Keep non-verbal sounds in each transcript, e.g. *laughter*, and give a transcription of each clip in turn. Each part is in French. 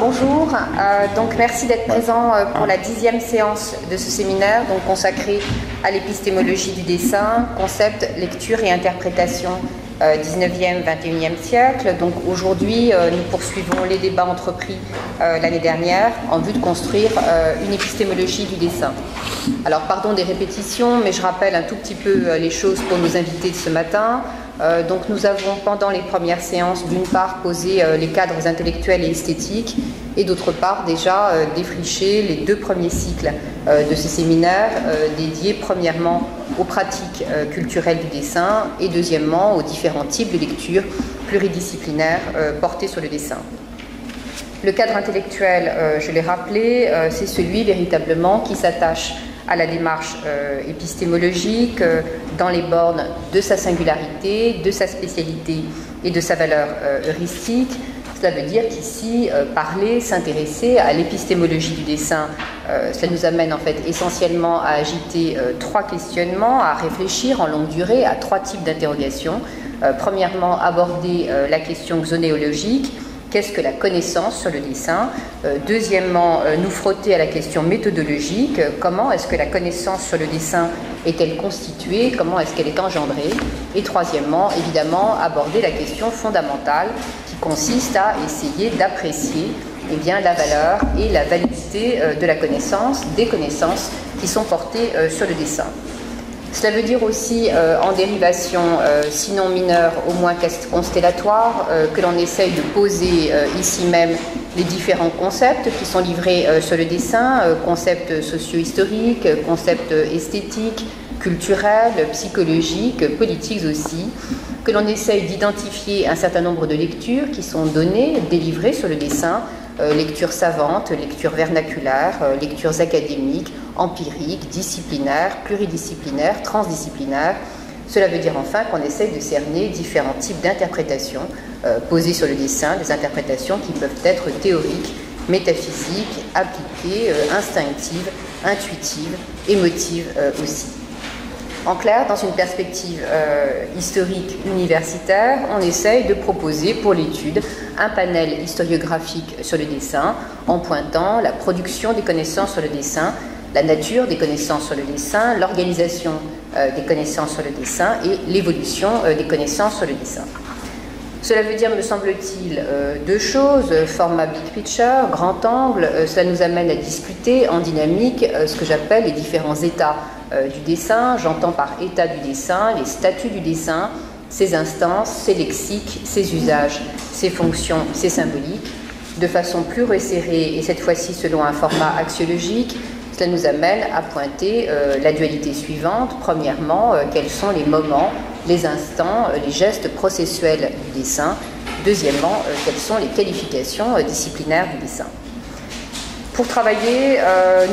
Bonjour, euh, donc merci d'être présent euh, pour la dixième séance de ce séminaire donc consacré à l'épistémologie du dessin, concept, lecture et interprétation 19e, 21e siècle. Donc aujourd'hui, euh, nous poursuivons les débats entrepris l'année dernière en vue de construire une épistémologie du dessin. Alors pardon des répétitions, mais je rappelle un tout petit peu les choses pour nos invités de ce matin. Euh, donc nous avons pendant les premières séances d'une part posé euh, les cadres intellectuels et esthétiques et d'autre part déjà euh, défriché les deux premiers cycles de ce séminaire dédiés premièrement aux pratiques culturelles du dessin et deuxièmement aux différents types de lectures pluridisciplinaires portés sur le dessin. Le cadre intellectuel, je l'ai rappelé, c'est celui véritablement qui s'attache à la démarche euh, épistémologique euh, dans les bornes de sa singularité, de sa spécialité et de sa valeur euh, heuristique. Cela veut dire qu'ici, parler, s'intéresser à l'épistémologie du dessin, cela nous amène en fait essentiellement à agiter trois questionnements, à réfléchir en longue durée à trois types d'interrogations. premièrement, aborder la question xonéologique, qu'est-ce que la connaissance sur le dessin. Euh, deuxièmement, euh, nous frotter à la question méthodologique, comment est-ce que la connaissance sur le dessin est-elle constituée, comment est-ce qu'elle est engendrée. Et troisièmement, évidemment, aborder la question fondamentale qui consiste à essayer d'apprécier eh la valeur et la validité euh, de la connaissance, des connaissances qui sont portées sur le dessin. Cela veut dire aussi, euh, en dérivation, euh, sinon mineure, au moins constellatoire, euh, que l'on essaye de poser ici même les différents concepts qui sont livrés sur le dessin, concepts socio-historiques, concepts esthétiques, culturels, psychologiques, politiques aussi, que l'on essaye d'identifier un certain nombre de lectures qui sont données, délivrées sur le dessin, lectures savantes, lectures vernaculaires, lectures académiques, empirique, disciplinaire, pluridisciplinaire, transdisciplinaire. Cela veut dire enfin qu'on essaye de cerner différents types d'interprétations euh, posées sur le dessin, des interprétations qui peuvent être théoriques, métaphysiques, appliquées, euh, instinctives, intuitives, émotives euh, aussi. En clair, dans une perspective historique universitaire, on essaye de proposer pour l'étude un panel historiographique sur le dessin en pointant la production des connaissances sur le dessin la nature des connaissances sur le dessin, l'organisation euh, des connaissances sur le dessin et l'évolution euh, des connaissances sur le dessin. Cela veut dire, me semble-t-il, euh, deux choses. Format big picture, grand angle, cela nous amène à discuter en dynamique ce que j'appelle les différents états du dessin. J'entends par état du dessin les statuts du dessin, ses instances, ses lexiques, ses usages, ses fonctions, ses symboliques, de façon plus resserrée et cette fois-ci selon un format axiologique, cela nous amène à pointer euh, la dualité suivante. Premièrement, euh, quels sont les moments, les instants, euh, les gestes processuels du dessin. Deuxièmement, quelles sont les qualifications disciplinaires du dessin. Pour travailler,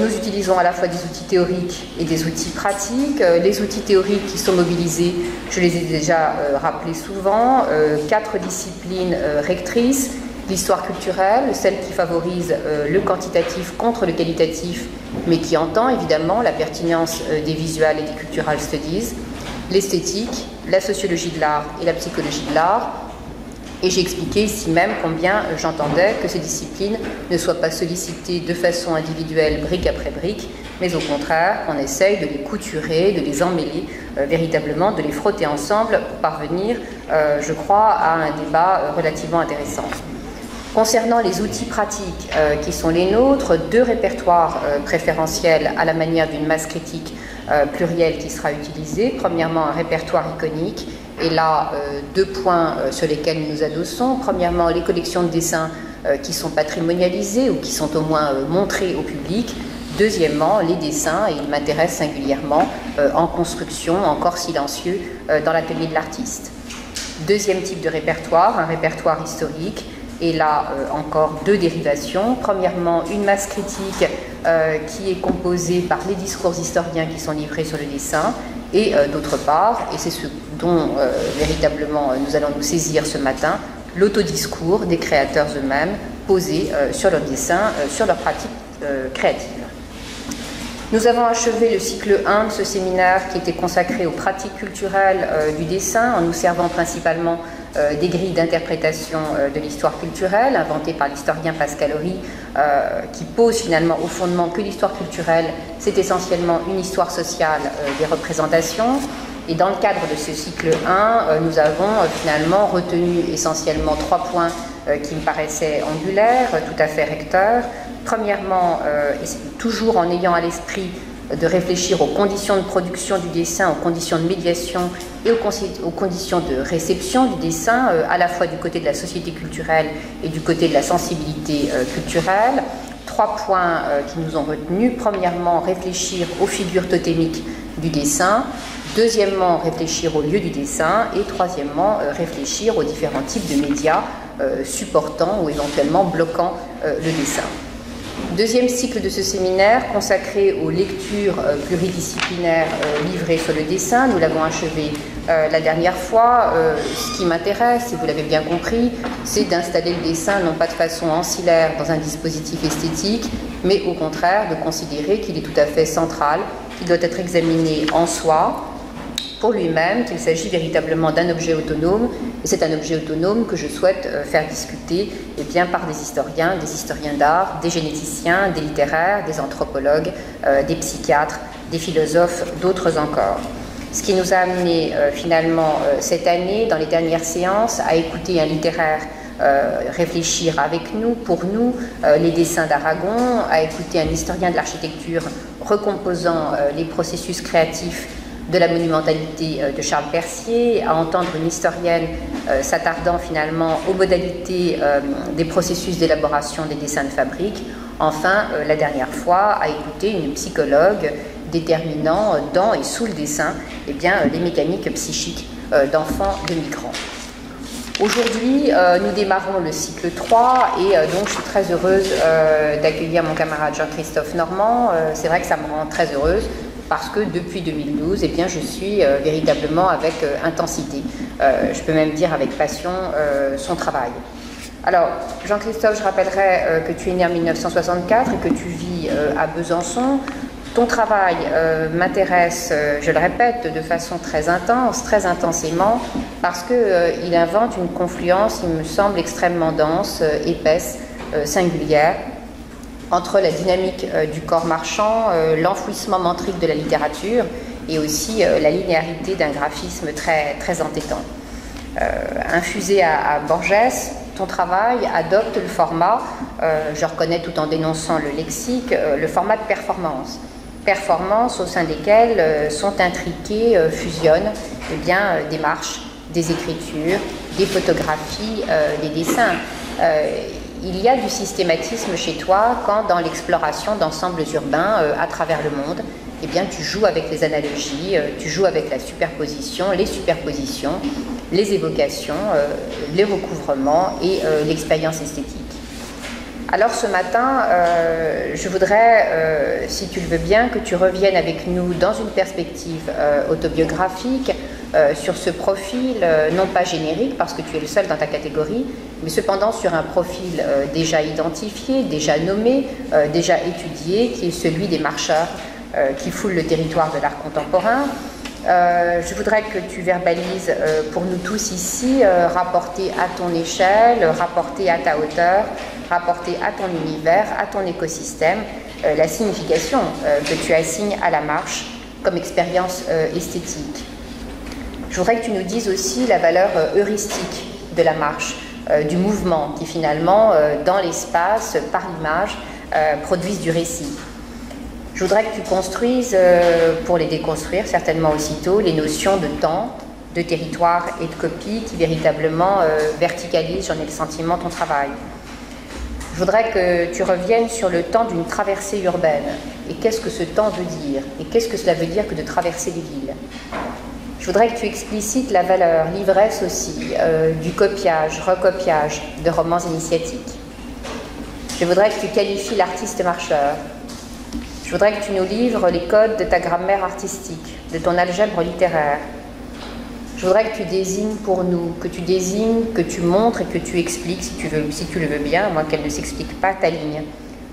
nous utilisons à la fois des outils théoriques et des outils pratiques. les outils théoriques qui sont mobilisés, je les ai déjà rappelés souvent, quatre disciplines rectrices l'histoire culturelle, celle qui favorise euh, le quantitatif contre le qualitatif, mais qui entend évidemment la pertinence euh, des visuals et des cultural studies, l'esthétique, la sociologie de l'art et la psychologie de l'art. Et j'ai expliqué ici même combien j'entendais que ces disciplines ne soient pas sollicitées de façon individuelle, brique après brique, mais au contraire qu'on essaye de les couturer, de les emmêler, euh, véritablement de les frotter ensemble pour parvenir, je crois, à un débat relativement intéressant. Concernant les outils pratiques euh, qui sont les nôtres, deux répertoires euh, préférentiels à la manière d'une masse critique euh, plurielle qui sera utilisée. Premièrement, un répertoire iconique, et là, deux points sur lesquels nous nous adossons. Premièrement, les collections de dessins qui sont patrimonialisées ou qui sont au moins montrées au public. Deuxièmement, les dessins, et il m'intéresse singulièrement en construction, encore silencieux, dans l'atelier de l'artiste. Deuxième type de répertoire, un répertoire historique et là euh, encore deux dérivations. Premièrement, une masse critique euh, qui est composée par les discours historiens qui sont livrés sur le dessin, et euh, d'autre part, et c'est ce dont véritablement nous allons nous saisir ce matin, l'autodiscours des créateurs eux-mêmes posés sur leur dessin, sur leur pratique créative. Nous avons achevé le cycle 1 de ce séminaire qui était consacré aux pratiques culturelles du dessin en nous servant principalement des grilles d'interprétation de l'histoire culturelle inventées par l'historien Pascal Horry, qui pose finalement au fondement que l'histoire culturelle, c'est essentiellement une histoire sociale des représentations. Et dans le cadre de ce cycle 1, nous avons finalement retenu essentiellement trois points qui me paraissaient angulaires, tout à fait recteurs. Premièrement, toujours en ayant à l'esprit de réfléchir aux conditions de production du dessin, aux conditions de médiation et aux, conditions de réception du dessin, euh, à la fois du côté de la société culturelle et du côté de la sensibilité euh, culturelle. Trois points euh, qui nous ont retenus. Premièrement, réfléchir aux figures totémiques du dessin. Deuxièmement, réfléchir au lieu du dessin. Et troisièmement, réfléchir aux différents types de médias supportant ou éventuellement bloquant le dessin. Deuxième cycle de ce séminaire consacré aux lectures euh, pluridisciplinaires euh, livrées sur le dessin. Nous l'avons achevé euh, la dernière fois. ce qui m'intéresse, si vous l'avez bien compris, c'est d'installer le dessin non pas de façon ancillaire dans un dispositif esthétique, mais au contraire de considérer qu'il est tout à fait central, qu'il doit être examiné en soi, pour lui-même qu'il s'agit véritablement d'un objet autonome, c'est un objet autonome que je souhaite euh, faire discuter eh bien, par des historiens, des historiens d'art, des généticiens, des littéraires, des anthropologues, euh, des psychiatres, des philosophes, d'autres encore. Ce qui nous a amené euh, finalement cette année, dans les dernières séances, à écouter un littéraire réfléchir avec nous, pour nous, les dessins d'Aragon, à écouter un historien de l'architecture recomposant les processus créatifs de la monumentalité euh, de Charles Percier, à entendre une historienne euh, s'attardant finalement aux modalités euh, des processus d'élaboration des dessins de fabrique, enfin, la dernière fois, à écouter une psychologue déterminant dans et sous le dessin eh bien, les mécaniques psychiques d'enfants de migrants. Aujourd'hui, nous démarrons le cycle 3 et donc je suis très heureuse d'accueillir mon camarade Jean-Christophe Normand. C'est vrai que ça me rend très heureuse parce que depuis 2012, eh bien, je suis euh, véritablement avec euh, intensité, euh, je peux même dire avec passion, son travail. Alors, Jean-Christophe, je rappellerai que tu es né en 1964 et que tu vis à Besançon. Ton travail m'intéresse, je le répète, de façon très intense, très intensément, parce qu'il invente une confluence, il me semble, extrêmement dense, épaisse, singulière, entre la dynamique euh, du corps marchand, euh, l'enfouissement mentrique de la littérature et aussi euh, la linéarité d'un graphisme très, très entêtant. infusé à, Borges, ton travail adopte le format, je reconnais tout en dénonçant le lexique, le format de performance. Performance au sein desquelles sont intriquées, fusionnent eh bien, des marches, des écritures, des photographies, des dessins il y a du systématisme chez toi quand dans l'exploration d'ensembles urbains euh, à travers le monde, eh bien, tu joues avec les analogies, euh, tu joues avec la superposition, les superpositions, les évocations, euh, les recouvrements et l'expérience esthétique. Alors ce matin, je voudrais, si tu le veux bien, que tu reviennes avec nous dans une perspective autobiographique, euh, sur ce profil, euh, non pas générique, parce que tu es le seul dans ta catégorie, mais cependant sur un profil euh, déjà identifié, déjà nommé, déjà étudié, qui est celui des marcheurs qui foulent le territoire de l'art contemporain. je voudrais que tu verbalises pour nous tous ici, rapporter à ton échelle, rapporter à ta hauteur, rapporter à ton univers, à ton écosystème, la signification que tu assignes à la marche comme expérience esthétique. Je voudrais que tu nous dises aussi la valeur euh, heuristique de la marche, euh, du mouvement, qui finalement, euh, dans l'espace, par l'image, produisent du récit. Je voudrais que tu construises, pour les déconstruire certainement aussitôt, les notions de temps, de territoire et de copie qui véritablement verticalisent, j'en ai le sentiment, ton travail. Je voudrais que tu reviennes sur le temps d'une traversée urbaine. Et qu'est-ce que ce temps veut dire? Et qu'est-ce que cela veut dire que de traverser des villes? Je voudrais que tu explicites la valeur, l'ivresse aussi, euh, du copiage, recopiage de romans initiatiques. Je voudrais que tu qualifies l'artiste marcheur. Je voudrais que tu nous livres les codes de ta grammaire artistique, de ton algèbre littéraire. Je voudrais que tu désignes pour nous, que tu désignes, que tu montres et que tu expliques, si tu, veux, si tu le veux bien, moi qu'elle ne s'explique pas, ta ligne.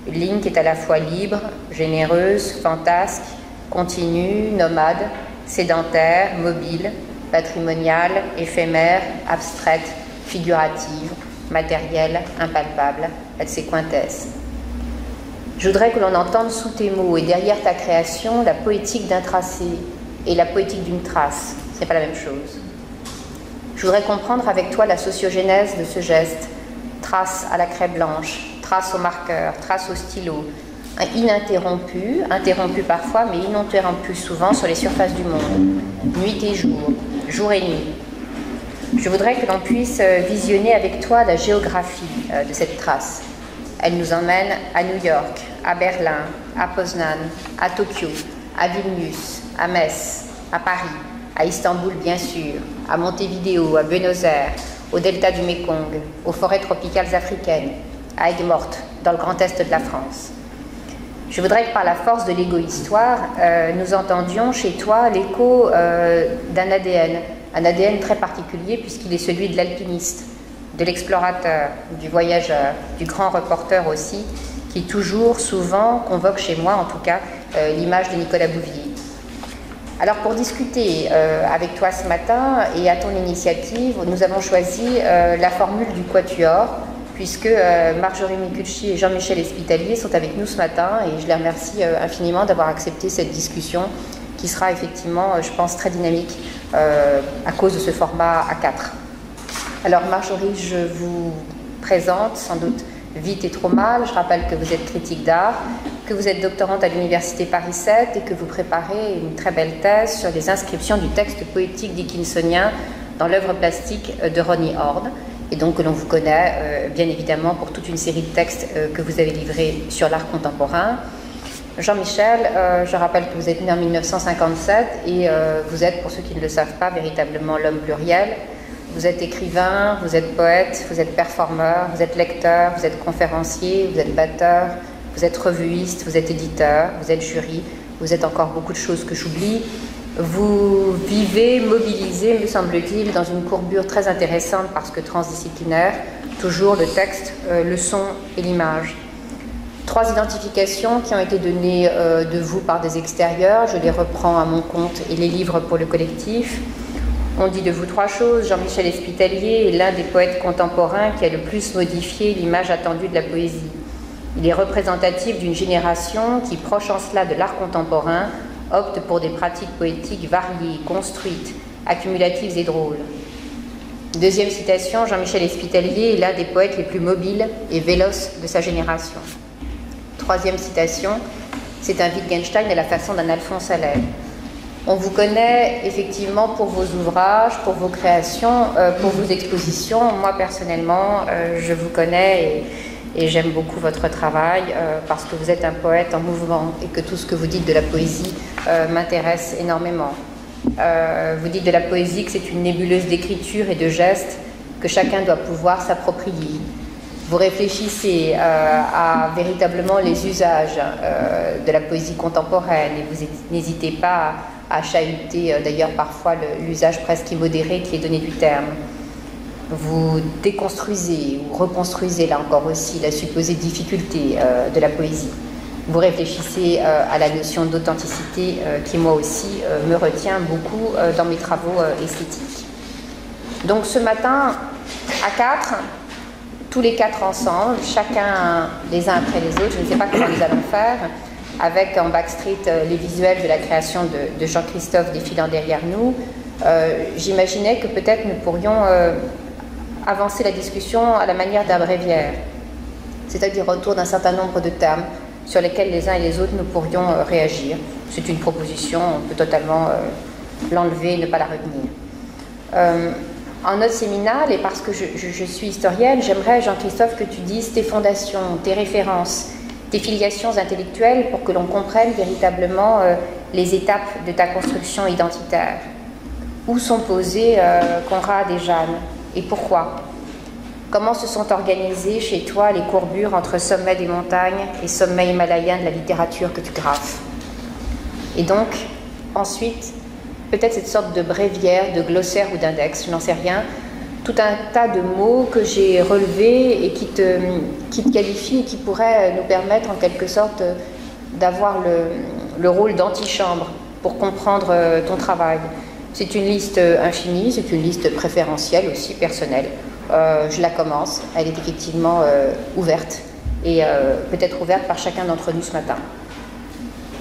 Une ligne qui est à la fois libre, généreuse, fantasque, continue, nomade, sédentaire, mobile, patrimoniale, éphémère, abstraite, figurative, matérielle, impalpable, et sequentes. Je voudrais que l'on entende sous tes mots et derrière ta création la poétique d'un tracé et la poétique d'une trace. Ce n'est pas la même chose. Je voudrais comprendre avec toi la sociogénèse de ce geste. Trace à la craie blanche, trace au marqueur, trace au stylo, ininterrompu, interrompu parfois, mais ininterrompu souvent sur les surfaces du monde, nuit et jour, jour et nuit. Je voudrais que l'on puisse euh, visionner avec toi la géographie euh, de cette trace. Elle nous emmène à New York, à Berlin, à Poznan, à Tokyo, à Vilnius, à Metz, à Paris, à Istanbul bien sûr, à Montevideo, à Buenos Aires, au delta du Mekong, aux forêts tropicales africaines, à Aigues-Mortes, dans le grand est de la France. Je voudrais que par la force de l'égo-histoire, euh, nous entendions chez toi l'écho euh, d'un ADN, un ADN très particulier puisqu'il est celui de l'alpiniste, de l'explorateur, du voyageur, du grand reporter aussi, qui toujours, souvent, convoque chez moi en tout cas euh, l'image de Nicolas Bouvier. Alors pour discuter euh, avec toi ce matin et à ton initiative, nous avons choisi euh, la formule du quatuor, puisque euh, Marjorie Miculci et Jean-Michel Espitalier sont avec nous ce matin et je les remercie infiniment d'avoir accepté cette discussion qui sera effectivement, je pense, très dynamique à cause de ce format à 4. Alors Marjorie, je vous présente sans doute vite et trop mal. Je rappelle que vous êtes critique d'art, que vous êtes doctorante à l'Université Paris 7 et que vous préparez une très belle thèse sur les inscriptions du texte poétique dickinsonien dans l'œuvre plastique de Ronnie Horn. Et donc que l'on vous connaît euh, bien évidemment pour toute une série de textes euh, que vous avez livrés sur l'art contemporain. Jean-Michel, euh, je rappelle que vous êtes né en 1957 et vous êtes, pour ceux qui ne le savent pas, véritablement l'homme pluriel. Vous êtes écrivain, vous êtes poète, vous êtes performeur, vous êtes lecteur, vous êtes conférencier, vous êtes batteur, vous êtes revuiste, vous êtes éditeur, vous êtes jury, vous êtes encore beaucoup de choses que j'oublie. Vous vivez mobilisé, me semble-t-il, dans une courbure très intéressante parce que transdisciplinaire, toujours le texte, euh, le son et l'image. Trois identifications qui ont été données euh, de vous par des extérieurs, je les reprends à mon compte et les livre pour le collectif. On dit de vous trois choses. Jean-Michel Espitalier est l'un des poètes contemporains qui a le plus modifié l'image attendue de la poésie. Il est représentatif d'une génération qui, proche en cela de l'art contemporain, opte pour des pratiques poétiques variées, construites, accumulatives et drôles. Deuxième citation, Jean-Michel Espitalier est l'un des poètes les plus mobiles et véloces de sa génération. Troisième citation, c'est un Wittgenstein à la façon d'un Alphonse Allais. On vous connaît effectivement pour vos ouvrages, pour vos créations, euh, pour vos expositions. Moi personnellement, euh, je vous connais j'aime beaucoup votre travail euh, parce que vous êtes un poète en mouvement et que tout ce que vous dites de la poésie m'intéresse énormément. vous dites de la poésie que c'est une nébuleuse d'écriture et de gestes que chacun doit pouvoir s'approprier. Vous réfléchissez à véritablement les usages de la poésie contemporaine et vous n'hésitez pas à à chahuter euh, d'ailleurs parfois l'usage presque immodéré qui est donné du terme. Vous déconstruisez ou reconstruisez là encore aussi la supposée difficulté euh, de la poésie. Vous réfléchissez euh, à la notion d'authenticité qui moi aussi me retient beaucoup dans mes travaux esthétiques. Donc ce matin, à quatre, tous les quatre ensemble, chacun les uns après les autres, je ne sais pas comment nous allons faire, avec en backstreet euh, les visuels de la création de, Jean-Christophe défilant derrière nous, euh, j'imaginais que peut-être nous pourrions euh, avancer la discussion à la manière d'un bréviaire, c'est-à-dire autour d'un certain nombre de termes sur lesquels les uns et les autres nous pourrions réagir. C'est une proposition, on peut totalement l'enlever et ne pas la retenir. en note séminale, et parce que je, suis historienne, j'aimerais, Jean-Christophe, que tu dises tes fondations, tes références, des filiations intellectuelles pour que l'on comprenne véritablement euh, les étapes de ta construction identitaire. Où sont posés euh, Conrad et Jeanne? Et pourquoi? Comment se sont organisées chez toi les courbures entre sommet des montagnes et sommet himalayen de la littérature que tu graphes Et donc, ensuite, peut-être cette sorte de bréviaire, de glossaire ou d'index, je n'en sais rien, tout un tas de mots que j'ai relevés et qui te, qui te qualifient et qui pourraient nous permettre en quelque sorte d'avoir le, le, rôle d'antichambre pour comprendre euh, ton travail. C'est une liste infinie, c'est une liste préférentielle aussi, personnelle. Euh, je la commence, elle est effectivement euh, ouverte et euh, peut-être ouverte par chacun d'entre nous ce matin.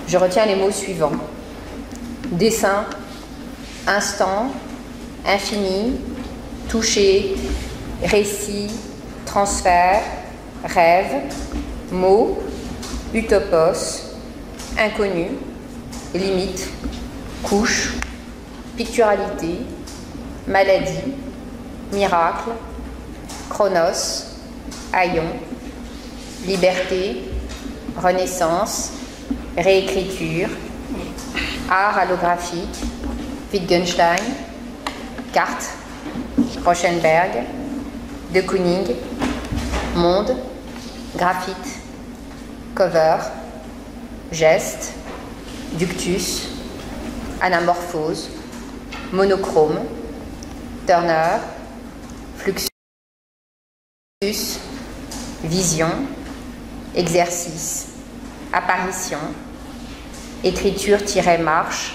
Je retiens les mots suivants. Dessin, instant, infini, toucher, récit, transfert, rêve, mot, utopos, inconnu, limite, couche, picturalité, maladie, miracle, chronos, haillon, liberté, renaissance, réécriture, art allographique, Wittgenstein, carte, Rochenberg, de Kooning, monde, graphite, cover, geste, ductus, anamorphose, monochrome, Turner, fluxus, vision, exercice, apparition, écriture-marche,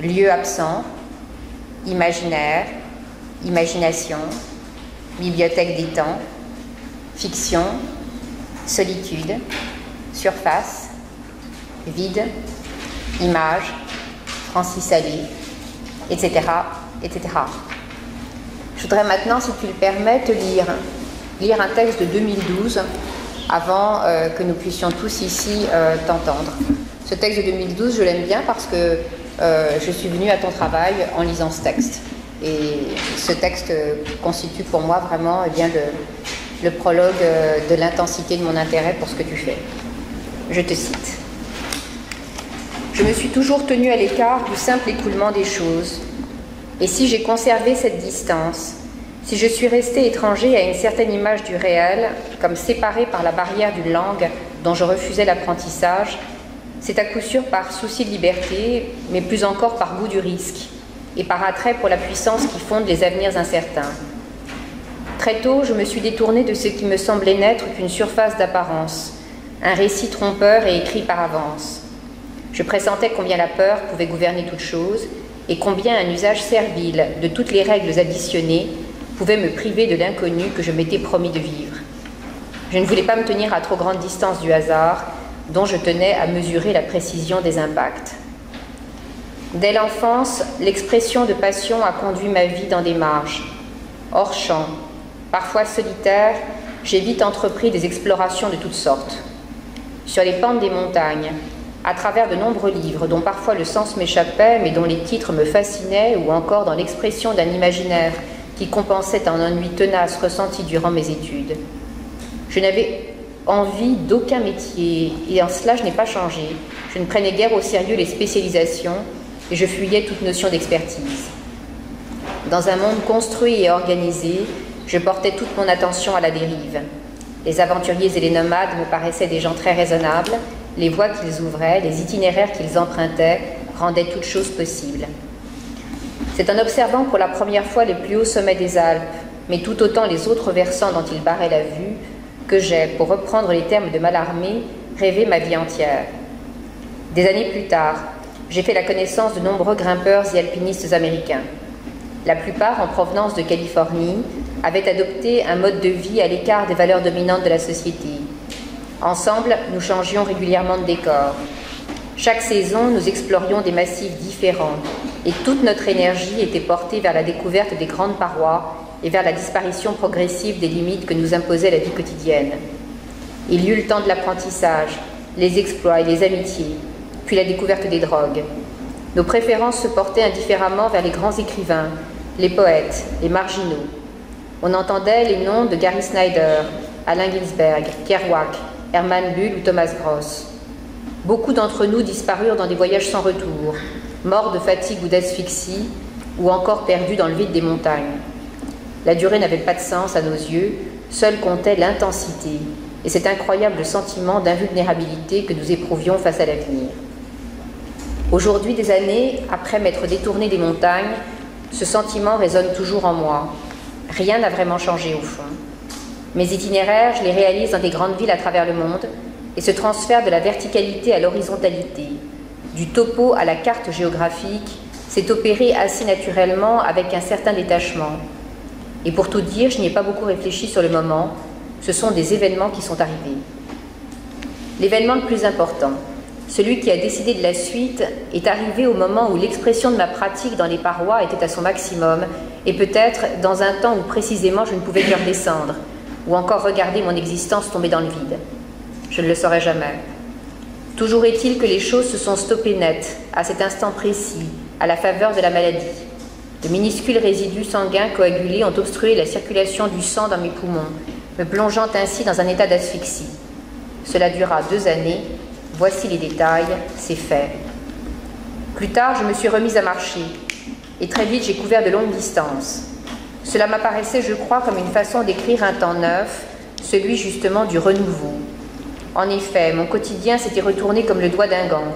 lieu absent, imaginaire, imagination, bibliothèque des temps, fiction, solitude, surface, vide, image, Francis Allais, etc., etc. Je voudrais maintenant, si tu le permets, te lire, lire un texte de 2012 avant euh, que nous puissions tous ici euh, t'entendre. Ce texte de 2012, je l'aime bien parce que euh, je suis venue à ton travail en lisant ce texte. Et ce texte constitue pour moi vraiment eh bien, le, le prologue de l'intensité de mon intérêt pour ce que tu fais. Je te cite. Je me suis toujours tenue à l'écart du simple écoulement des choses. Et si j'ai conservé cette distance, si je suis restée étranger à une certaine image du réel, comme séparée par la barrière d'une langue dont je refusais l'apprentissage, c'est à coup sûr par souci de liberté, mais plus encore par goût du risque, et par attrait pour la puissance qui fonde les avenirs incertains. Très tôt, je me suis détournée de ce qui me semblait n'être qu'une surface d'apparence, un récit trompeur et écrit par avance. Je pressentais combien la peur pouvait gouverner toute chose et combien un usage servile de toutes les règles additionnées pouvait me priver de l'inconnu que je m'étais promis de vivre. Je ne voulais pas me tenir à trop grande distance du hasard, dont je tenais à mesurer la précision des impacts. Dès l'enfance, l'expression de passion a conduit ma vie dans des marges. Hors champ, parfois solitaire, j'ai vite entrepris des explorations de toutes sortes. Sur les pentes des montagnes, à travers de nombreux livres dont parfois le sens m'échappait, mais dont les titres me fascinaient, ou encore dans l'expression d'un imaginaire qui compensait un ennui tenace ressenti durant mes études. Je n'avais envie d'aucun métier, et en cela je n'ai pas changé. Je ne prenais guère au sérieux les spécialisations, et je fuyais toute notion d'expertise. Dans un monde construit et organisé, je portais toute mon attention à la dérive. Les aventuriers et les nomades me paraissaient des gens très raisonnables, les voies qu'ils ouvraient, les itinéraires qu'ils empruntaient rendaient toute chose possible. C'est en observant pour la première fois les plus hauts sommets des Alpes, mais tout autant les autres versants dont ils barraient la vue, que j'ai, pour reprendre les termes de Mallarmé, rêvé ma vie entière. Des années plus tard, j'ai fait la connaissance de nombreux grimpeurs et alpinistes américains. La plupart, en provenance de Californie, avaient adopté un mode de vie à l'écart des valeurs dominantes de la société, Ensemble, nous changions régulièrement de décor. Chaque saison, nous explorions des massifs différents et toute notre énergie était portée vers la découverte des grandes parois et vers la disparition progressive des limites que nous imposait la vie quotidienne. Il y eut le temps de l'apprentissage, les exploits et les amitiés, puis la découverte des drogues. Nos préférences se portaient indifféremment vers les grands écrivains, les poètes, les marginaux. On entendait les noms de Gary Snyder, Alain Ginsberg, Kerouac, Hermann Bull ou Thomas Gross. Beaucoup d'entre nous disparurent dans des voyages sans retour, morts de fatigue ou d'asphyxie, ou encore perdus dans le vide des montagnes. La durée n'avait pas de sens à nos yeux, seul comptait l'intensité et cet incroyable sentiment d'invulnérabilité que nous éprouvions face à l'avenir. Aujourd'hui, des années après m'être détourné des montagnes, ce sentiment résonne toujours en moi. Rien n'a vraiment changé au fond. Mes itinéraires, je les réalise dans des grandes villes à travers le monde et se transfèrent de la verticalité à l'horizontalité, du topo à la carte géographique, s'est opéré assez naturellement avec un certain détachement. Et pour tout dire, je n'y ai pas beaucoup réfléchi sur le moment, ce sont des événements qui sont arrivés. L'événement le plus important, celui qui a décidé de la suite, est arrivé au moment où l'expression de ma pratique dans les parois était à son maximum, et peut-être dans un temps où précisément je ne pouvais que redescendre, ou encore regarder mon existence tomber dans le vide. Je ne le saurais jamais. Toujours est-il que les choses se sont stoppées net, à cet instant précis, à la faveur de la maladie. De minuscules résidus sanguins coagulés ont obstrué la circulation du sang dans mes poumons, me plongeant ainsi dans un état d'asphyxie. Cela dura deux années. Voici les détails, c'est fait. Plus tard, je me suis remise à marcher, et très vite j'ai couvert de longues distances. Cela m'apparaissait, je crois, comme une façon d'écrire un temps neuf, celui justement du renouveau. En effet, mon quotidien s'était retourné comme le doigt d'un gant.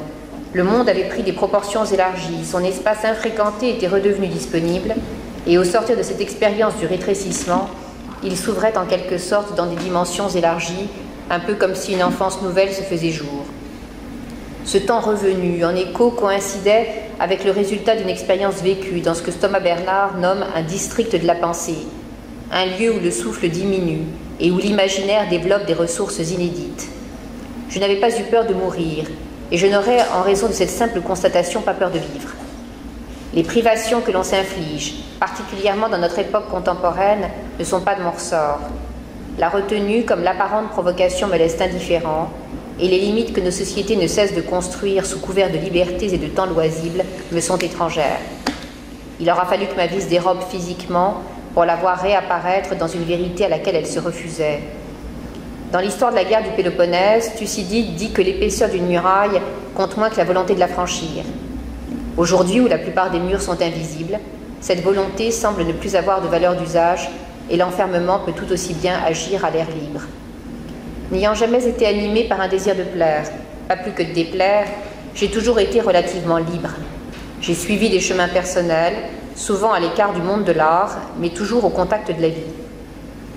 Le monde avait pris des proportions élargies, son espace infréquenté était redevenu disponible, et au sortir de cette expérience du rétrécissement, il s'ouvrait en quelque sorte dans des dimensions élargies, un peu comme si une enfance nouvelle se faisait jour. Ce temps revenu, en écho, coïncidait avec le résultat d'une expérience vécue dans ce que Thomas Bernard nomme un district de la pensée, un lieu où le souffle diminue et où l'imaginaire développe des ressources inédites. Je n'avais pas eu peur de mourir, et je n'aurais, en raison de cette simple constatation, pas peur de vivre. Les privations que l'on s'inflige, particulièrement dans notre époque contemporaine, ne sont pas de mon ressort. La retenue, comme l'apparente provocation, me laisse indifférent, et les limites que nos sociétés ne cessent de construire sous couvert de libertés et de temps loisibles me sont étrangères. Il aura fallu que ma vie se dérobe physiquement pour la voir réapparaître dans une vérité à laquelle elle se refusait. Dans l'histoire de la guerre du Péloponnèse, Thucydide dit que l'épaisseur d'une muraille compte moins que la volonté de la franchir. Aujourd'hui, où la plupart des murs sont invisibles, cette volonté semble ne plus avoir de valeur d'usage et l'enfermement peut tout aussi bien agir à l'air libre. N'ayant jamais été animé par un désir de plaire, pas plus que de déplaire, j'ai toujours été relativement libre. J'ai suivi des chemins personnels, souvent à l'écart du monde de l'art, mais toujours au contact de la vie.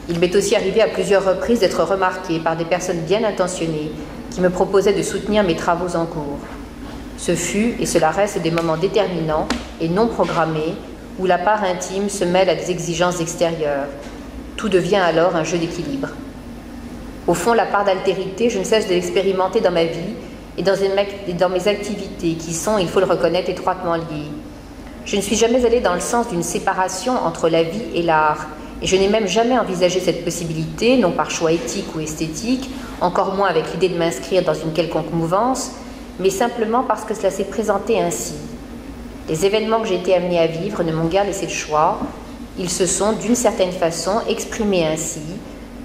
Il m'est aussi arrivé à plusieurs reprises d'être remarqué par des personnes bien intentionnées qui me proposaient de soutenir mes travaux en cours. Ce fut, et cela reste, des moments déterminants et non programmés où la part intime se mêle à des exigences extérieures. Tout devient alors un jeu d'équilibre. Au fond, la part d'altérité, je ne cesse de l'expérimenter dans ma vie et dans, mes activités qui sont, il faut le reconnaître, étroitement liées. Je ne suis jamais allée dans le sens d'une séparation entre la vie et l'art, et je n'ai même jamais envisagé cette possibilité, non par choix éthique ou esthétique, encore moins avec l'idée de m'inscrire dans une quelconque mouvance, mais simplement parce que cela s'est présenté ainsi. Les événements que j'ai été amenée à vivre ne m'ont guère laissé le choix. Ils se sont, d'une certaine façon, exprimés ainsi,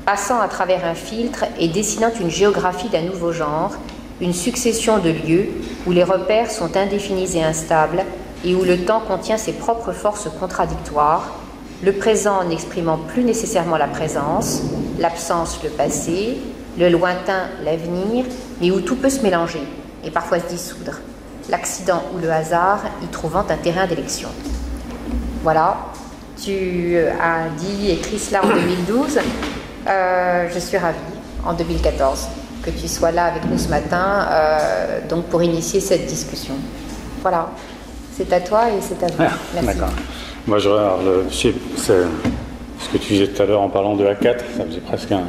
passant à travers un filtre et dessinant une géographie d'un nouveau genre, une succession de lieux où les repères sont indéfinis et instables et où le temps contient ses propres forces contradictoires, le présent n'exprimant plus nécessairement la présence, l'absence le passé, le lointain l'avenir, mais où tout peut se mélanger et parfois se dissoudre, l'accident ou le hasard y trouvant un terrain d'élection. Voilà, tu as dit, écrit cela en *coughs* 2012. Euh, je suis ravie, en 2014, que tu sois là avec nous ce matin, euh, donc pour initier cette discussion. Voilà, c'est à toi et c'est à vous. Ah, Merci. D'accord. Moi, je, ce que tu disais tout à l'heure en parlant de A4, ça faisait presque un,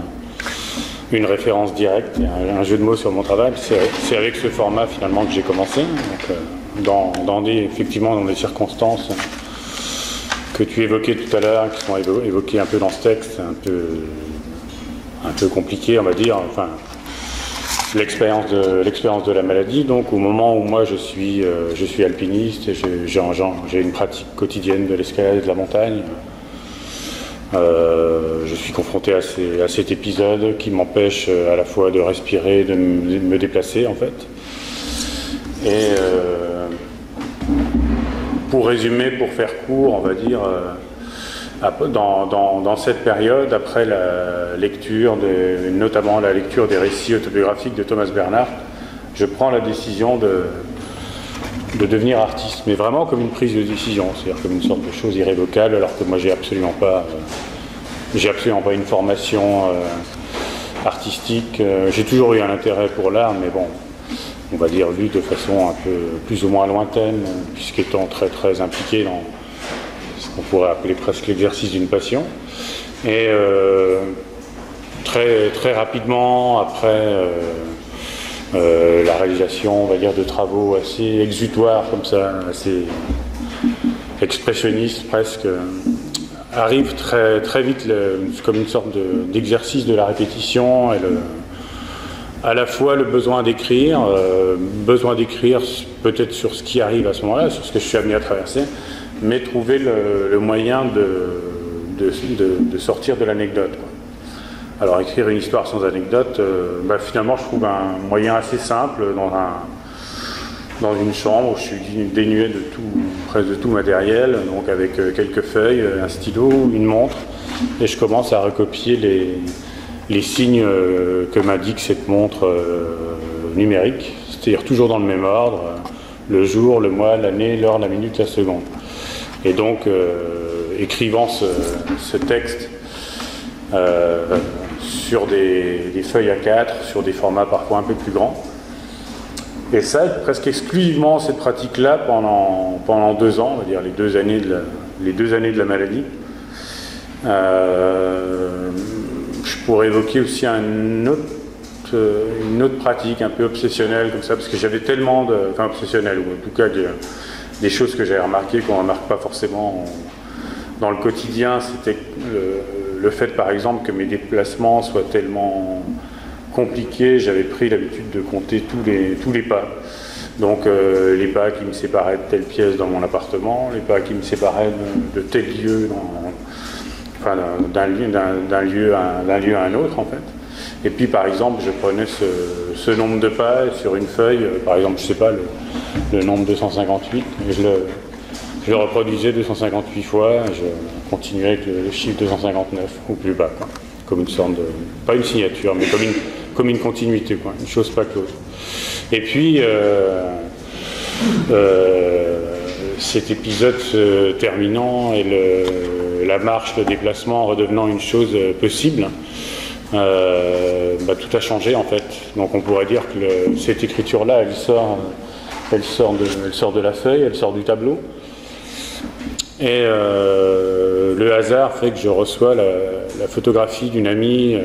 une référence directe, un, un, jeu de mots sur mon travail. C'est avec ce format finalement que j'ai commencé. Donc, euh, dans, dans, des, effectivement, dans des circonstances que tu évoquais tout à l'heure, qui sont évoquées un peu dans ce texte, un peu, un peu compliqué, on va dire. Enfin, l'expérience de l'expérience de la maladie. Donc, au moment où moi je suis, euh, je suis alpiniste, j'ai une pratique quotidienne de l'escalade de la montagne. Euh, je suis confronté à, cet épisode qui m'empêche euh, à la fois de respirer, de me, déplacer en fait. Et pour résumer, pour faire court, on va dire, dans, cette période, après la lecture, notamment la lecture des récits autobiographiques de Thomas Bernhardt, je prends la décision de, de devenir artiste, mais vraiment comme une prise de décision, c'est-à-dire comme une sorte de chose irrévocable, alors que moi j'ai absolument pas, euh, j'ai absolument pas une formation euh, artistique. Euh, j'ai toujours eu un intérêt pour l'art, mais bon, on va dire, lu de façon un peu plus ou moins lointaine, puisqu'étant très très impliqué dans qu'on pourrait appeler presque l'exercice d'une passion. Et euh, très, très rapidement, après euh, la réalisation, on va dire, de travaux assez exutoires comme ça, assez expressionnistes presque, arrive très, très vite comme une sorte d'exercice de, la répétition à la fois le besoin d'écrire, euh, besoin d'écrire peut-être sur ce qui arrive à ce moment-là, sur ce que je suis amené à traverser, mais trouver le, moyen de, sortir de l'anecdote. Alors écrire une histoire sans anecdote, euh, bah, finalement je trouve un moyen assez simple dans un, dans une chambre où je suis dénué de tout, presque de tout matériel, donc avec euh, quelques feuilles, euh, un stylo, une montre, et je commence à recopier les, signes que m'indique cette montre numérique, c'est-à-dire toujours dans le même ordre, le jour, le mois, l'année, l'heure, la minute, la seconde. Et donc, écrivant ce, texte sur des, feuilles A4, sur des formats parfois un peu plus grands, et ça, presque exclusivement cette pratique-là pendant, pendant deux ans, on va dire les deux années de la, les deux années de la maladie. Euh, je pourrais évoquer aussi une autre pratique un peu obsessionnelle comme ça, parce que j'avais tellement de. Enfin, obsessionnelle, ou en tout cas des, choses que j'avais remarquées qu'on ne remarque pas forcément dans le quotidien. C'était le, fait, par exemple, que mes déplacements soient tellement compliqué, j'avais pris l'habitude de compter tous les, tous les pas. Donc euh, les pas qui me séparaient de telle pièce dans mon appartement, les pas qui me séparaient de, tel lieu, enfin, d'un lieu, lieu à un autre en fait. Et puis par exemple, je prenais ce, nombre de pas sur une feuille, euh, par exemple, je sais pas, le, nombre 258, et je le, je le reproduisais 258 fois, je continuais avec le, chiffre 259 ou plus bas, comme une sorte de, pas une signature, mais comme une, comme une continuité, quoi, une chose pas close. Et puis, euh, euh, cet épisode se terminant et la marche, le déplacement redevenant une chose possible, euh, bah, tout a changé en fait. Donc on pourrait dire que cette écriture-là, elle sort, elle, sort de, la feuille, elle sort du tableau. Et le hasard fait que je reçois la, photographie d'une amie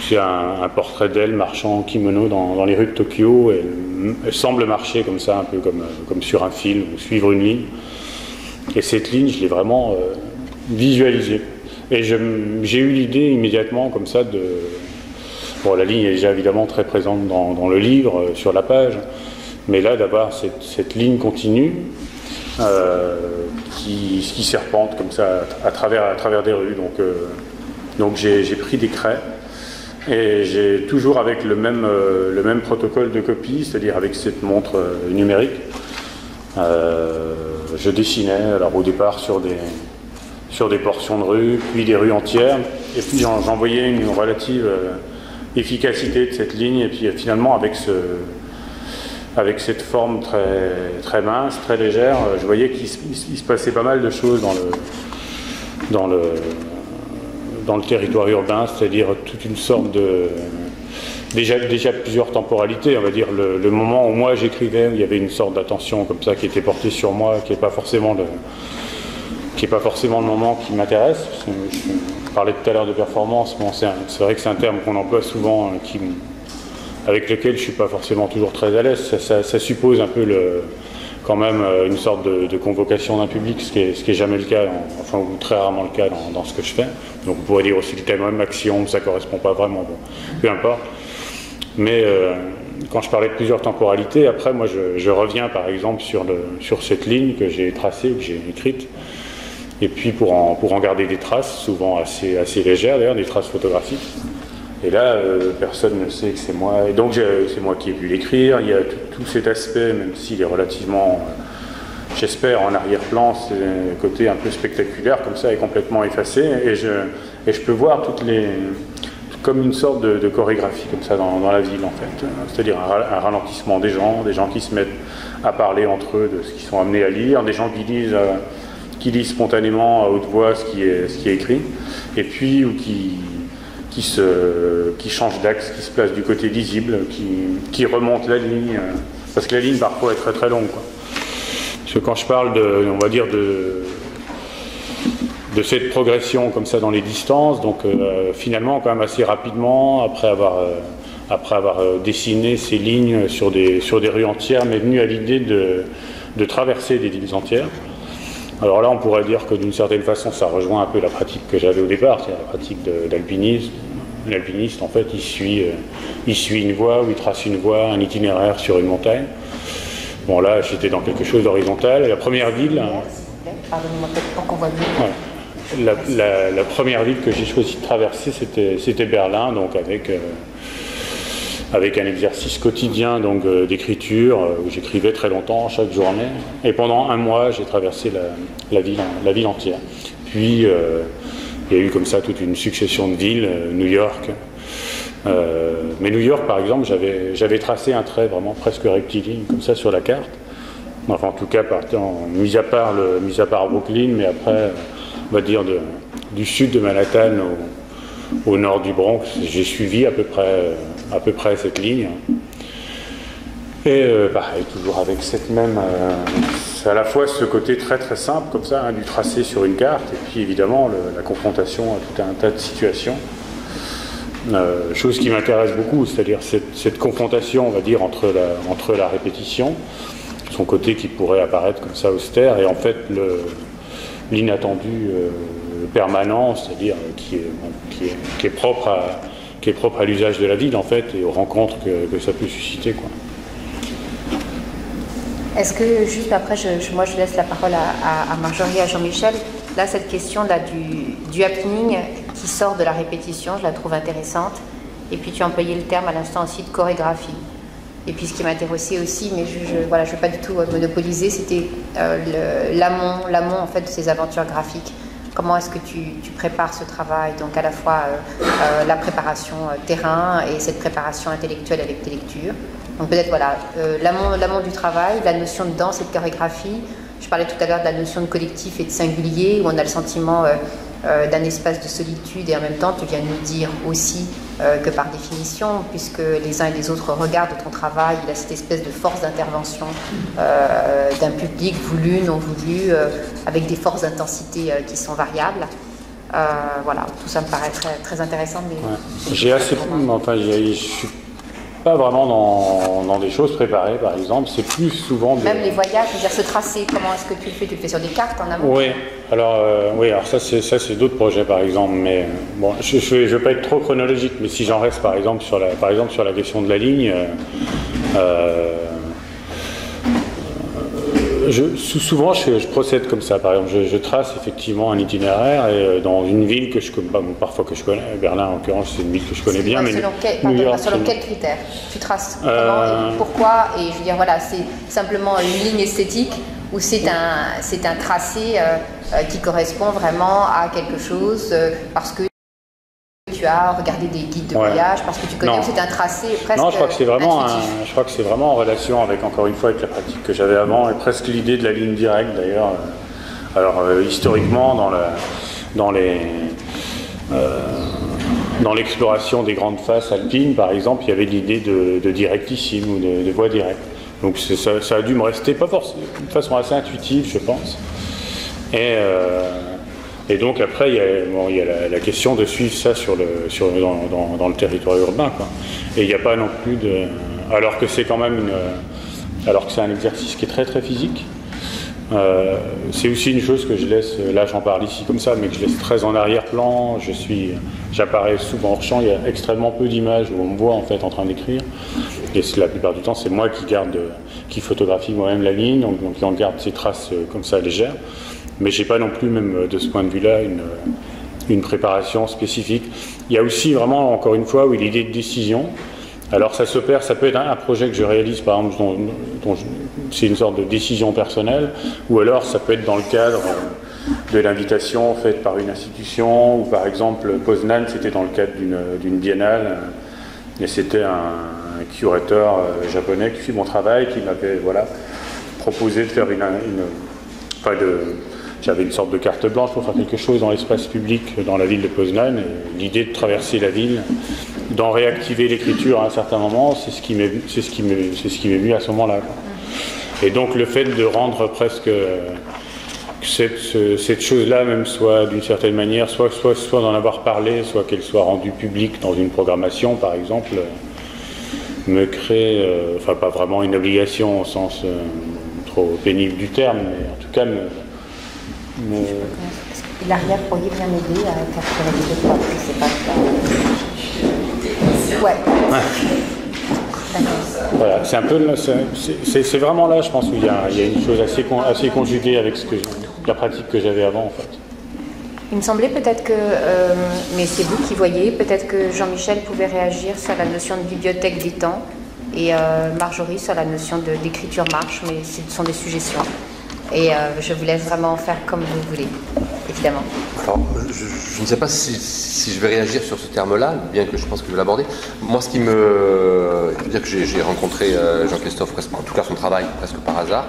c'est un, portrait d'elle marchant en kimono dans, les rues de Tokyo. Elle, semble marcher comme ça, un peu comme, comme sur un film, ou suivre une ligne. Et cette ligne, je l'ai vraiment euh, visualisée. Et j'ai eu l'idée immédiatement, comme ça, de. Bon, la ligne est déjà évidemment très présente dans, le livre, euh, sur la page. Mais là, d'avoir cette, ligne continue, euh, qui, serpente comme ça à, travers, des rues. Donc, donc j'ai pris des craies et j'ai toujours avec le même, euh, le même protocole de copie, c'est-à-dire avec cette montre euh, numérique. Euh, je dessinais alors au départ sur des, sur des portions de rue, puis des rues entières, et puis j'envoyais une relative efficacité de cette ligne, et puis finalement avec, ce, avec cette forme très, mince, très légère, je voyais qu'il se passait pas mal de choses dans le, territoire urbain, c'est-à-dire toute une sorte de... Déjà, déjà plusieurs temporalités, on va dire le, moment où moi j'écrivais, où il y avait une sorte d'attention comme ça qui était portée sur moi, qui n'est pas forcément le, qui est pas forcément le moment qui m'intéresse. Je parlais tout à l'heure de performance, c'est vrai que c'est un terme qu'on emploie souvent, euh, avec lequel je ne suis pas forcément toujours très à l'aise. ça, suppose un peu le, quand même euh, une sorte de, convocation d'un public, ce qui, est, ce qui est jamais le cas, enfin ou très rarement le cas dans, ce que je fais. Donc on pourrait dire aussi le thème même action, ça correspond pas vraiment, peu importe. Mais euh, quand je parlais de plusieurs temporalités, après moi je, reviens par exemple le, sur cette ligne que j'ai tracée, que j'ai écrite, et puis pour en, pour en garder des traces, souvent assez, assez légères d'ailleurs, des traces photographiques. Et là, euh, personne ne sait que c'est moi. Et donc, c'est moi qui ai pu l'écrire. Il y a tout, cet aspect, même s'il est relativement, euh, j'espère, en arrière-plan, c'est un côté un peu spectaculaire, comme ça, est complètement effacé. Et je, et je peux voir toutes les. comme une sorte de, chorégraphie, comme ça, dans, la ville, en fait. C'est-à-dire un, ralentissement des gens, des gens qui se mettent à parler entre eux de ce qu'ils sont amenés à lire, des gens qui lisent. Euh, qui lisent spontanément à haute voix ce qui est, ce qui est écrit, et puis ou qui, qui, se, qui change d'axe, qui se place du côté lisible, qui, remonte la ligne, parce que la ligne parfois est très très longue. Parce que quand je parle de, on va dire de, de cette progression comme ça dans les distances, donc euh, finalement quand même assez rapidement, après avoir, euh, après avoir euh, dessiné ces lignes sur des, sur des rues entières, m'est venu à l'idée de, de traverser des villes entières. Alors là, on pourrait dire que d'une certaine façon, ça rejoint un peu la pratique que j'avais au départ, c'est la pratique d'alpinisme. L'alpiniste, en fait, il suit, il suit une voie ou il trace une voie, un itinéraire sur une montagne. Bon, là, j'étais dans quelque chose d'horizontal. La première ville. Pardonnez-moi peut-être pour qu'on voit mieux la, première ville que j'ai choisi de traverser, c'était Berlin, donc avec, euh, avec un exercice quotidien donc euh, d'écriture euh, où j'écrivais très longtemps chaque journée. Et pendant un mois, j'ai traversé la, ville, entière. Puis il y a eu comme ça toute une succession de villes, New York. mais New York, par exemple, j'avais tracé un trait vraiment presque rectiligne comme ça sur la carte. Enfin, en tout cas, mis à part mis à part Brooklyn, mais après on va dire, du sud de Manhattan au, nord du Bronx. J'ai suivi à peu près, à peu près cette ligne. Et euh, pareil, toujours avec cette même. euh, à la fois ce côté très très simple, comme ça, hein, du tracé sur une carte, et puis évidemment la confrontation à tout un tas de situations. Euh, chose qui m'intéresse beaucoup, c'est-à-dire cette, confrontation, on va dire, entre la, entre la répétition, son côté qui pourrait apparaître comme ça austère, et en fait l'inattendu euh, permanent, c'est-à-dire qui est, qui, est, propre à, qui propre à l'usage de la ville en fait et aux rencontres que, ça peut susciter. Quoi. Est-ce que juste après, je, moi je laisse la parole à, Marjorie à Jean-Michel. Là, cette question là du, du happening qui sort de la répétition, je la trouve intéressante. Et puis tu as employé le terme à l'instant aussi de chorégraphie. Et puis ce qui m'intéressait aussi, mais je ne voilà, veux pas du tout euh, monopoliser, c'était euh, l'amont, l'amont en fait de ces aventures graphiques. Comment est-ce que tu, prépares ce travail? Donc à la fois euh, la préparation terrain et cette préparation intellectuelle avec tes lectures. Donc peut-être voilà, l'amont du travail, la notion de danse et de chorégraphie. Je parlais tout à l'heure de la notion de collectif et de singulier, où on a le sentiment euh, d'un espace de solitude et en même temps tu viens nous dire aussi euh, que par définition, puisque les uns et les autres regardent ton travail, il a cette espèce de force d'intervention euh, d'un public voulu, non voulu, avec des forces d'intensité qui sont variables. voilà, tout ça me paraît très, très intéressant. J'ai assez, enfin, pas vraiment dans, des choses préparées, par exemple. C'est plus souvent. Même les voyages, je veux dire, se tracer, comment est-ce que tu le fais? Tu le fais sur des cartes en amont? Oui, alors, euh, oui, alors ça, c'est, ça, c'est d'autres projets, par exemple. Mais bon, je ne vais pas être trop chronologique, mais si j'en reste, par exemple, sur la, par exemple, sur la question de la ligne. Euh, euh, je, souvent, je, procède comme ça. Par exemple, je, trace effectivement un itinéraire et, euh, dans une ville que je connais, parfois que je connais. Berlin, en l'occurrence, c'est une ville que je connais bien. mais selon, quel, selon quel critère tu traces euh, Pourquoi Et je veux dire, voilà, c'est simplement une ligne esthétique ou c'est un, un tracé euh, qui correspond vraiment à quelque chose parce que tu as regardé des guides de voyage parce que tu connais c'est un tracé presque Non, je crois que c'est vraiment, je crois que c'est vraiment en relation avec encore une fois avec la pratique que j'avais avant et presque l'idée de la ligne directe d'ailleurs. Alors euh, historiquement dans la, dans les euh, dans l'exploration des grandes faces alpines, par exemple, il y avait l'idée de, directissime ou de, voie directe. Donc ça, ça, a dû me rester, pas forcément, de façon assez intuitive, je pense. Et euh, et donc après, il y a, la, question de suivre ça sur le, sur, dans, le territoire urbain. Et il n'y a pas non plus de... Alors que c'est quand même une... Alors que c'est un exercice qui est très très physique. Euh, c'est aussi une chose que je laisse, là j'en parle ici comme ça, mais que je laisse très en arrière-plan. Je suis, j'apparais souvent hors champ. Il y a extrêmement peu d'images où on me voit en fait en train d'écrire. Et la plupart du temps, c'est moi qui garde, qui photographie moi-même la ligne, donc, donc on garde ces traces euh, comme ça légères. Mais j'ai pas non plus, même euh, de ce point de vue-là, une, euh, une, préparation spécifique. Il y a aussi vraiment, encore une fois, oui, l'idée de décision. Alors ça s'opère, ça peut être un, projet que je réalise, par exemple, c'est une sorte de décision personnelle, ou alors ça peut être dans le cadre euh, de l'invitation faite par une institution, ou par exemple Poznan, c'était dans le cadre d'une biennale, et c'était un, curateur japonais qui fit mon travail, qui m'avait voilà, proposé de faire une, une de, j'avais une sorte de carte blanche pour faire quelque chose dans l'espace public dans la ville de Poznan. L'idée de traverser la ville, d'en réactiver l'écriture à un certain moment, c'est ce qui m'est venu à ce moment-là. Et donc le fait de rendre presque cette, cette chose-là même soit d'une certaine manière, soit, soit, soit d'en avoir parlé, soit qu'elle soit rendue publique dans une programmation par exemple, me crée, euh, enfin pas vraiment une obligation au sens euh, trop pénible du terme, mais en tout cas me, me, L'arrière pourriez bien m'aider à capturer les deux fois, c'est pas le Ouais. Voilà, c'est un peu, c'est vraiment là, je pense, où il y a, il y a une chose assez, assez conjuguée avec ce que, la pratique que j'avais avant, en fait. Il me semblait peut-être que, euh, mais c'est vous qui voyez, peut-être que Jean-Michel pouvait réagir sur la notion de bibliothèque des temps et euh, Marjorie sur la notion de- d'écriture marche, mais ce sont des suggestions. Et euh, je vous laisse vraiment faire comme vous voulez, évidemment. Alors, je, ne sais pas si, je vais réagir sur ce terme-là, bien que je pense que je vais l'aborder. Moi, ce qui me. Je veux dire que j'ai rencontré euh, Jean-Christophe, en tout cas son travail, presque par hasard.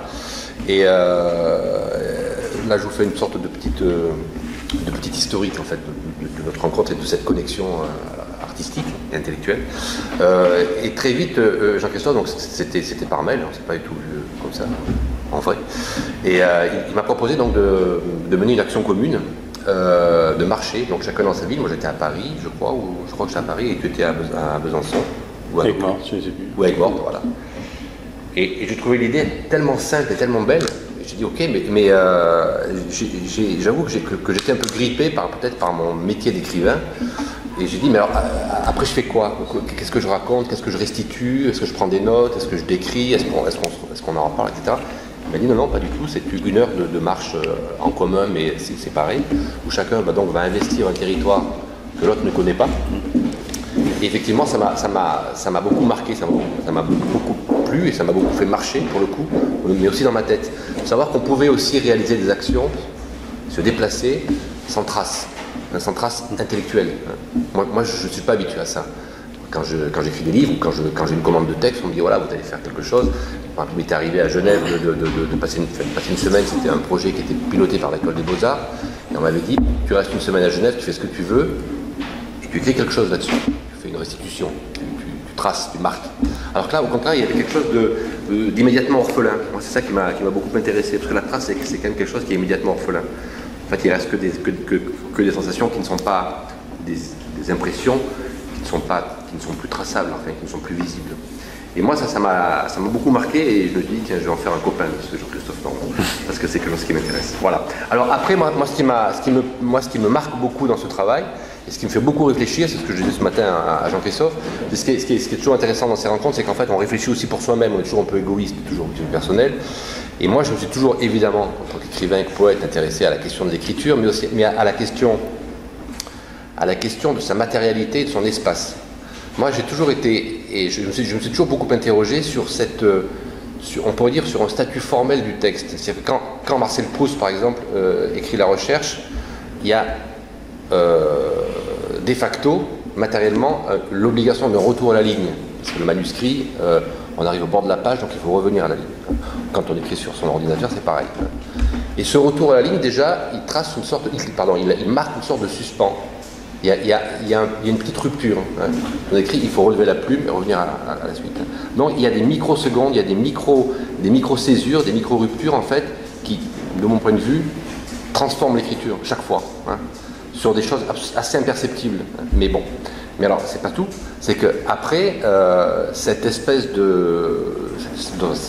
Et euh, là, je vous fais une sorte de petite, de petite historique, en fait, de, notre rencontre et de cette connexion artistique et intellectuelle. Et très vite, Jean-Christophe, donc c'était par mail, on s'est pas du tout vu comme ça, en vrai. Et euh, il, m'a proposé donc de, de mener une action commune, euh, de marcher, donc chacun dans sa ville. Moi j'étais à Paris, je crois, ou je crois que j'étais à Paris, et tu étais à, Bes- à Besançon. Ou à Avec moi, je les ai vus. ou voilà. Et, et j'ai trouvé l'idée tellement simple et tellement belle. J'ai dit ok, mais, mais euh, j'avoue que j'étais un peu grippé par peut-être par mon métier d'écrivain. Et j'ai dit mais alors après je fais quoi? Qu'est-ce que je raconte? Qu'est-ce que je restitue? Est-ce que je prends des notes? Est-ce que je décris? Est-ce qu'on est est en reparle, etc. Il m'a dit non non pas du tout. C'est une heure de, marche euh, en commun mais c'est séparé où chacun bah, donc va investir un territoire que l'autre ne connaît pas. Et effectivement, ça m'a, beaucoup marqué, ça m'a, beaucoup plu et ça m'a beaucoup fait marcher pour le coup, mais aussi dans ma tête. Savoir qu'on pouvait aussi réaliser des actions, se déplacer sans trace, hein, sans trace intellectuelle. hein. Moi, je ne suis pas habitué à ça. Quand, j'écris des livres ou quand j'ai une commande de texte, on me dit voilà, vous allez faire quelque chose. Exemple, il m'était arrivé à Genève de, passer, une, semaine, c'était un projet qui était piloté par l'école des beaux-arts. Et on m'avait dit tu restes une semaine à Genève, tu fais ce que tu veux, tu écris quelque chose là-dessus. Tu fais une restitution, tu, traces, tu marques. Alors que là, au contraire, il y avait quelque chose d'immédiatement orphelin. Moi, c'est ça qui m'a, beaucoup intéressé, parce que la trace, c'est, quand même quelque chose qui est immédiatement orphelin. En fait, il reste que des, que, que- que des sensations qui ne sont pas des, des impressions, qui ne sont pas, qui ne sont plus traçables, enfin, qui ne sont plus visibles. Et moi, ça, ça m'a, beaucoup marqué et je me dis, tiens, je vais en faire un copain de ce Jean-Christophe Normand, *laughs* parce que c'est quelque chose qui m'intéresse. Voilà. Alors après, moi, moi, ce qui ce qui me, moi, ce qui me marque beaucoup dans ce travail, et ce qui me fait beaucoup réfléchir, c'est ce que je disais ce matin à, à Jean-Christophe, ce qui, est, ce, qui est, ce qui est toujours intéressant dans ces rencontres, c'est qu'en fait, on réfléchit aussi pour soi-même, on est toujours un peu égoïste, toujours un petit peu personnel. Et moi, je me suis toujours, évidemment, en tant qu'écrivain et que poète, intéressé à la question de l'écriture, mais aussi mais à, à la question à la question de sa matérialité et de son espace. Moi, j'ai toujours été, et je me, suis, toujours beaucoup interrogé sur cette, euh, on pourrait dire sur un statut formel du texte. C'est-à-dire que quand, Marcel Proust, par exemple, euh, écrit La Recherche, il y a euh, de facto, matériellement, l'obligation d'un retour à la ligne. Parce que le manuscrit, on arrive au bord de la page, donc il faut revenir à la ligne. Quand on écrit sur son ordinateur, c'est pareil. Et ce retour à la ligne, déjà, il trace une sorte, pardon, il, il marque une sorte de suspens. Il y a, une petite rupture. hein. On écrit, il faut relever la plume et revenir à, la suite. Donc il y a des microsecondes, il y a des micro, des micro-césures, des micro-ruptures en fait, qui, de mon point de vue, transforment l'écriture chaque fois, hein, sur des choses assez imperceptibles. Mais bon. Mais alors, c'est pas tout. C'est que après euh, cette espèce de,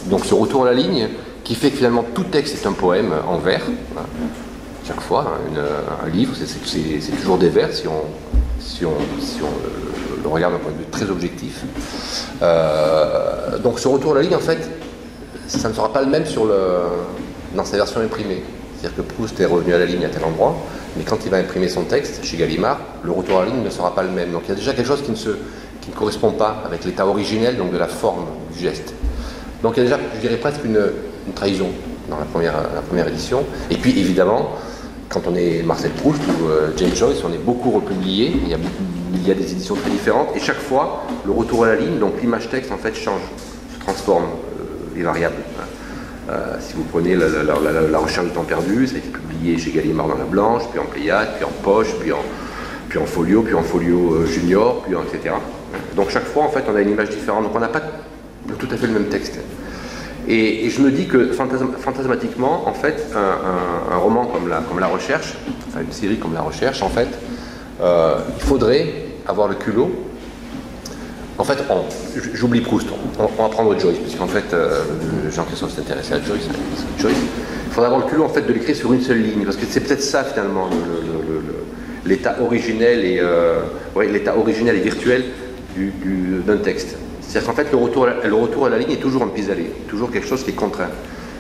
donc ce retour à la ligne, qui fait que finalement tout texte est un poème en vers. hein, chaque fois. hein, une- un livre, c'est- toujours des vers si on, le, regarde d'un point de vue très objectif. Euh, donc ce retour à la ligne, en fait, ça ne sera pas le même sur le, dans sa version imprimée. C'est-à-dire que Proust est revenu à la ligne à tel endroit, mais quand il va imprimer son texte chez Gallimard, le retour à la ligne ne sera pas le même. Donc il y a déjà quelque chose qui ne, correspond pas avec l'état originel, donc de la forme du geste. Donc il y a déjà, je dirais presque une, trahison dans la première édition. Et puis évidemment, quand on est Marcel Proust ou euh, James Joyce, on est beaucoup republié. Il y, a des éditions très différentes. Et chaque fois, le retour à la ligne, donc l'image texte en fait change, se transforme, euh, est variable. si vous prenez la, recherche du temps perdu, ça a été publié chez Gallimard dans la Blanche, puis en Pléiade, puis en Poche, puis en, puis en folio, puis en folio junior, puis en, etc. Donc chaque fois, en fait, on a une image différente. Donc on n'a pas tout à fait le même texte. Et, je me dis que fantasmatiquement, en fait, un, roman comme la, comme la Recherche, enfin une série comme La Recherche, en fait, euh, il faudrait avoir le culot. En fait, j'oublie Proust, on, va prendre Joyce, puisqu'en fait, euh, Jean-Christophe s'est intéressé à Joyce, Joyce. Il faudrait avoir le culot en fait, de l'écrire sur une seule ligne, parce que c'est peut-être ça finalement l'état originel et euh, l'état originel et virtuel d'un texte. C'est-à-dire qu'en fait, le retour, à la, le retour à la ligne est toujours un pis-aller, toujours quelque chose qui est contraint.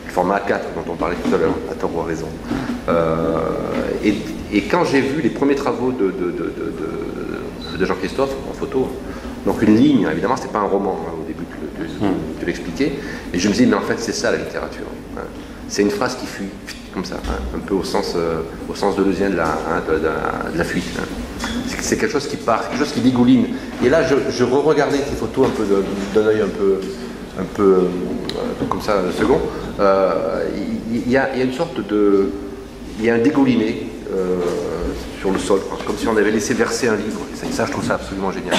Le format A4 dont on parlait tout à l'heure, à tort ou à raison. Euh, et, quand j'ai vu les premiers travaux de, de, Jean-Christophe en photo, donc une ligne, évidemment, ce n'est pas un roman hein, au début de, l'expliquer, et je me dis, mais en fait, c'est ça la littérature. Hein. C'est une phrase qui fuit, comme ça, hein, un peu au sens, euh, au sens de de la, de, la, fuite c'est quelque chose qui part, quelque chose qui dégouline. Et là, je, re-regardais ces photos un peu d'un œil un peu, un peu euh, comme ça, second. Euh, il y, a une sorte de, il y a un dégouliné sur le sol, comme si on avait laissé verser un livre. Et ça, je trouve ça absolument génial.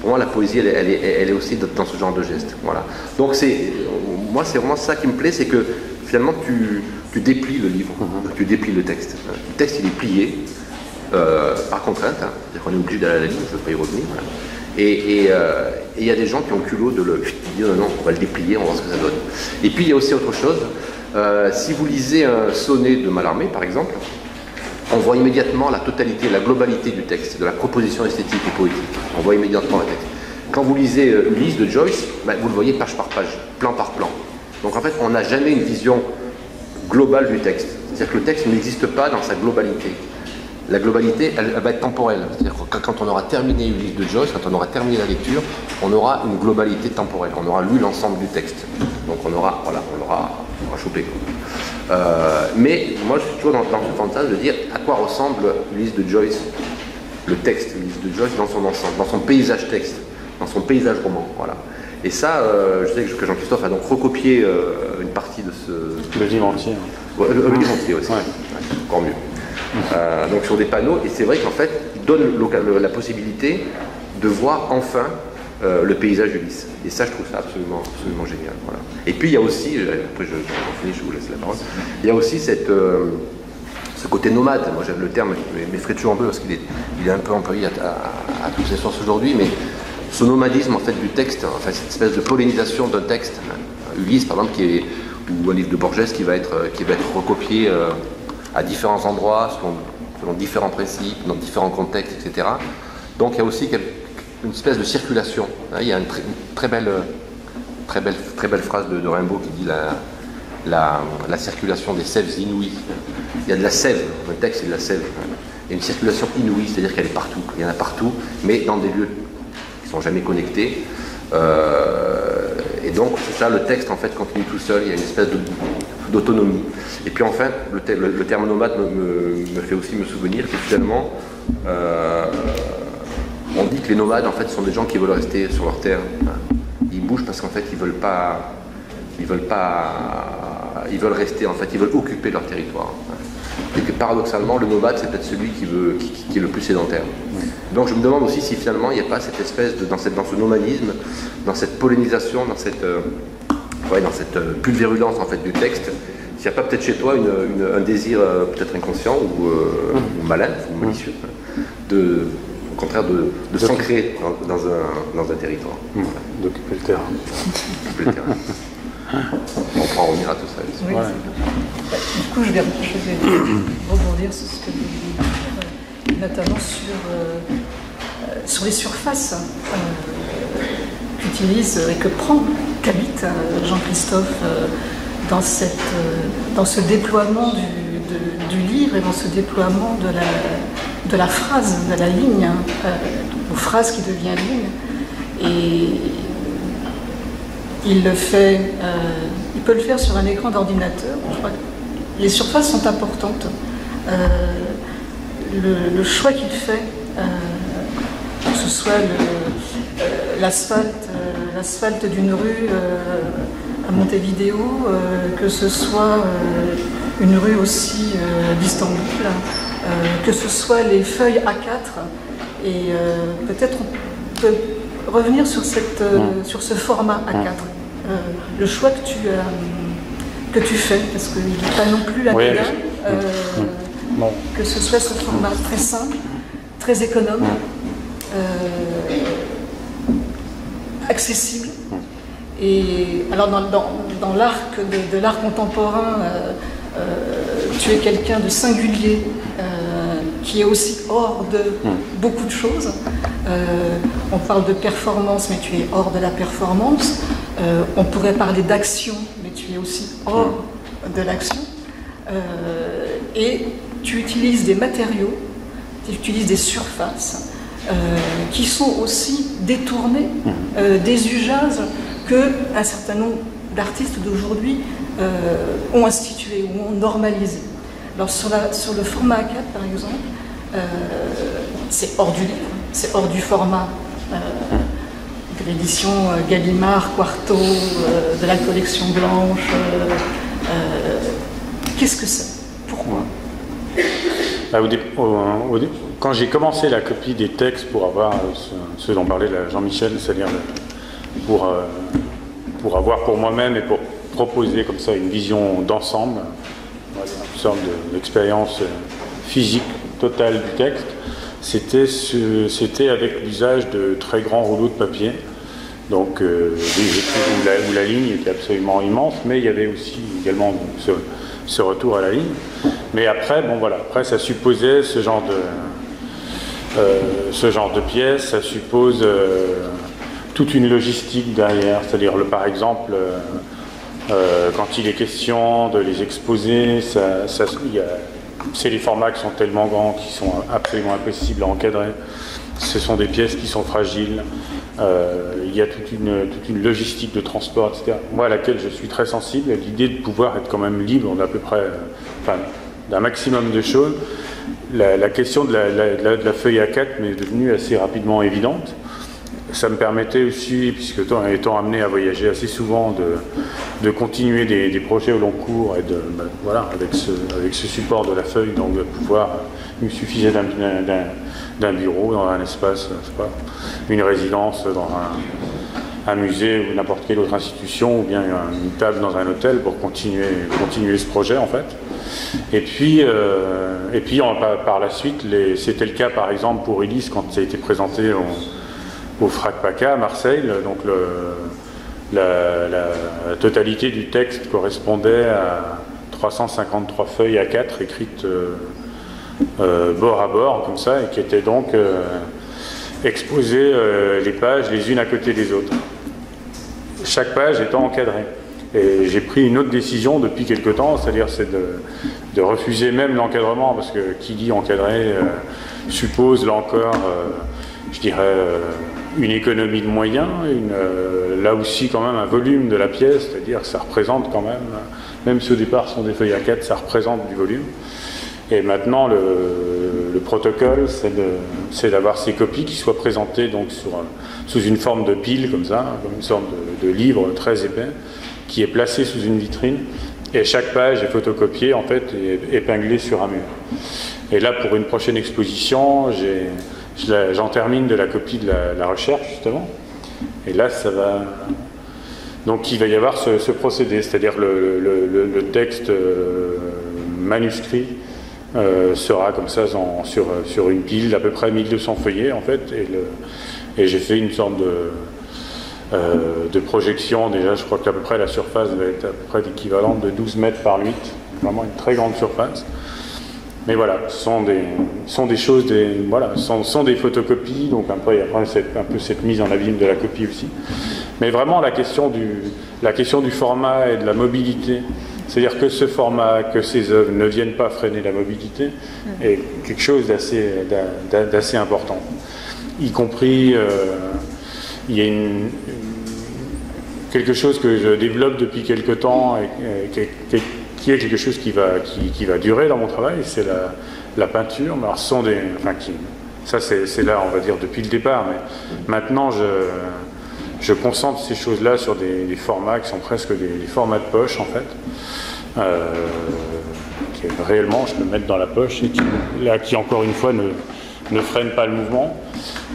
Pour moi, la poésie, elle, est, elle est aussi dans ce genre de geste. Voilà. Donc moi, c'est vraiment ça qui me plaît, c'est que finalement, tu, tu déplies le livre, mm-hmm. tu déplies le texte. Le texte, il est plié, euh, par contrainte, hein. c'est-à-dire qu'on est obligé d'aller à la ligne, je ne veux pas y revenir. Euh, et il y a des gens qui ont culot de le dire non, non, on va le déplier, on va voir ce que ça donne. Et puis il y a aussi autre chose, euh, si vous lisez un sonnet de Mallarmé par exemple, on voit immédiatement la totalité, la globalité du texte, de la proposition esthétique et poétique. On voit immédiatement le texte. Quand vous lisez Ulysse de Joyce, ben, vous le voyez page par page, plan par plan. Donc en fait, on n'a jamais une vision globale du texte. C'est-à-dire que le texte n'existe pas dans sa globalité la globalité, elle, va être temporelle. C'est-à-dire que quand on aura terminé Ulysse de Joyce, quand on aura terminé la lecture, on aura une globalité temporelle. On aura lu l'ensemble du texte. Donc on aura, voilà, on l'aura chopé. Euh, mais moi, je suis toujours dans, dans ce fantasme de dire à quoi ressemble Ulysse de Joyce, le texte Ulysse de Joyce dans son ensemble, dans son paysage texte, dans son paysage roman. Voilà. Et ça, euh, je sais que Jean-Christophe a donc recopié euh, une partie de ce. Le livre entier. le livre entier aussi. encore mieux. Euh, donc sur des panneaux, et c'est vrai qu'en fait, il donne la possibilité de voir enfin le paysage d'Ulysse. Et ça, je trouve ça absolument, absolument génial. Et puis il y a aussi, après je, je, je vous laisse la parole, il y a aussi cette, ce côté nomade. Moi, j'aime le terme, m'effraie toujours un peu parce qu'il est, il est un peu employé à, toutes les sources aujourd'hui, mais ce nomadisme en fait du texte, enfin cette espèce de pollinisation d'un texte, Ulysse par exemple, ou un livre de Borges qui va être, qui va être recopié à différents endroits, selon, différents principes, dans différents contextes, etc. Donc il y a aussi une espèce de circulation. Hein, il y a une, très, belle, très, belle, très belle phrase de, Rimbaud qui dit la, la, circulation des sèves inouïes. Il y a de la sève, le texte c'est de la sève. Il y a une circulation inouïe, c'est-à-dire qu'elle est partout. Il y en a partout, mais dans des lieux sont jamais connectés. Euh, et donc, c'est ça, le texte en fait continue tout seul, il y a une espèce d'autonomie. Et puis enfin, le, terme nomade me, fait aussi me souvenir que finalement, euh, on dit que les nomades en fait sont des gens qui veulent rester sur leur terre. Ils bougent parce qu'en fait ils veulent pas, ils veulent pas, ils veulent rester en fait, ils veulent occuper leur territoire. Et que paradoxalement, le nomade, c'est peut-être celui qui, veut, qui, est le plus sédentaire. Donc je me demande aussi si finalement il n'y a pas cette espèce de, dans, cette, dans ce nomadisme, dans cette pollinisation, dans cette, euh, dans cette euh, pulvérulence en fait du texte, s'il n'y a pas peut-être chez toi un désir euh, peut-être inconscient ou, mmh. malin ou malicieux, de, au contraire de, s'ancrer dans, un, dans, un, territoire. Mmh. D'occuper le terrain. *laughs* terrain. On pourra revenir à tout ça. Oui, Du coup, je vais, rebondir sur ce que vous dites, notamment sur, euh, sur les surfaces euh, qu'utilise et que prend, qu'habite euh, Jean-Christophe dans, cette, dans ce déploiement du, du, livre et dans ce déploiement de la, de la phrase, de la ligne, hein, aux phrases qui devient ligne. Et il le fait, euh, il peut le faire sur un écran d'ordinateur. Les surfaces sont importantes. Euh, le, choix qu'il fait, euh, que ce soit l'asphalte, l'asphalte d'une rue à Montevideo, que ce soit une rue aussi d'Istanbul, que ce soit les feuilles A4. Et peut-être on peut revenir sur, cette, sur ce format A4. le choix que tu, que tu fais, parce qu'il n'est pas non plus anodin, que ce soit ce format très simple, très économe, accessible. Et alors dans, dans, l'arc de, l'art contemporain, euh, euh, tu es quelqu'un de singulier, euh, qui est aussi hors de beaucoup de choses. On parle de performance, mais tu es hors de la performance. on pourrait parler d'action, mais tu es aussi hors de l'action. et tu utilises des matériaux, tu utilises des surfaces euh, qui sont aussi détournés euh, des usages qu'un certain nombre d'artistes d'aujourd'hui euh, ont institués ou ont normalisé. Alors sur, sur le format A4 par exemple, c'est hors du livre, c'est hors du format l'édition Gallimard, Quarto, de la collection blanche. Qu'est-ce que c'est? Pourquoi? Bah, quand j'ai commencé la copie des textes pour avoir ce, dont parlait Jean-Michel, c'est-à-dire pour, euh, pour avoir pour moi-même et pour proposer comme ça une vision d'ensemble, une sorte d'expérience physique totale du texte, c'était c'était avec l'usage de très grands rouleaux de papier. Donc, euh, où, la, où, la, ligne était absolument immense, mais il y avait aussi également ce, ce retour à la ligne. Mais après, bon voilà, après ça supposait ce genre de, euh, ce genre de pièces, ça suppose euh, toute une logistique derrière. C'est-à-dire, par exemple, euh, quand il est question de les exposer, c'est les formats qui sont tellement grands qui sont absolument impossibles à encadrer. Ce sont des pièces qui sont fragiles. il y a toute une, toute une, logistique de transport, etc. Moi, à laquelle je suis très sensible, l'idée de pouvoir être quand même libre d'à peu près, enfin, d'un maximum de choses la, question de la, feuille A4 m'est devenue assez rapidement évidente. Ça me permettait aussi, puisque étant amené à voyager assez souvent, de, continuer des, projets au long cours et de, ben, voilà, avec ce, avec ce support de la feuille, donc de pouvoir, il me suffisait d'un bureau dans un espace, pas, une résidence dans un, musée ou n'importe quelle autre institution, ou bien une table dans un hôtel pour continuer, ce projet en fait. Et puis, euh, et puis par la suite, c'était le cas par exemple pour Elise quand ça a été présenté au FRAC-PACA à Marseille. Donc la, totalité du texte correspondait à 353 feuilles à 4 écrites euh, euh, bord à bord, comme ça, et qui étaient donc exposées les pages les unes à côté des autres. Chaque page étant encadrée. Et j'ai pris une autre décision depuis quelque temps, c'est-à-dire c'est de, refuser même l'encadrement, parce que qui dit encadrer euh, suppose là encore, euh, je dirais, euh, une économie de moyens, là aussi quand même un volume de la pièce, c'est-à-dire que ça représente quand même, même si au départ sont des feuilles à 4, ça représente du volume. Et maintenant, le, protocole, c'est d'avoir ces copies qui soient présentées donc sous une forme de pile comme ça, comme une sorte de livre très épais, qui est placé sous une vitrine et chaque page est photocopiée en fait et épinglée sur un mur. Et là, pour une prochaine exposition, j'en termine de la copie de la, recherche justement. Et là, ça va. Donc, il va y avoir ce, procédé, c'est-à-dire le, le, texte euh, manuscrit euh, sera comme ça sur, une pile d'à peu près 1200 feuillets en fait, et, j'ai fait une sorte de euh, de projection. Déjà, je crois qu'à peu près la surface va être à peu près équivalente de 12 mètres par 8, vraiment une très grande surface. Mais voilà, ce sont des, sont des choses, des, voilà, sont, sont des photocopies, donc après, après c'est un peu cette mise en abîme de la copie aussi. Mais vraiment la question du, la question du format et de la mobilité, c'est-à-dire que ce format, que ces œuvres ne viennent pas freiner la mobilité, mm. est quelque chose d'assez important. Y compris, euh, il y a une, quelque chose que je développe depuis quelque temps et, qui, est quelque chose qui va, qui, va durer dans mon travail, c'est la, peinture. Alors, ce sont des, enfin, qui, ça c'est là, on va dire, depuis le départ, mais maintenant je, concentre ces choses-là sur des, formats qui sont presque des, formats de poche en fait. Euh, réellement je peux mettre dans la poche et qui, là, qui encore une fois ne, ne freinent pas le mouvement.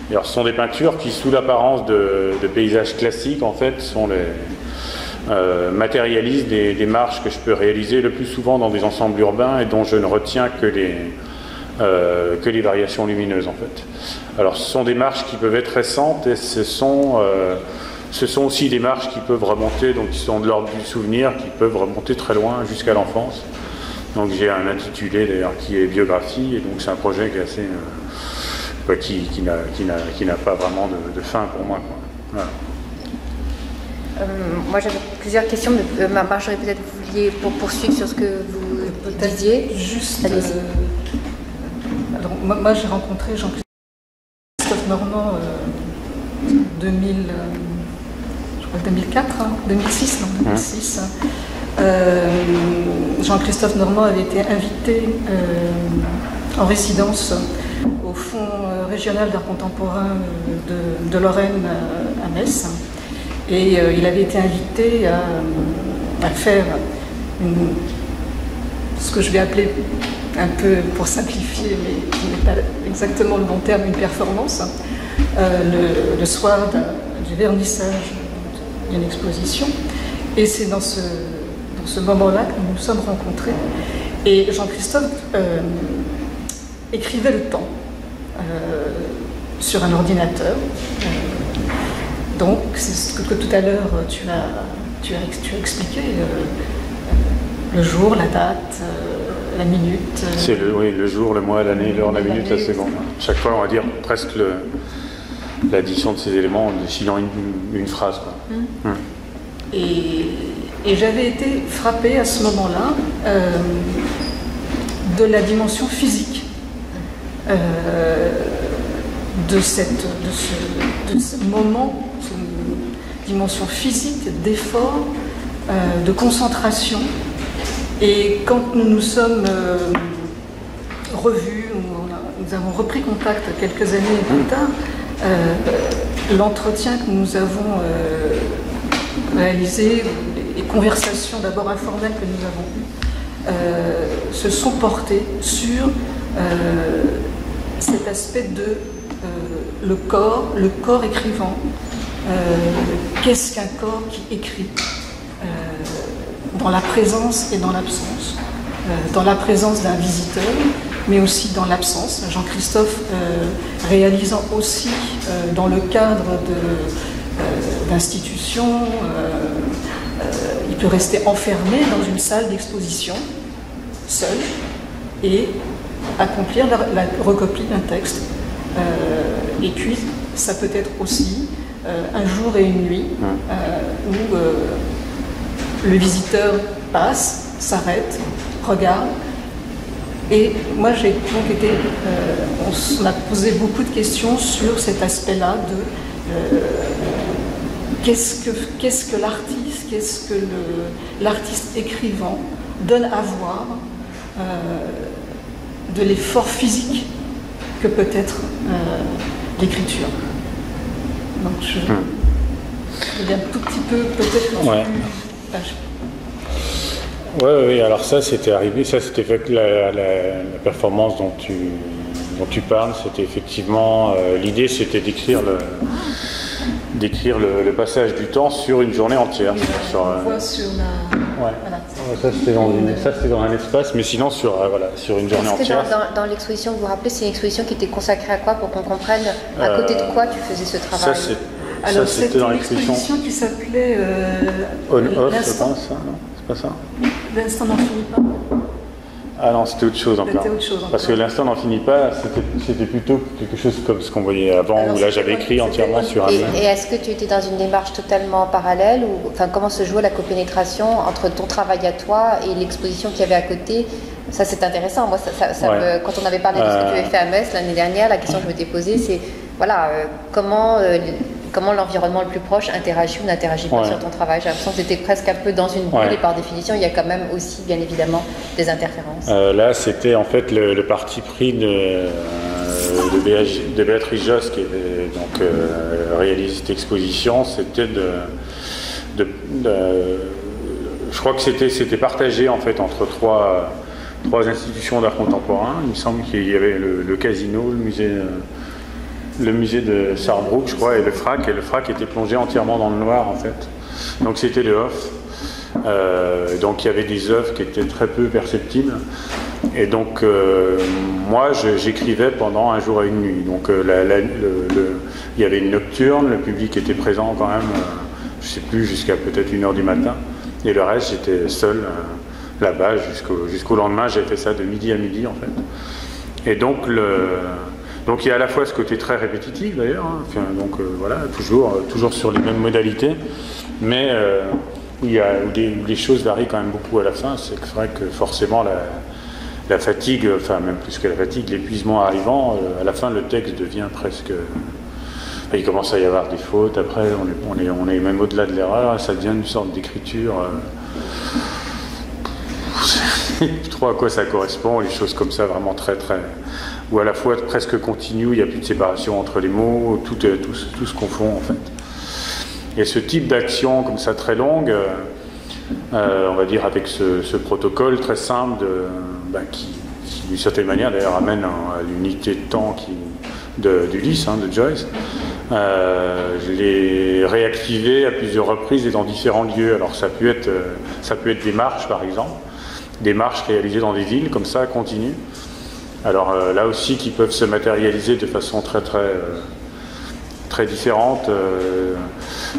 alors, ce sont des peintures qui, sous l'apparence de, paysages classiques, en fait, sont les, euh, matérialisent des, marches que je peux réaliser le plus souvent dans des ensembles urbains et dont je ne retiens que les, euh, que les variations lumineuses en fait. Alors ce sont des marches qui peuvent être récentes et ce sont, euh, ce sont aussi des marches qui peuvent remonter, donc qui sont de l'ordre du souvenir, qui peuvent remonter très loin jusqu'à l'enfance. Donc j'ai un intitulé d'ailleurs qui est biographie et donc c'est un projet qui est assez qui, qui n'a pas vraiment de, fin pour moi. Moi j'avais plusieurs questions, mais Marjorie peut-être vous vouliez pour poursuivre sur ce que vous disiez. Juste moi, j'ai rencontré Jean-Christophe Normand euh, 2000, euh, je crois 2004, 2006, non, 2006. Hein. Euh, Jean-Christophe Normand avait été invité en résidence au Fonds régional d'art contemporain de, Lorraine à Metz. Et il avait été invité à, faire ce que je vais appeler un peu pour simplifier, mais qui n'est pas exactement le bon terme, une performance, euh, le, soir du vernissage d'une exposition. Et c'est dans ce, dans ce moment-là que nous nous sommes rencontrés. Et Jean-Christophe euh, écrivait le temps euh, sur un ordinateur. Donc, c'est ce que, tout à l'heure tu as, tu, as, tu as expliqué, le jour, la date la minute euh, C'est le, oui, le jour, le mois, l'année, l'heure, la minute, la seconde. Chaque fois, on va dire presque l'addition de ces éléments en décidant une, phrase. Hum. Hum. Et, j'avais été frappée à ce moment-là euh, de la dimension physique euh, de, cette, de, ce, moment, cette dimension physique d'effort, de concentration et quand nous nous sommes euh, revus, nous avons repris contact quelques années plus tard, euh, l'entretien que nous avons euh, réalisé, les conversations d'abord informelles que nous avons eues, se sont portées sur cet aspect de le corps, le corps écrivant. Qu'est-ce qu'un corps qui écrit dans la présence et dans l'absence, euh, dans la présence d'un visiteur, mais aussi dans l'absence. Jean-Christophe euh, réalisant aussi euh, dans le cadre d'institutions, il peut rester enfermé dans une salle d'exposition, seul, et accomplir la, recopie d'un texte. et puis, ça peut être aussi un jour et une nuit où le visiteur passe, s'arrête, regarde. Et moi, j'ai donc été. Euh, on m'a posé beaucoup de questions sur cet aspect-là de euh, qu'est-ce que, qu'est-ce que l'artiste, qu'est-ce que l'artiste écrivant donne à voir euh, de l'effort physique que peut être l'écriture. Donc, je, vais un tout petit peu peut-être. Oui, oui, alors ça c'était arrivé, ça c'était fait la, la, performance dont tu, dont tu parles, c'était effectivement, euh, l'idée c'était d'écrire le d'écrire le, passage du temps sur une journée entière. Sur, euh, sur la... ouais. Ça c'était dans, dans, un espace, mais sinon sur, euh, voilà, sur une journée entière. dans, dans, l'exposition, vous vous rappelez, c'est une exposition qui était consacrée à quoi pour qu'on comprenne à côté de quoi tu faisais ce travail ça, alors, c'était dans l'exposition qui s'appelait euh, On-Off, je pense, hein, C'est pas ça L'instant n'en finit pas. Ah non, c'était autre chose encore. Autre chose Parce que l'instant n'en finit pas, c'était plutôt quelque chose comme ce qu'on voyait avant, où là j'avais écrit entièrement sur un livre. Et est-ce que tu étais dans une démarche totalement parallèle ou enfin, Comment se jouait la copénétration entre ton travail à toi et l'exposition qu'il y avait à côté? Ça c'est intéressant. Moi, ça, ça, quand on avait parlé de ce que tu avais fait à Metz l'année dernière, la question que je m'étais posée, c'est voilà, euh, comment euh, comment l'environnement le plus proche interagit ou n'interagit pas sur ton travail. J'ai l'impression que c'était presque un peu dans une bulle et par définition, il y a quand même aussi, bien évidemment, des interférences. Euh, là, c'était en fait le, parti pris de, de, Béatrice Joss qui avait donc, réalisé cette exposition, c'était de, je crois que c'était partagé en fait entre trois, trois institutions d'art contemporain. Il me semble qu'il y avait le, casino, le musée, le musée de Sarrebruck, je crois, et le FRAC. Et le FRAC était plongé entièrement dans le noir en fait. Donc c'était le off. Euh, donc il y avait des œuvres qui étaient très peu perceptibles. Et donc euh, moi j'écrivais pendant un jour et une nuit. Donc euh, il y avait une nocturne, le public était présent quand même, je ne sais plus, jusqu'à peut-être une heure du matin. Et le reste j'étais seul là-bas jusqu'au lendemain. J'ai fait ça de midi à midi en fait. Et donc le, donc il y a à la fois ce côté très répétitif d'ailleurs, hein. donc voilà, toujours, toujours sur les mêmes modalités, mais où, il les choses varient quand même beaucoup à la fin, c'est vrai que forcément la, fatigue, enfin même plus que la fatigue, l'épuisement arrivant, euh, à la fin le texte devient presque... il commence à y avoir des fautes, après on est, on est, même au-delà de l'erreur, ça devient une sorte d'écriture... *laughs* Je trop à quoi ça correspond, les choses comme ça vraiment très très... ou à la fois presque continue, il n'y a plus de séparation entre les mots, tout, tout, tout se confond en fait. Et ce type d'action comme ça très longue, euh, euh, on va dire avec ce, protocole très simple bah, qui, d'une certaine manière d'ailleurs amène à, l'unité de temps qui, d'Ulysse, hein, de Joyce, euh, je l'ai réactivé à plusieurs reprises et dans différents lieux. Alors ça peut être, ça peut être des marches par exemple, des marches réalisées dans des villes comme ça, continues. Alors là aussi qui peuvent se matérialiser de façon très très très différentes. Euh,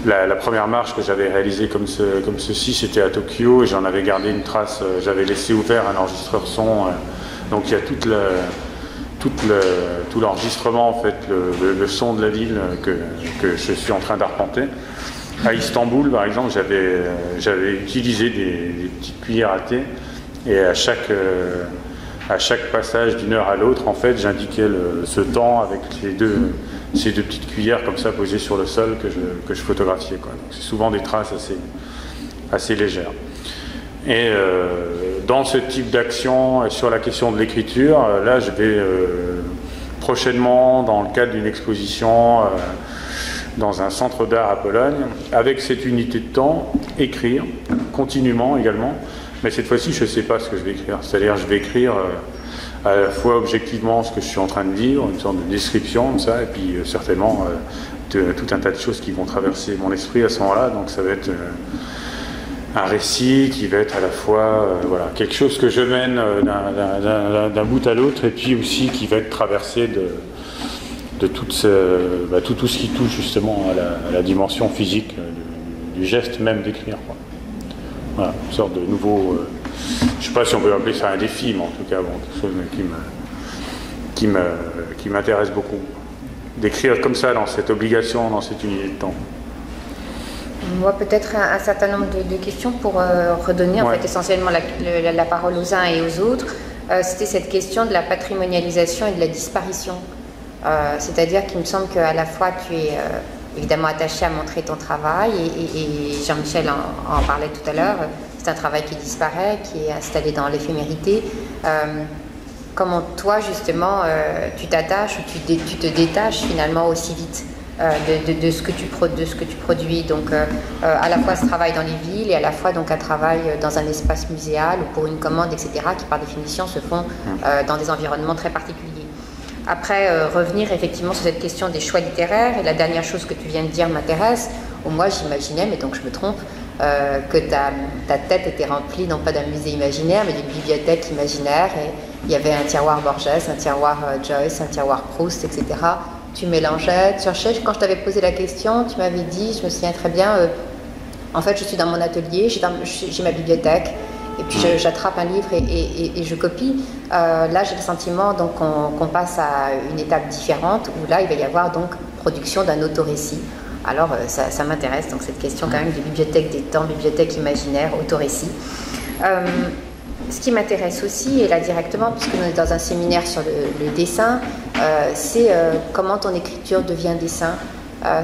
la, première marche que j'avais réalisée comme, ceci, c'était à Tokyo et j'en avais gardé une trace. Euh, j'avais laissé ouvert un enregistreur son. Euh, donc il y a toute tout l'enregistrement, en fait, le, son de la ville que, je suis en train d'arpenter. À Istanbul, par exemple, j'avais, j'avais utilisé des, petites cuillères à thé et à chaque, à chaque passage d'une heure à l'autre, en fait, j'indiquais ce temps avec ces deux petites cuillères comme ça posées sur le sol que je, que je photographiais. C'est souvent des traces assez, assez légères. Et euh, dans ce type d'action euh, sur la question de l'écriture, euh, là je vais prochainement, dans le cadre d'une exposition dans un centre d'art à Pologne, avec cette unité de temps, écrire continuellement également. Mais cette fois-ci, je ne sais pas ce que je vais écrire. C'est-à-dire, je vais écrire à la fois objectivement ce que je suis en train de dire, une sorte de description de ça, et puis euh, certainement euh, tout un tas de choses qui vont traverser mon esprit à ce moment-là. Donc ça va être euh, un récit qui va être à la fois voilà, quelque chose que je mène d'un bout à l'autre, et puis aussi qui va être traversé de, de bah, tout, tout, ce qui touche justement à la, dimension physique du, geste même d'écrire. Voilà, une sorte de nouveau je ne sais pas si on peut appeler ça un défi, mais en tout cas, quelque chose qui me, qui m'intéresse beaucoup. D'écrire comme ça, dans cette obligation, dans cette unité de temps. Moi, peut-être un, certain nombre de, questions pour euh, redonner en fait essentiellement la, parole aux uns et aux autres. Euh, c'était cette question de la patrimonialisation et de la disparition. Euh, c'est-à-dire qu'il me semble qu'à la fois tu es évidemment attaché à montrer ton travail et, Jean-Michel en, parlait tout à l'heure c'est un travail qui disparaît, qui est installé dans l'éphémérité. Euh, comment toi, justement, euh, tu t'attaches ou tu, te détaches finalement aussi vite euh, de, ce que tu de ce que tu produis? Donc, à la fois ce travail dans les villes et à la fois donc un travail dans un espace muséal ou pour une commande, etc., qui par définition se font dans des environnements très particuliers. Après, revenir effectivement sur cette question des choix littéraires, et la dernière chose que tu viens de dire m'intéresse, ou moi j'imaginais, mais donc je me trompe, euh, que ta, tête était remplie non pas d'un musée imaginaire, mais d'une bibliothèque imaginaire. Et il y avait un tiroir Borges, un tiroir euh, Joyce, un tiroir Proust, etc. Tu mélangeais, tu cherchais. Quand je t'avais posé la question, tu m'avais dit, je me souviens très bien, euh, en fait, je suis dans mon atelier, j'ai ma bibliothèque, et puis j'attrape un livre et, je copie. là, j'ai le sentiment donc qu'on passe à une étape différente où là, il va y avoir donc production d'un autorécit. Alors euh, ça, m'intéresse, donc cette question quand même de bibliothèque des temps, bibliothèque imaginaire, autorécit. Euh, ce qui m'intéresse aussi, et là directement, puisque nous sommes dans un séminaire sur le, dessin, euh, c'est comment ton écriture devient dessin,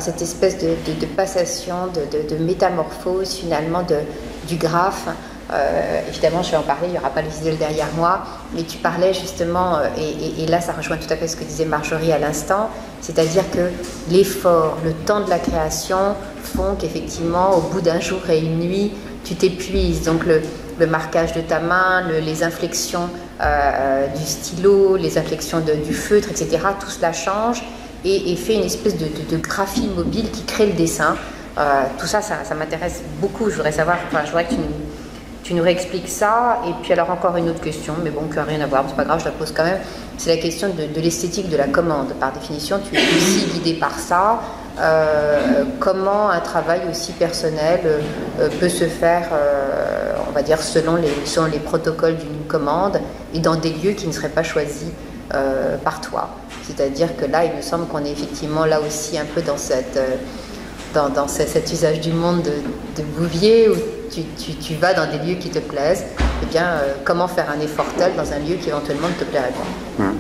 cette espèce de, passation, de, métamorphose finalement du graphe euh, évidemment, je vais en parler, il n'y aura pas le visuel derrière moi, mais tu parlais justement, euh, et, là ça rejoint tout à fait ce que disait Marjorie à l'instant, c'est-à-dire que l'effort, le temps de la création font qu'effectivement, au bout d'un jour et une nuit, tu t'épuises. Donc le, marquage de ta main, les inflexions euh, du stylo, les inflexions du feutre, etc., tout cela change et, fait une espèce de, graphie mobile qui crée le dessin. tout ça, ça, m'intéresse beaucoup. Je voudrais savoir, enfin, je voudrais que tu tu nous réexpliques ça. Et puis alors encore une autre question, mais bon, qui n'a rien à voir, c'est pas grave, je la pose quand même. C'est la question de, l'esthétique de la commande. Par définition, tu es aussi guidé par ça. Euh, comment un travail aussi personnel euh, peut se faire, euh, on va dire, selon les, protocoles d'une commande et dans des lieux qui ne seraient pas choisis par toi. C'est-à-dire que là, il me semble qu'on est effectivement là aussi un peu dans cette dans, cet usage du monde de, Bouvier tu, vas dans des lieux qui te plaisent, eh bien, euh, comment faire un effort tel dans un lieu qui éventuellement ne te plairait pas hum.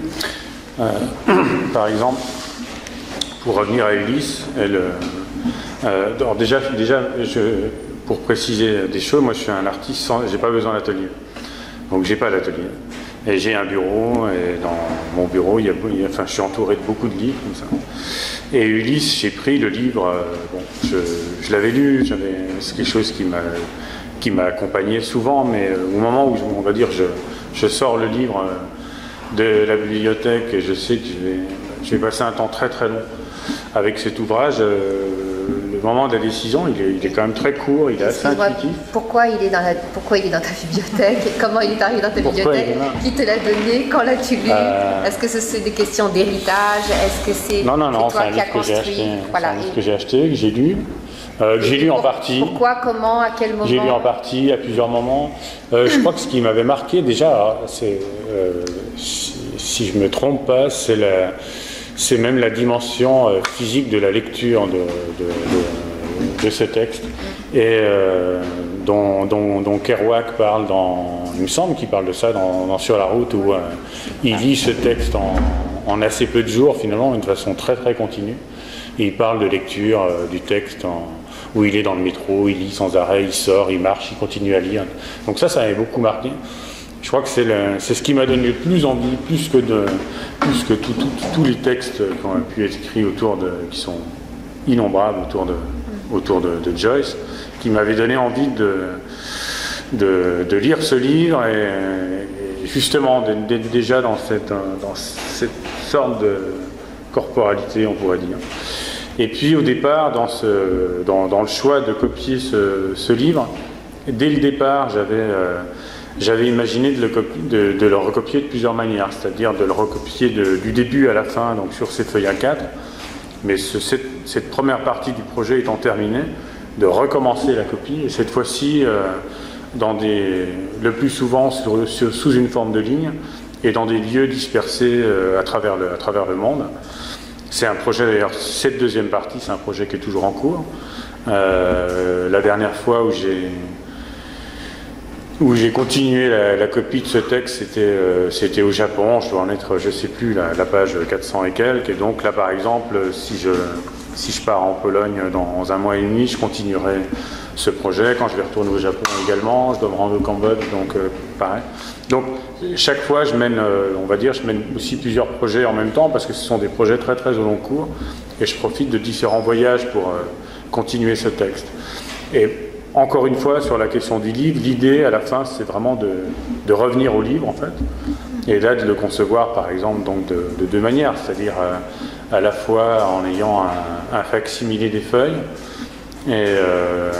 euh, *clears throat* Par exemple, pour revenir à Ulysse, elle, euh, déjà, déjà je, pour préciser des choses, moi je suis un artiste, j'ai pas besoin d'atelier. Donc j'ai pas d'atelier. Et j'ai un bureau, et dans mon bureau, il y a, enfin, je suis entouré de beaucoup de livres comme ça. Et Ulysse, j'ai pris le livre, euh, bon, je, l'avais lu, c'est quelque chose qui m'a qui m'a accompagné souvent, mais euh, au moment où, on va dire, je, je sors le livre euh, de la bibliothèque et je sais que je vais, je vais passer un temps très très long avec cet ouvrage, moment de la décision, il est, quand même très court, il est assez intuitif. Pourquoi il est dans, la, pourquoi il est dans ta bibliothèque Comment il est arrivé dans ta bibliothèque Qui te l'a donné Quand l'as-tu lu euh, Est-ce que ce sont des questions d'héritage Est-ce que c'est non, non, non, toi qui as construit Voilà. C'est un livre que j'ai acheté, que j'ai lu. Euh, j'ai lu en partie. Pourquoi, comment, à quel moment J'ai lu en partie, à plusieurs moments. Euh, je crois que ce qui m'avait marqué déjà, c'est, si, je ne me trompe pas, c'est la, c'est même la dimension euh, physique de la lecture de, ce texte, et euh, dont, Kerouac parle dans, il me semble qu'il parle de ça dans, Sur la route, où euh, il lit ce texte en, assez peu de jours, finalement, d'une façon très très continue. Il parle de lecture du texte où il est dans le métro, il lit sans arrêt, il sort, il marche, il continue à lire. Donc ça, ça m'avait beaucoup marqué je crois que c'est ce qui m'a donné le plus envie, plus que, plus que tous les textes qui ont pu écrits autour de, qui sont innombrables autour de, autour de, Joyce, qui m'avait donné envie de, de, lire ce livre et, justement d'être déjà dans cette, dans cette sorte de corporalité, on pourrait dire. Et puis au départ, dans, ce, dans, le choix de copier ce, ce, livre, dès le départ, j'avais... Euh, j'avais imaginé de le, recopier de plusieurs manières, c'est-à-dire de le recopier du début à la fin, donc sur cette feuille A4. Mais cette, première partie du projet étant terminée, de recommencer la copie, et cette fois-ci, euh, le plus souvent sous une forme de ligne, et dans des lieux dispersés euh, à, travers le, à travers le monde. C'est un projet, d'ailleurs, cette deuxième partie, c'est un projet qui est toujours en cours. Euh, la dernière fois où j'ai où j'ai continué la, copie de ce texte, c'était euh, c'était au Japon, je dois en être, je sais plus, la, page 400 et quelques. Et donc là, par exemple, si je, si je pars en Pologne dans un mois et demi, je continuerai ce projet. Quand je vais retourner au Japon également, je dois me rendre au Cambodge, donc euh, pareil. Donc chaque fois, je mène, euh, on va dire, je mène aussi plusieurs projets en même temps parce que ce sont des projets très très au long cours et je profite de différents voyages pour continuer ce texte. Et encore une fois, sur la question du livre, l'idée à la fin, c'est vraiment de, revenir au livre, en fait, et là de le concevoir, par exemple, donc de, deux manières, c'est-à-dire euh, à la fois en ayant un, facsimilé des feuilles, et, euh,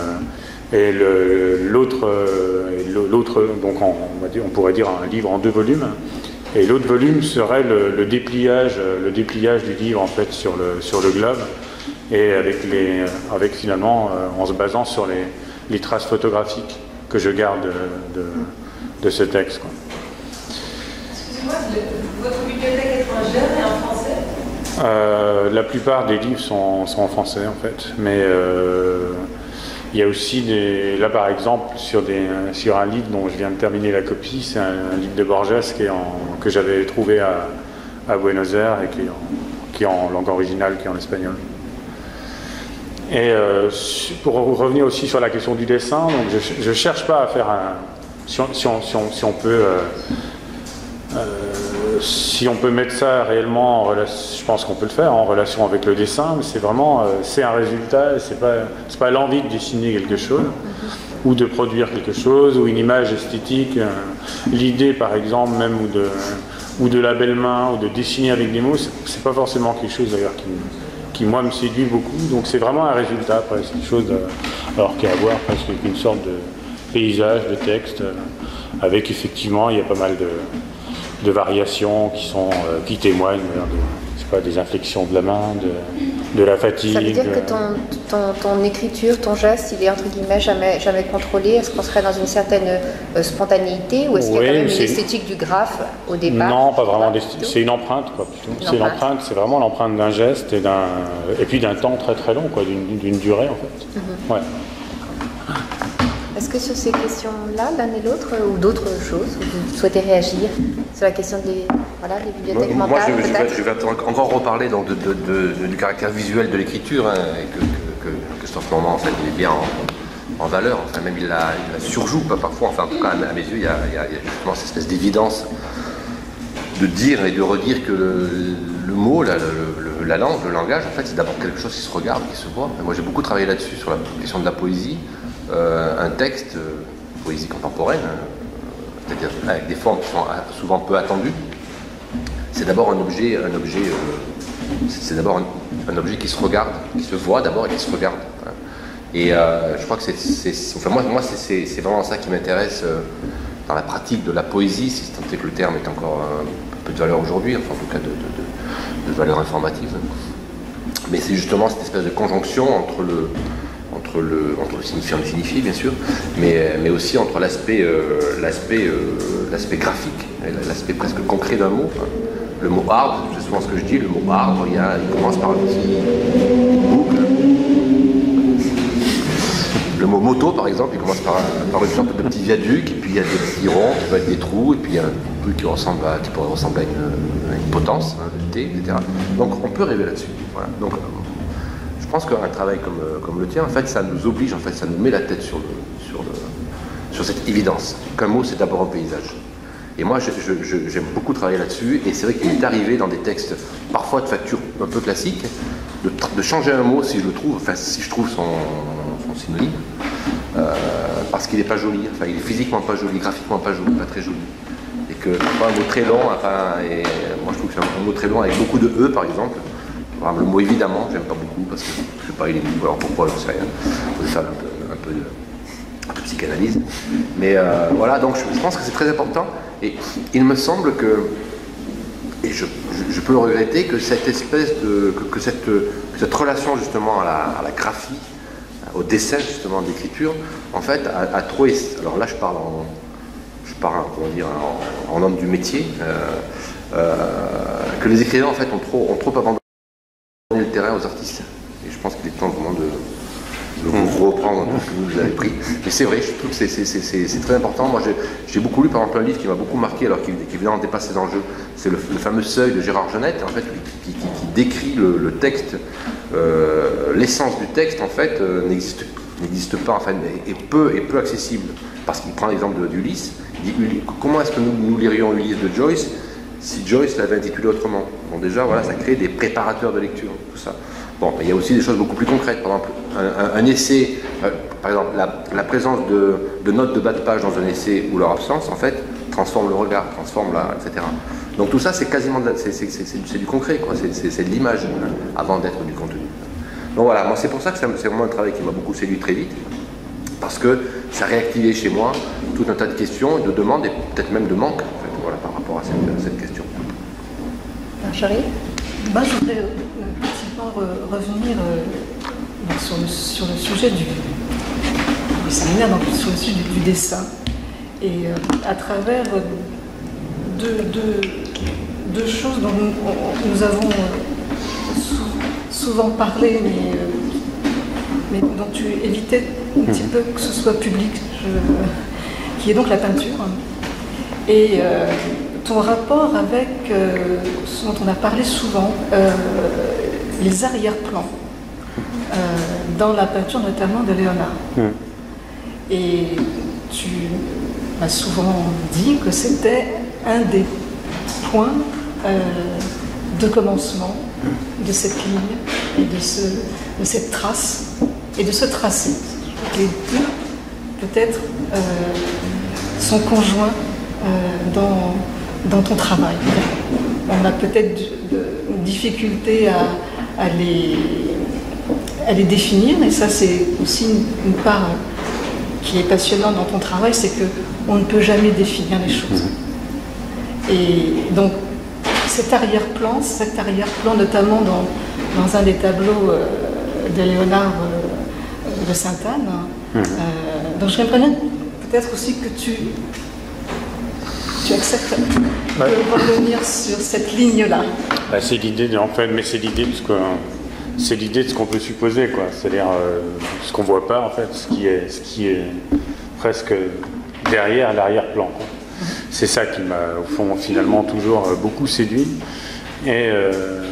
et l'autre, l'autre, donc on, pourrait dire un livre en deux volumes, et l'autre volume serait le, dépliage, le dépliage du livre en fait sur le, sur le globe, et avec, les, avec finalement, euh, en se basant sur les, les traces photographiques que je garde de, ce texte. Excusez-moi, votre bibliothèque étrangère est en français? Euh, La plupart des livres sont, en français en fait, mais euh, il y a aussi des. Là par exemple, sur, des, sur un livre dont je viens de terminer la copie, c'est un, livre de Borges qui est en, que j'avais trouvé à, à, Buenos Aires et qui est, en, qui est en langue originale, qui est en espagnol. Et euh, pour revenir aussi sur la question du dessin, donc je ne cherche pas à faire on, si on- si on- si on peut, euh, euh, si on peut mettre ça réellement en relation, je pense qu'on peut le faire en relation avec le dessin, mais c'est vraiment, c'est un résultat, c'est pas, pas l'envie de dessiner quelque chose ou de produire quelque chose ou une image esthétique, l'idée par exemple même ou de, ou de la belle main ou de dessiner avec des mots, c'est- pas forcément quelque chose d'ailleurs qui, me- qui moi me séduit beaucoup. Donc c'est vraiment un résultat après, c'est chose de- alors qu'il y a à voir presque qu'une sorte de paysage, de texte, euh, avec effectivement il y a pas mal de, variations qui sont euh, qui témoignent d'ailleurs, de, pas, des inflexions de la main, de, de la fatigue. Ça veut dire que ton, ton, ton écriture, ton geste, il est entre guillemets jamais, jamais contrôlé? Est-ce qu'on serait dans une certaine euh, spontanéité ou est-ce qu'il y a Oui, quand même une c'est- esthétique du graphe au départ? Non, pas vraiment. C'est une empreinte, quoi, C'est empreinte. l'empreinte, c'est vraiment l'empreinte d'un geste et et puis d'un temps très très long, quoi, d'une durée en fait. Mhm. Ouais. Est-ce que sur ces questions-là, l'un et l'autre, euh, ou d'autres choses, vous souhaitez réagir sur la question des, voilà, des bibliothèques Moi, mentales je, je vais, peut-être je vais encore reparler donc, de- de- de- du caractère visuel de l'écriture, hein, et que, que, que Christophe Normand en fait, il est bien en, en valeur, enfin, même il la, il la surjoue parfois, enfin, en tout cas à mes yeux, il y a, il y justement cette espèce d'évidence de dire et de redire que le, le mot, la, le- le- la langue, le langage, en fait, c'est d'abord quelque chose qui se regarde, qui se voit. Moi, j'ai beaucoup travaillé là-dessus, sur la question de la poésie. Euh, un texte, euh, poésie contemporaine, euh, c'est-à-dire avec des formes qui sont souvent peu attendues, c'est d'abord un objet, un objet, c'est d'abord un, objet qui se regarde, qui se voit d'abord et qui se regarde. Voilà. Et je crois que c'est, enfin moi, c'est, vraiment ça qui m'intéresse dans la pratique de la poésie, si tant est que le terme est encore un peu de valeur aujourd'hui, enfin en tout cas de valeur informative. Mais c'est justement cette espèce de conjonction entre le, entre le, signifiant et le signifié, bien sûr, mais, mais aussi entre l'aspect, euh, euh, graphique, l'aspect presque concret d'un mot. hein. Le mot arbre, c'est souvent ce que je dis, le mot arbre, il, y il commence par un petit boucle. Le mot moto, par exemple, il commence par, un- par une sorte de petit viaduc, et puis il y a des petits ronds peuvent être des trous, et puis il y a un truc qui, ressemble à, qui pourrait ressembler à une, potence, hein, de T, etc. Donc on peut rêver là-dessus. Voilà. Donc, euh, pense qu'un travail comme, euh, comme le tien, en fait, ça nous oblige, en fait, ça nous met la tête sur, cette évidence qu'un mot, c'est d'abord un paysage. Et moi, je- je- je- j'aime beaucoup travailler là-dessus, et c'est vrai qu'il m'est arrivé dans des textes, parfois de facture un peu classique, de, changer un mot si je le trouve, enfin, si je trouve son, son synonyme, euh, parce qu'il n'est pas joli, enfin, il est physiquement pas joli, graphiquement pas joli, pas très joli. Et que parfois, un mot très long, enfin, et moi je trouve que c'est un mot très long avec beaucoup de E par exemple. Le mot évidemment, j'aime pas beaucoup parce que je sais pas, il est alors pourquoi, j'en sais rien. Faut faire un peu, de, psychanalyse. Mais euh, voilà, donc je, pense que c'est très important. Et il me semble que, et je, je- je peux le regretter, que cette espèce de. que, cette, cette relation justement à la, à la graphie, au dessin justement d'écriture, en fait, a, a trop. Alors là, je parle en. Je parle, comment dire, en, en homme du métier. euh, euh, que les écrivains, en fait, ont trop, ont trop abandonné aux artistes. Et je pense qu'il est temps vraiment de, vous reprendre ce que vous avez pris. Mais c'est vrai, je trouve que c'est- très important. Moi, j'ai- beaucoup lu, par exemple, un livre qui m'a beaucoup marqué, alors qu'il qui évidemment dépasse ses enjeux. C'est le, fameux Seuil de Gérard Genette, en fait, qui, qui- qui décrit le, texte, euh, l'essence du texte, en fait, euh, n'existe n'existe pas, enfin, est est peu, est peu accessible. Parce qu'il prend l'exemple d'Ulysse. Il dit, comment est-ce que nous, nous lirions Ulysse de Joyce si Joyce l'avait intitulé autrement Bon, déjà, voilà, ça crée des préparateurs de lecture, tout ça. Bon, mais il y a aussi des choses beaucoup plus concrètes. Par exemple, un, essai, euh, par exemple, la, présence de, notes de bas de page dans un essai ou leur absence, en fait, transforme le regard, transforme la, etc. Donc tout ça, c'est quasiment c'est, du concret, quoi. C'est, de l'image hein, avant d'être du contenu. Donc voilà, moi c'est pour ça que c'est vraiment un travail qui m'a beaucoup séduit très vite, parce que ça réactivait chez moi tout un tas de questions de demandes et peut-être même de manques, en fait, voilà, par rapport à cette, à cette question. Marjorie Moi, je voudrais euh, effectivement re- revenir euh, donc sur, le, sur le sujet du, du séminaire, donc sur le sujet du, du dessin. Et euh, à travers euh, deux, deux- deux choses dont nous, on- nous avons euh, sou- souvent parlé, mais, euh, mais dont tu évitais un petit peu que ce soit public, je- qui est donc la peinture. Et euh, ton rapport avec euh, ce dont on a parlé souvent, euh, les arrière-plans, euh, dans la peinture notamment de Léonard. Et tu, m'a souvent dit que c'était un des points de commencement de cette ligne et de, ce, de cette trace et de ce tracé. Les deux, peut-être, sont conjoints dans, dans ton travail. On a peut-être une difficulté à, à, les, à les définir, et ça c'est aussi une, une part qui est passionnante dans ton travail, c'est que on ne peut jamais définir les choses. Et donc cet arrière-plan, cet arrière-plan notamment dans, dans, un des tableaux euh, de Léonard euh, de Sainte-Anne, euh, donc j'aimerais bien peut-être aussi que tu, Ouais. de revenir sur cette ligne-là. Bah, c'est l'idée, en fait, mais c'est l'idée de ce qu'on, c'est l'idée de ce qu'on peut supposer, quoi. C'est-à-dire euh, ce qu'on voit pas, en fait, ce qui est, ce qui est presque derrière l'arrière-plan. C'est ça qui m'a, au fond, finalement toujours euh, beaucoup séduit. Et, euh,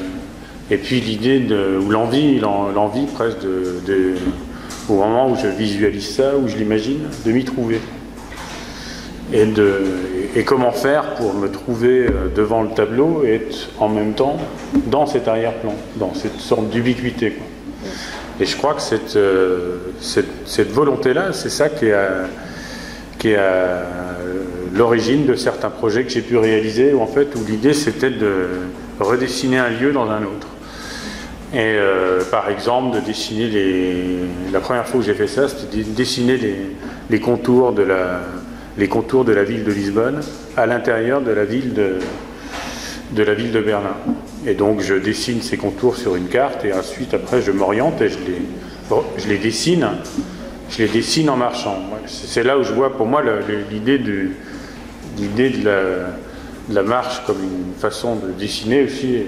et puis l'idée de, ou l'envie, l'en- l'envie presque de, de- au moment où je visualise ça, où je l'imagine, de m'y trouver et, de, et comment faire pour me trouver euh, devant le tableau et être en même temps dans cet arrière-plan, dans cette sorte d'ubiquité. Et je crois que cette, euh, cette, volonté-là, c'est ça qui est, à, à l'origine de certains projets que j'ai pu réaliser, où en fait, où l'idée c'était de redessiner un lieu dans un autre. Et euh, par exemple, de dessiner les. La première fois que j'ai fait ça, c'était de dessiner les contours de la, les contours de la ville de Lisbonne à l'intérieur de la ville de, de la ville de Berlin. Et donc, je dessine ces contours sur une carte et ensuite, après, je m'oriente et je les, je les dessine. Je les dessine en marchant. C'est là où je vois, pour moi, l'idée de la, marche comme une façon de dessiner aussi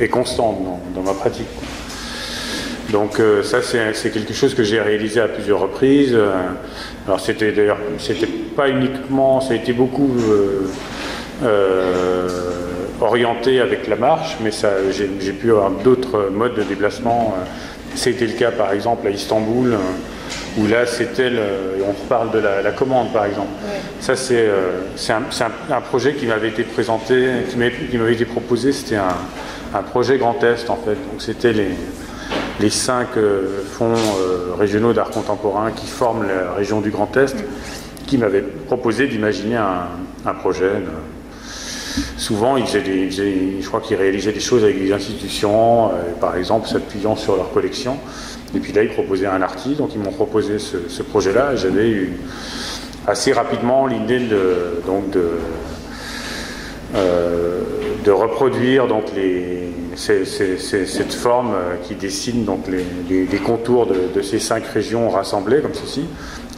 est, constante dans, ma pratique. Donc euh, ça c'est c'est quelque chose que j'ai réalisé à plusieurs reprises. Alors c'était d'ailleurs c'était pas uniquement, ça a été beaucoup euh, euh, orienté avec la marche, mais ça j'ai pu avoir d'autres modes de déplacement. Euh, C'était le cas par exemple à Istanbul, où là c'était le- on reparle de la, la commande par exemple. Ça c'est c'est un, un- un projet qui m'avait été présenté, qui m'avait qui m'avait été proposé, c'était un, un projet Grand Est en fait. Donc c'était les les cinq euh, fonds euh, régionaux d'art contemporain qui forment la région du Grand Est, qui m'avaient proposé d'imaginer un, projet. de- souvent, ils faisaient des- je crois qu'ils réalisaient des choses avec des institutions, euh, par exemple s'appuyant sur leur collection. Et puis là, ils proposaient un artiste, donc ils m'ont proposé ce, projet-là. et J'avais eu assez rapidement l'idée de, euh, de reproduire donc les, cette forme euh, qui dessine donc les, contours de, ces cinq régions rassemblées comme ceci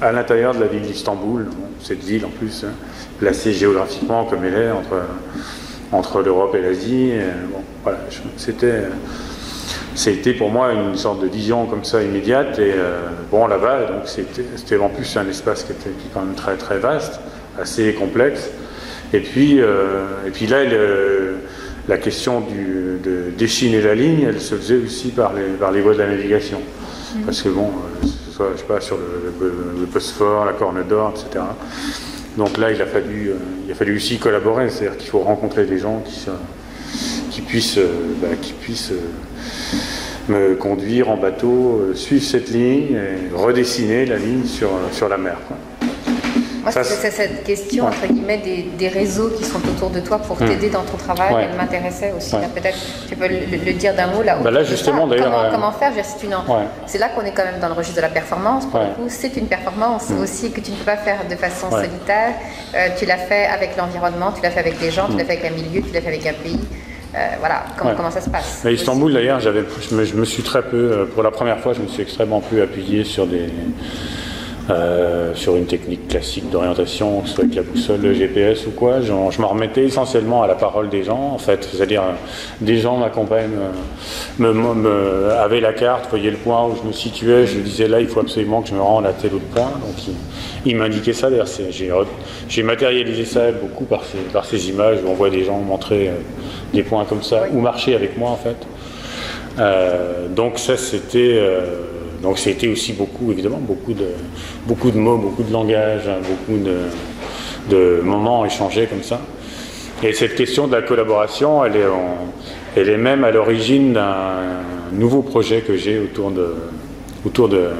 à l'intérieur de la ville d'Istanbul. Bon, cette ville en plus hein, placée géographiquement comme elle est entre, entre l'Europe et l'Asie. c'était pour moi une sorte de vision comme ça immédiate et euh, bon là-bas donc c'était en plus un espace qui était qui est quand même très très vaste assez complexe et puis euh, et puis là le- la question du, de dessiner la ligne elle se faisait aussi par les par les voies de la navigation parce que bon euh, que ce soit je sais pas sur le, le, le Bosphore la Corne d'Or etc donc là il a fallu euh, il a fallu aussi collaborer c'est-à-dire qu'il faut rencontrer des gens qui se- qui puissent, bah, qui puissent me conduire en bateau, suivre cette ligne et redessiner la ligne sur, sur la mer. quoi. Moi, c'est cette question, Ouais. entre guillemets, des, des réseaux qui sont autour de toi pour Hmm. t'aider dans ton travail, Ouais. elle m'intéressait aussi. Ouais. là. Peut-être tu peux le, le dire d'un mot là. Bah là, justement, d'ailleurs, Comment, euh, comment faire c'est une- Ouais. C'est là qu'on est quand même dans le registre de la performance. Pour le coup, c'est une performance aussi que tu ne peux pas faire de façon solitaire. Euh, tu l'as fait avec l'environnement, tu l'as fait avec des gens, Hmm. tu l'as fait avec un milieu, tu l'as fait avec un pays. Euh, voilà, comment, Ouais. comment ça se passe À Istanbul, d'ailleurs, j'avais, je me, je me suis très peu, pour la première fois, je me suis extrêmement peu appuyé sur des, euh, sur une technique classique d'orientation, que ce soit avec la boussole, le GPS ou quoi. Je, je m'en remettais essentiellement à la parole des gens, en fait. C'est-à-dire, des gens m'accompagnent, euh, me, me, me- avaient la carte, voyaient le point où je me situais, je disais là, il faut absolument que je me rende à tel autre point. Donc, ils, ils m'indiquaient ça. D'ailleurs, j'ai matérialisé ça beaucoup par ces, par ces images où on voit des gens montrer euh, des points comme ça, ou marcher avec moi, en fait. Euh, donc ça, c'était... euh, donc c'était aussi beaucoup, évidemment, beaucoup de, beaucoup de mots, beaucoup de langage, hein, beaucoup de, moments échangés comme ça. Et cette question de la collaboration, elle est, elle est même à l'origine d'un nouveau projet que j'ai autour de, autour de,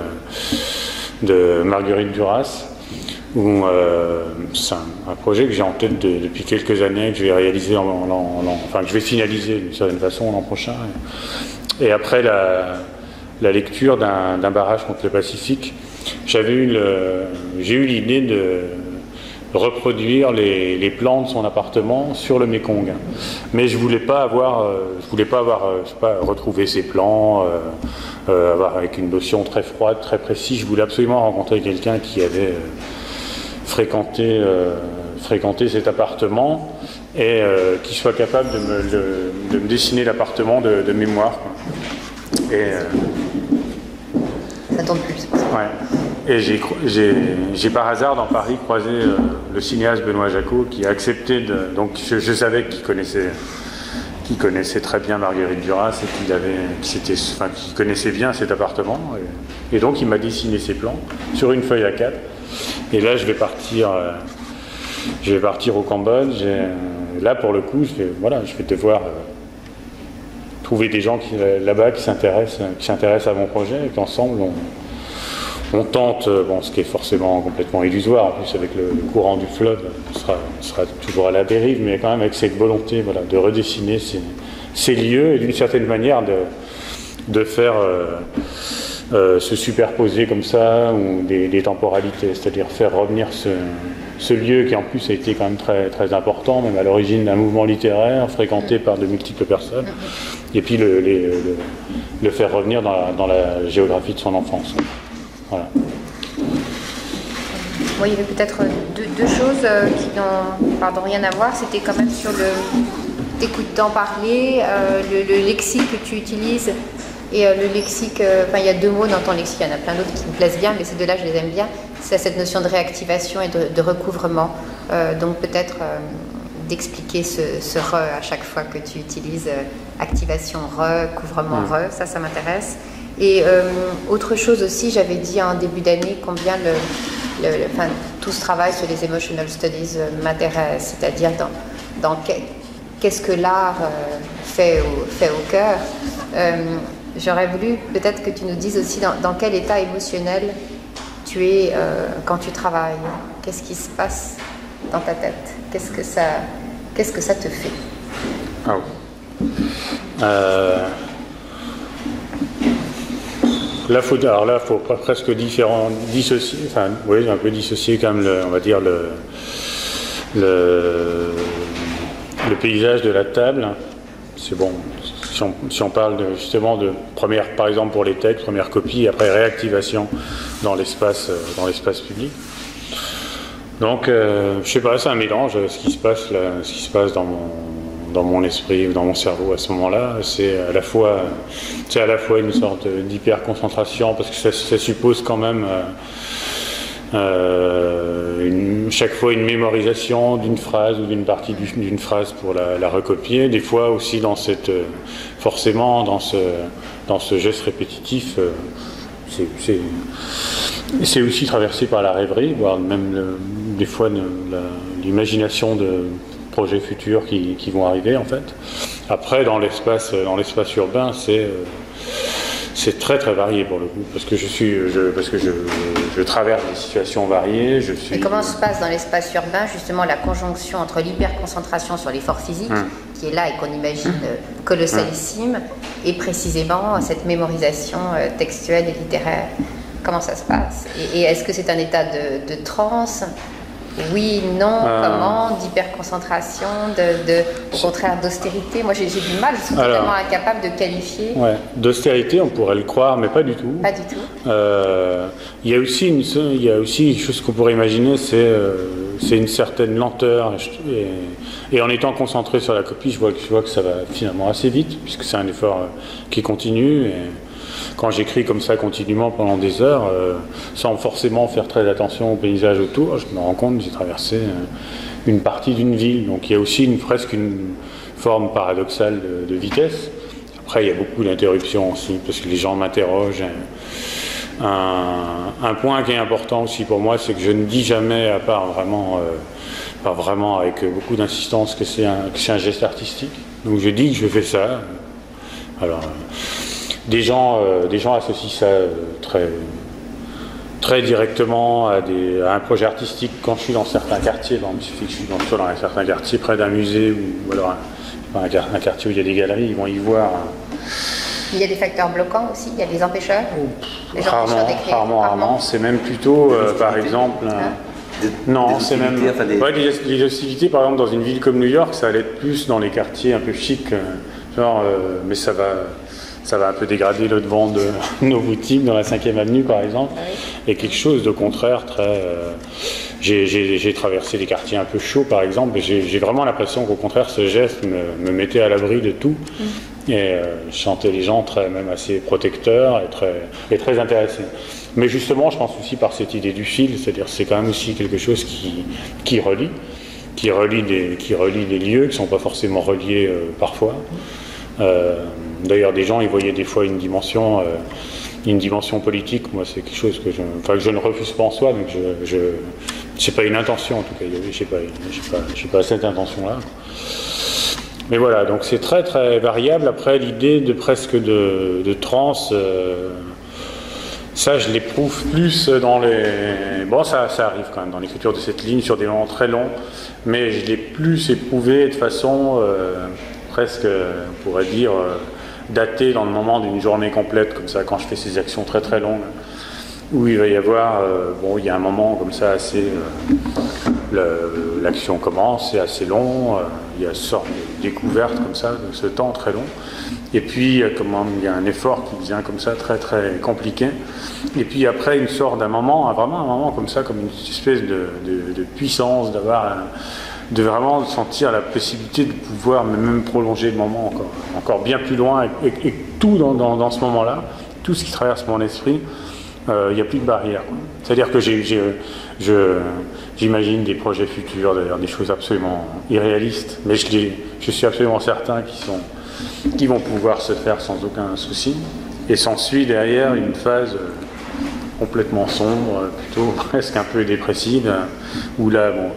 Marguerite Duras, euh, c'est un, projet que j'ai en tête de- depuis quelques années, que je vais réaliser, en, en- en- enfin que je vais finaliser d'une certaine façon l'an prochain. Et après la, la lecture d'un barrage contre le Pacifique, j'ai eu l'idée de reproduire les, plans de son appartement sur le Mékong. Mais je voulais pas avoir, euh, je voulais pas avoir, euh, je pas, retrouver ses plans, euh, avec une notion très froide, très précise. Je voulais absolument rencontrer quelqu'un qui avait fréquenté, fréquenté cet appartement et euh, qui soit capable de me, de- me dessiner l'appartement de, mémoire. Tombe plus. Et j'ai, par hasard dans Paris croisé euh, le cinéaste Benoît Jacot qui a accepté de. Donc je, savais qu'il connaissait, connaissait très bien Marguerite Duras et qu'il enfin, connaissait bien cet appartement. Et, donc il m'a dessiné ses plans sur une feuille à 4 Et là je vais partir. euh, je vais partir au Cambodge. Euh, là pour le coup, je vais, voilà, je vais devoir. euh, trouver des gens là-bas qui s'intéressent, qui s'intéressent à mon projet et qu'ensemble on, on tente, euh, bon, ce qui est forcément complètement illusoire, en plus avec le, courant du fleuve, on sera, on sera toujours à la dérive, mais quand même avec cette volonté voilà, de redessiner ces, lieux et d'une certaine manière de, de faire euh, euh, se superposer comme ça ou des temporalités, c'est-à-dire faire revenir ce, ce lieu qui en plus a été quand même très, très important, même à l'origine d'un mouvement littéraire fréquenté par de multiples personnes, et puis le, les- le- le faire revenir dans la, dans la géographie de son enfance. Voilà. Moi, il y avait peut-être deux, deux choses euh, qui n'ont pardon, rien à voir. C'était quand même sur le. T'écoutant parler, euh, le, le lexique que tu utilises et euh, le lexique. euh, Enfin, il y a deux mots dans ton lexique, il y en a plein d'autres qui me plaisent bien, mais ces deux-là, je les aime bien. C'est cette notion de réactivation et de, de recouvrement. Euh, donc, peut-être d'expliquer ce, ce re à chaque fois que tu utilises activation re, couvrement re, ça, ça m'intéresse. Et euh, autre chose aussi, j'avais dit en début d'année combien le, le- le- enfin, tout ce travail sur les emotional studies euh, m'intéresse, c'est-à-dire dans, dans que- qu'est-ce que l'art euh, fait, au, fait au cœur. J'aurais voulu peut-être que tu nous dises aussi dans, quel état émotionnel tu es euh, quand tu travailles. Qu'est-ce qui se passe dans ta tête? Qu'est-ce que ça, qu'est-ce que ça te fait? Euh, Là, faut, alors là, faut pre- presque différent, dissocier, enfin, oui, un peu dissocier quand même, le, on va dire le, le, le paysage de la table. C'est bon. Si on, parle de, justement de première, par exemple pour les textes, première copie, après réactivation dans l'espace, euh, dans l'espace public. Donc, euh, je sais pas, c'est un mélange. Ce qui se passe, là, ce qui se passe dans mon, dans mon esprit ou dans mon cerveau à ce moment-là, c'est à la fois, c'est à la fois une sorte d'hyper concentration parce que ça, ça suppose quand même euh, euh, chaque fois une mémorisation d'une phrase ou d'une partie du- d'une phrase pour la, recopier. Des fois aussi euh, forcément dans ce, geste répétitif. euh, c'est- aussi traversé par la rêverie, voire même des fois l'imagination de projets futurs qui, qui vont arriver en fait. Après, dans l'espace, urbain, c'est c'est très très varié pour le coup, parce que je suis, je, parce que je, je traverse des situations variées. Je suis. Et comment se passe dans l'espace urbain justement la conjonction entre l'hyperconcentration sur l'effort physique, Hum. qui est là et qu'on imagine euh, colossalissime, et précisément cette mémorisation euh, textuelle et littéraire? Comment ça se passe? Et, et est-ce que c'est un état de, de transe? Oui, non, Euh. comment D'hyperconcentration, de, de, au contraire d'austérité Moi j'ai du mal, je suis Alors. totalement incapable de qualifier. Ouais, d'austérité, on pourrait le croire, mais pas du tout. Pas du tout. Euh, il y a aussi une, il y a aussi une chose qu'on pourrait imaginer, c'est euh, une certaine lenteur. Et, je- et- et en étant concentré sur la copie, je vois, que, je vois que ça va finalement assez vite, puisque c'est un effort euh, qui continue. Et quand j'écris comme ça continuellement pendant des heures, euh, sans forcément faire très attention au paysage autour, je me rends compte que j'ai traversé euh, une partie d'une ville. Donc il y a aussi une, presque une forme paradoxale de, vitesse. Après, il y a beaucoup d'interruptions aussi, parce que les gens m'interrogent. Un, point qui est important aussi pour moi, c'est que je ne dis jamais, à part vraiment, euh, vraiment avec beaucoup d'insistance, que c'est un, un, geste artistique. Donc je dis que je fais ça. Alors, des gens, euh, des gens associent ça euh, très, très directement à, des, un projet artistique quand je suis dans certains quartiers. il suffit que je suis dans, dans un certain quartier près d'un musée ou, alors un, un, quartier où il y a des galeries, ils vont y voir. Il y a des facteurs bloquants aussi, il y a des empêcheurs Rarement, rarement, rarement. C'est même plutôt, euh, par exemple. Hein non, c'est même. les, hostilités, par exemple, dans une ville comme New York, ça allait être plus dans les quartiers un peu chics. genre, mais ça va ça va un peu dégrader le devant de *laughs* nos boutiques dans la 5e avenue par exemple. Ah et quelque chose de contraire, très. Euh, j'ai traversé des quartiers un peu chauds par exemple, et j'ai vraiment l'impression qu'au contraire ce geste me, mettait à l'abri de tout. Mm. Et euh, je sentais les gens très, même assez protecteurs et très, et très intéressés. Mais justement, je pense aussi par cette idée du fil, c'est-à-dire c'est quand même aussi quelque chose qui, qui relie, qui relie, des, qui relie les lieux qui ne sont pas forcément reliés euh, parfois. Euh, D'ailleurs, des gens, ils voyaient des fois une dimension, euh, une dimension politique. Moi, c'est quelque chose que je, enfin, que je ne refuse pas en soi, mais je, c'est pas une intention en tout cas. Je n'ai pas, pas, cette intention-là. Mais voilà, donc c'est très très variable. Après, l'idée de presque de, de trans, euh, ça je l'éprouve plus dans les. Bon, ça, ça arrive quand même dans l'écriture de cette ligne sur des moments très longs, mais je l'ai plus éprouvé de façon euh, presque, on pourrait dire, daté dans le moment d'une journée complète, comme ça, quand je fais ces actions très très longues, où il va y avoir, euh, bon, il y a un moment comme ça assez, euh, l'action commence, c'est assez long, euh, il y a une sorte de découverte comme ça, de ce temps très long, et puis comment, il y a un effort qui devient comme ça très très compliqué, et puis après une sorte d'un moment, vraiment un moment comme ça, comme une espèce de, de puissance, d'avoir un de vraiment sentir la possibilité de pouvoir même prolonger le moment encore, encore bien plus loin. Et, tout dans, ce moment-là, tout ce qui traverse mon esprit, euh, il n'y a plus de barrière. C'est-à-dire que j'imagine des projets futurs, d'ailleurs des choses absolument irréalistes, mais je, suis absolument certain qu'ils sont vont pouvoir se faire sans aucun souci. Et s'ensuit derrière une phase euh, complètement sombre, plutôt *laughs* presque un peu dépressive, où là, bon,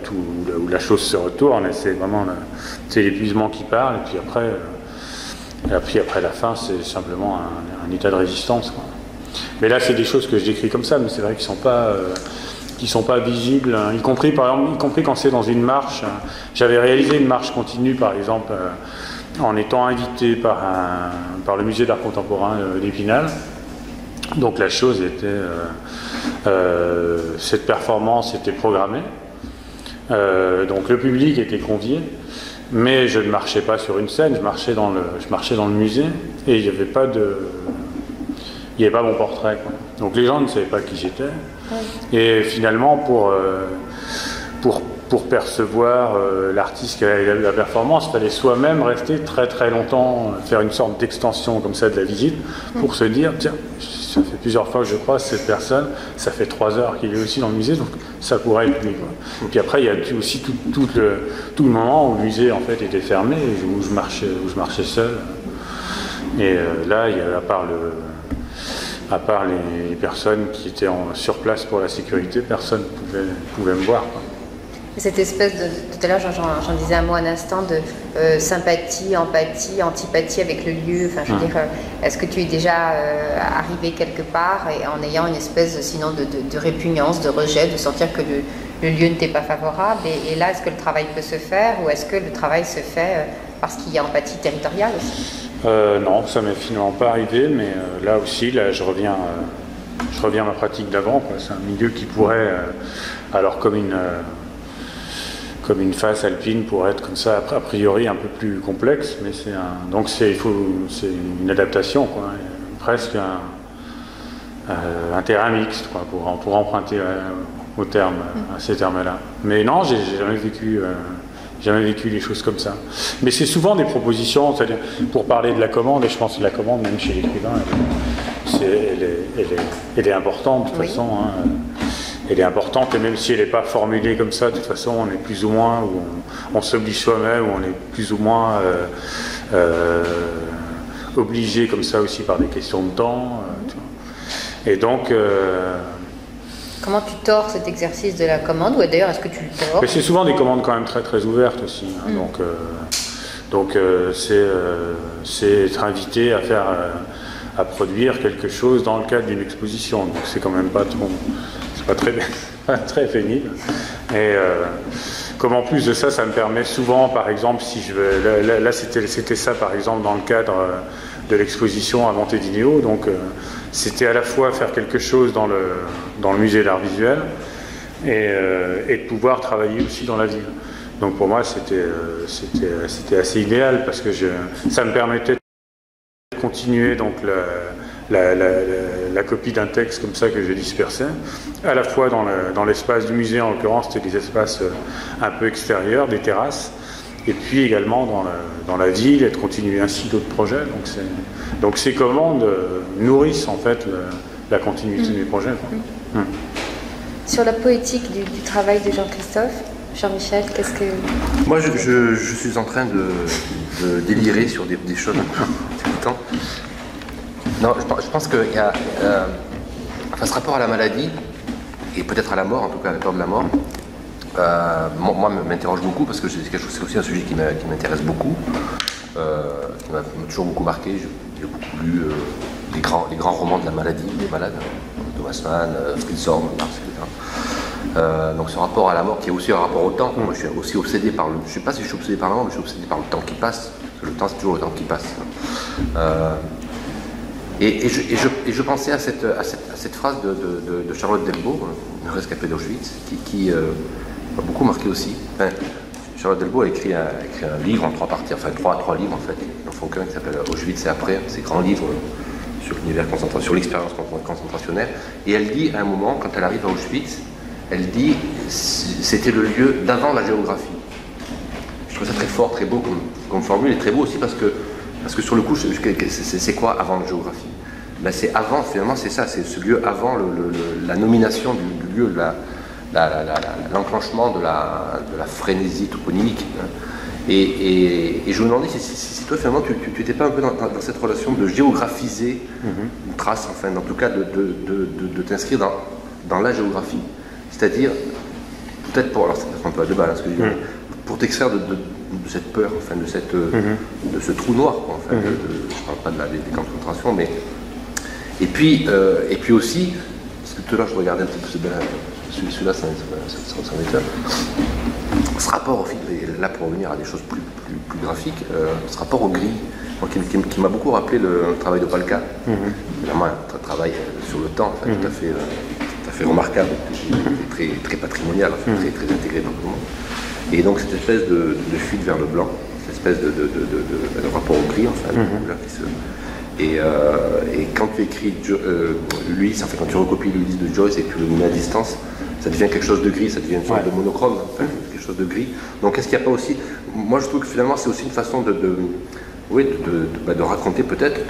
où la chose se retourne, et c'est vraiment l'épuisement qui parle, et puis après, euh, puis après la fin, c'est simplement un, état de résistance. Mais là, c'est des choses que je décris comme ça, mais c'est vrai qu'ils ne sont pas... Euh, sont pas visibles, hein. y compris par exemple, y compris quand c'est dans une marche. Hein. J'avais réalisé une marche continue, par exemple, euh, en étant invité par, le musée d'art contemporain d'Épinal, donc la chose était, euh, euh, cette performance était programmée, euh, donc le public était convié, mais je ne marchais pas sur une scène, je marchais dans le, je marchais dans le musée et il n'y avait pas de, il n'y avait pas mon portrait. Donc les gens ne savaient pas qui j'étais. Et finalement, pour, pour, pour percevoir l'artiste qui avait la performance, il fallait soi-même rester très très longtemps, faire une sorte d'extension comme ça de la visite, pour se dire, tiens, ça fait plusieurs fois que je croise cette personne, ça fait trois heures qu'il est aussi dans le musée, donc ça pourrait être lui. Et puis après, il y a aussi tout, le, tout le moment où le musée en fait était fermé, où je marchais, où je marchais seul. Et euh, là, à part, le, à part les personnes qui étaient sur place pour la sécurité, personne ne pouvait, pouvait me voir. Cette espèce de, tout à l'heure j'en disais un mot un instant, de euh, sympathie, empathie, antipathie avec le lieu. Enfin, je veux dire, euh, est-ce que tu es déjà euh, arrivé quelque part et en ayant une espèce sinon de, répugnance, de rejet, de sentir que le, lieu ne t'est pas favorable et, là, est-ce que le travail peut se faire ou est-ce que le travail se fait parce qu'il y a empathie territoriale aussi? Non, ça m'est finalement pas arrivé, mais là aussi, là, je reviens, je reviens à ma pratique d'avant. C'est un milieu qui pourrait, alors comme une comme une face alpine pour être comme ça, a priori un peu plus complexe, mais c'est un, donc c'est, il faut, c'est une adaptation, quoi, presque un, euh, terrain mixte, quoi, pour, pour emprunter euh, au terme, à ces termes-là. Mais non, j'ai, jamais vécu, euh, jamais vécu des choses comme ça. Mais c'est souvent des propositions, c'est-à-dire pour parler de la commande, et je pense que la commande, même chez l'écrivain, elle, elle, est, importante de toute façon. Hein elle est importante et même si elle n'est pas formulée comme ça, de toute façon, on est plus ou moins, ou on, s'oblige soi-même, ou on est plus ou moins euh, euh, obligé comme ça aussi par des questions de temps. Et donc. Comment tu tords cet exercice de la commande Ou d'ailleurs, est-ce que tu le tords? C'est souvent des commandes quand même très très ouvertes aussi. Hein, mm. Donc, donc c'est être invité à faire à produire quelque chose dans le cadre d'une exposition. Donc c'est quand même pas trop, très, *laughs* très pénible. Et euh, comme en plus de ça, ça me permet souvent, par exemple, si je veux, là, c'était, ça par exemple dans le cadre euh, de l'exposition à Montédineo, donc euh, c'était à la fois faire quelque chose dans le, dans le musée d'art visuel et, et de pouvoir travailler aussi dans la ville. Donc pour moi, c'était, assez idéal parce que ça me permettait continuer donc la, copie d'un texte comme ça que j'ai dispersé, à la fois dans l'espace du musée, en l'occurrence c'était des espaces euh, un peu extérieurs, des terrasses, et puis également dans la, ville et de continuer ainsi d'autres projets. Donc, ces commandes euh, nourrissent en fait la continuité des projets. Hum. Sur la poétique du, travail de Jean-Christophe, Jean-Michel, qu'est-ce que... Moi, je, suis en train de, délirer sur des, des choses *laughs* temps. Non, je, pense qu'il y a euh, ce rapport à la maladie, et peut-être à la mort, en tout cas à la peur de la mort, euh, moi, m'interroge beaucoup parce que c'est aussi un sujet qui m'intéresse beaucoup, euh, qui m'a toujours beaucoup marqué. J'ai beaucoup lu les, grands, les grands romans de la maladie, des malades, Thomas Mann, Fritz etc. donc ce rapport à la mort qui est aussi un rapport au temps. Moi je suis aussi obsédé par le. Je ne sais pas si je suis obsédé par la mort, mais je suis obsédé par le temps qui passe. Parce que le temps c'est toujours le temps qui passe. Et, je, pensais à cette, phrase de, Charlotte Delbo, une rescapée d'Auschwitz, qui, euh, m'a beaucoup marqué aussi. Charlotte Delbo a écrit, un, livre en trois parties, enfin trois, trois livres en fait. Il en faut qu'un qui s'appelle Auschwitz et après, ces grands livres sur l'univers sur l'expérience concentrationnaire. Et elle dit à un moment, quand elle arrive à Auschwitz, elle dit c'était le lieu d'avant la géographie. Je trouve ça très fort, très beau comme, comme formule et très beau aussi parce que parce que sur le coup, c'est quoi avant la géographie? Ben C'est avant, finalement, c'est ça, c'est ce lieu avant la nomination du, lieu, l'enclenchement de, la, frénésie toponymique. Hein. Et, je me demandais si, toi, finalement, tu n'étais pas un peu dans, cette relation de géographiser mm-hmm. une trace, enfin, en tout cas, de, t'inscrire dans, la géographie? C'est-à-dire, peut-être pour, alors c'est un peu à débat, ce que je dis, mm. pour t'extraire de de cette peur, enfin, de, cette, euh, mhm. de ce trou noir. Quoi, enfin, mhm. je ne parle pas de la, des, camps de concentration, mais. Et puis, euh, et puis aussi, parce que tout à l'heure je regardais un petit peu celui-là, ça, est un. Ce rapport, là pour revenir à des choses plus, plus, graphiques, euh, ce rapport au gris, qui, m'a beaucoup rappelé le, travail de Palka. Mm un travail sur le temps, mhm. tout, à fait, tout à fait remarquable, très, très patrimonial, très, très intégré dans le monde. Et donc cette espèce de, fuite vers le blanc, cette espèce de, rapport au gris, enfin, mhm. euh, et, quand tu écris euh, Luis, enfin quand tu recopies Luis de Joyce et que tu le mets à distance, ça devient quelque chose de gris, ça devient une sorte de monochrome, quelque chose de gris. Donc est-ce qu'il n'y a pas aussi, moi je trouve que finalement c'est aussi une façon de, oui, bah, de, raconter peut-être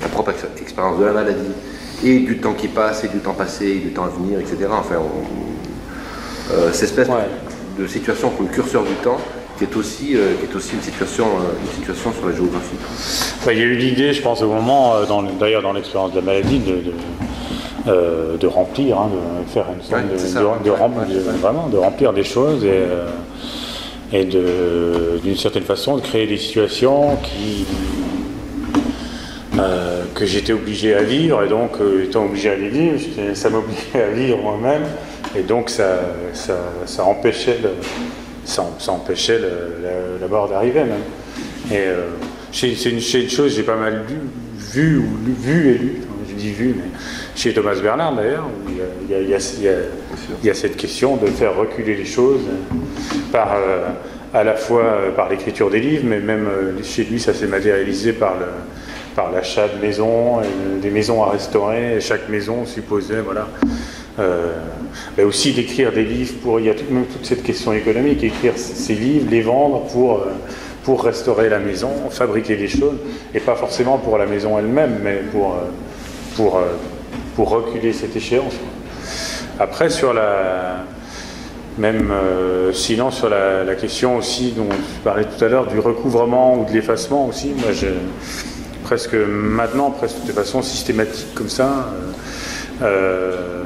ta propre expérience de la maladie et du temps qui passe et du temps passé et du temps à venir, etc. Enfin, euh, cette espèce de situation le curseur du temps, qui est aussi, euh, qui est aussi une, situation, euh, une situation sur la géographie. il y a eu l'idée, je pense, au moment, euh, d'ailleurs dans l'expérience de la maladie, de, de, remplir, hein, de faire une sorte de, vraiment, de remplir des choses et, et d'une certaine façon de créer des situations qui, que j'étais obligé à vivre et donc étant obligé à les vivre, ça m'obligeait à vivre moi-même et donc ça, ça, empêchait, ça, empêchait la mort d'arriver même. Et euh, c'est une, chose que j'ai pas mal lu, vu, ou vu et lu, je dis vu, mais chez Thomas Bernard d'ailleurs, il y, a, il, y a, cette question de faire reculer les choses par, euh, à la fois euh, par l'écriture des livres, mais même chez lui ça s'est matérialisé par le par l'achat de maisons, des maisons à restaurer, et chaque maison supposait voilà, euh, mais aussi d'écrire des livres pour. Il y a même toute cette question économique, écrire ces livres, les vendre pour, euh, pour restaurer la maison, fabriquer des choses, et pas forcément pour la maison elle-même, mais pour, euh, pour, pour reculer cette échéance. Après, sur la. Même sinon, sur la, question aussi dont je parlais tout à l'heure, du recouvrement ou de l'effacement aussi, moi je presque maintenant, presque de façon systématique comme ça. Euh,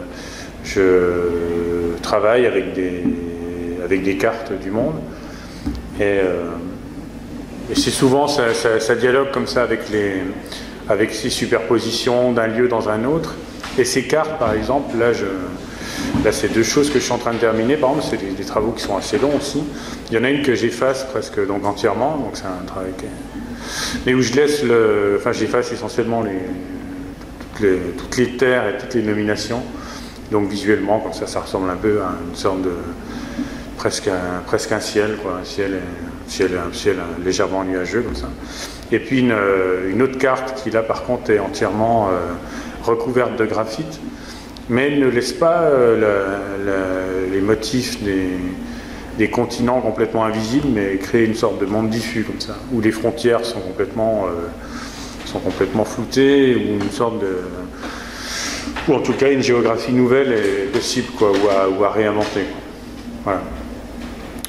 je travaille avec des, cartes du monde. Et, et c'est souvent, ça, ça, dialogue comme ça avec, les, avec ces superpositions d'un lieu dans un autre. Et ces cartes, par exemple, là, là c'est deux choses que je suis en train de terminer. Par exemple, c'est des, travaux qui sont assez longs aussi. Il y en a une que j'efface presque donc entièrement, donc c'est un travail mais où je laisse le, enfin, j'efface essentiellement les, toutes les terres et toutes les nominations. Donc visuellement, comme ça, ça ressemble un peu à une sorte de presque un, presque un ciel, quoi, un ciel, ciel, un ciel légèrement nuageux comme ça. Et puis une, une, autre carte qui là par contre est entièrement euh, recouverte de graphite, mais ne laisse pas euh, les motifs des, continents complètement invisibles, mais crée une sorte de monde diffus comme ça, où les frontières sont complètement, euh, sont complètement floutées, ou une sorte de ou en tout cas une géographie nouvelle est possible quoi, ou, à, réinventer. Voilà.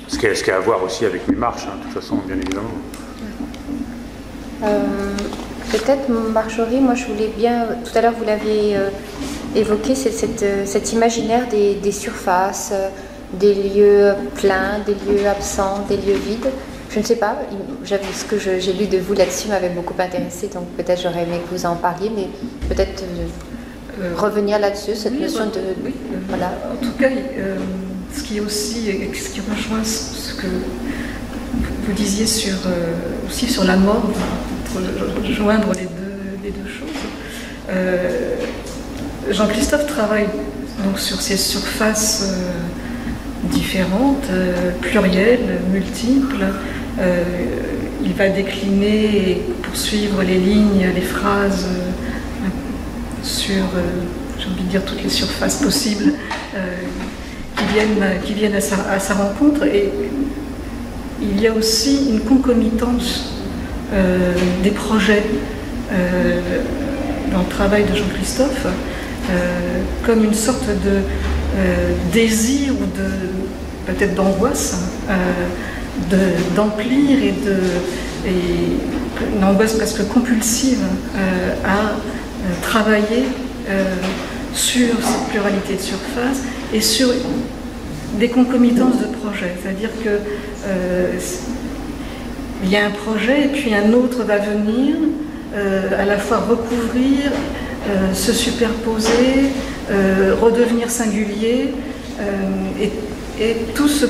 Ce qui, a, ce qui à voir aussi avec mes marches, hein, de toute façon, bien évidemment. Euh, Peut-être, Marjorie, moi je voulais bien, tout à l'heure vous l'avez euh, évoqué, c'est euh, cet imaginaire des, des, surfaces, euh, des lieux pleins, des lieux absents, des lieux vides. Je ne sais pas, ce que j'ai lu de vous là-dessus m'avait beaucoup intéressé, donc peut-être j'aurais aimé que vous en parliez, mais peut-être revenir là-dessus, cette oui, notion de. Oui, voilà. En tout cas, ce qui est aussi, ce qui rejoint ce que vous disiez sur, aussi sur la mort, pour joindre les deux, les deux choses. Euh, Jean-Christophe travaille donc sur ces surfaces euh, différentes, euh, plurielles, multiples. Euh, il va décliner et poursuivre les lignes, les phrases euh, sur, euh, j'ai envie de dire, toutes les surfaces possibles qui viennent, qui viennent à, sa, rencontre. Et il y a aussi une concomitance euh, des projets euh, dans le travail de Jean-Christophe euh, comme une sorte de désir ou de peut-être d'angoisse d'emplir et de et une angoisse presque compulsive à travailler sur cette pluralité de surface et sur des concomitances de projets. C'est-à-dire que euh, il y a un projet et puis un autre va venir, euh, à la fois recouvrir, euh, se superposer, euh, redevenir singulier. Euh, et, tout ce,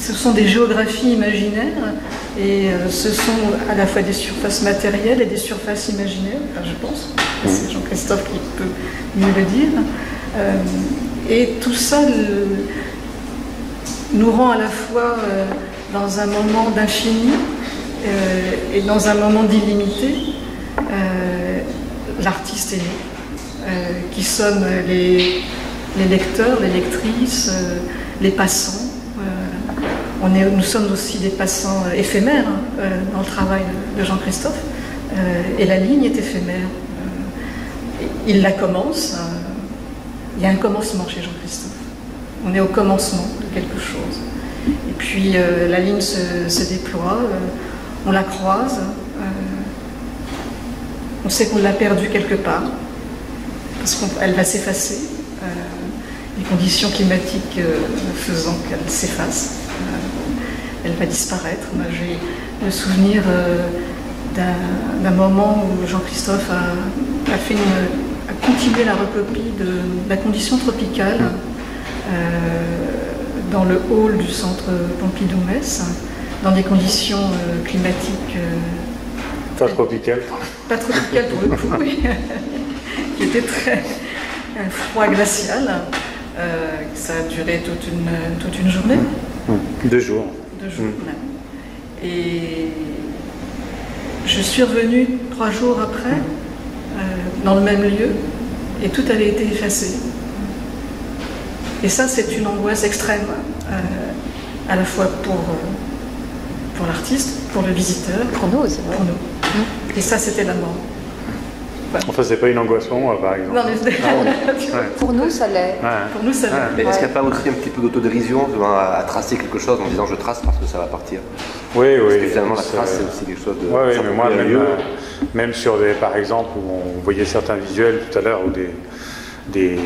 ce, sont des géographies imaginaires et euh, ce sont à la fois des surfaces matérielles et des surfaces imaginaires, je pense. C'est Jean-Christophe qui peut mieux le dire. Euh, et tout ça nous rend à la fois dans un moment d'infini euh, et dans un moment d'illimité, euh, l'artiste est né, euh, qui sommes les, lecteurs, les lectrices, les passants. Nous sommes aussi des passants éphémères hein, dans le travail de, Jean-Christophe, et la ligne est éphémère. il la commence, il y a un commencement chez Jean-Christophe. On est au commencement de quelque chose. Et puis euh, la ligne se, déploie, euh, on la croise, euh, on sait qu'on l'a perdue quelque part, parce qu'elle va s'effacer, les conditions climatiques faisant qu'elle s'efface, elle va disparaître. Moi j'ai le souvenir d'un moment où Jean-Christophe a, a, fait une, a continué la recopie de la condition tropicale. dans le hall du centre Pompidou-Metz, dans des conditions euh, climatiques. Euh, pas tropicales. Pas tropicales pour le coup, oui. *laughs* qui était très. un froid glacial. Euh, ça a duré toute une, toute une journée. Deux jours. Deux jours, mmh. Et je suis revenue trois jours après, euh, dans le même lieu, et tout avait été effacé. Et ça, c'est une angoisse extrême, euh, à la fois pour, euh, pour l'artiste, pour le visiteur. Pour nous aussi. Pour nous. Mmh. Et ça, c'était la mort. Enfin, c'est pas une angoisse pour moi, par exemple. Non, mais *laughs* Pour nous, ça l'est. Ouais. pour nous, ça Ouais. Mais est-ce qu'il n'y a pas aussi un petit peu d'autodérision à, à tracer quelque chose en disant je trace parce que ça va partir? Oui, Parce oui. que finalement, la trace, c'est aussi quelque chose de. Oui, mais moi, même, euh, même sur des, par exemple, où on voyait certains visuels tout à l'heure, ou des, des,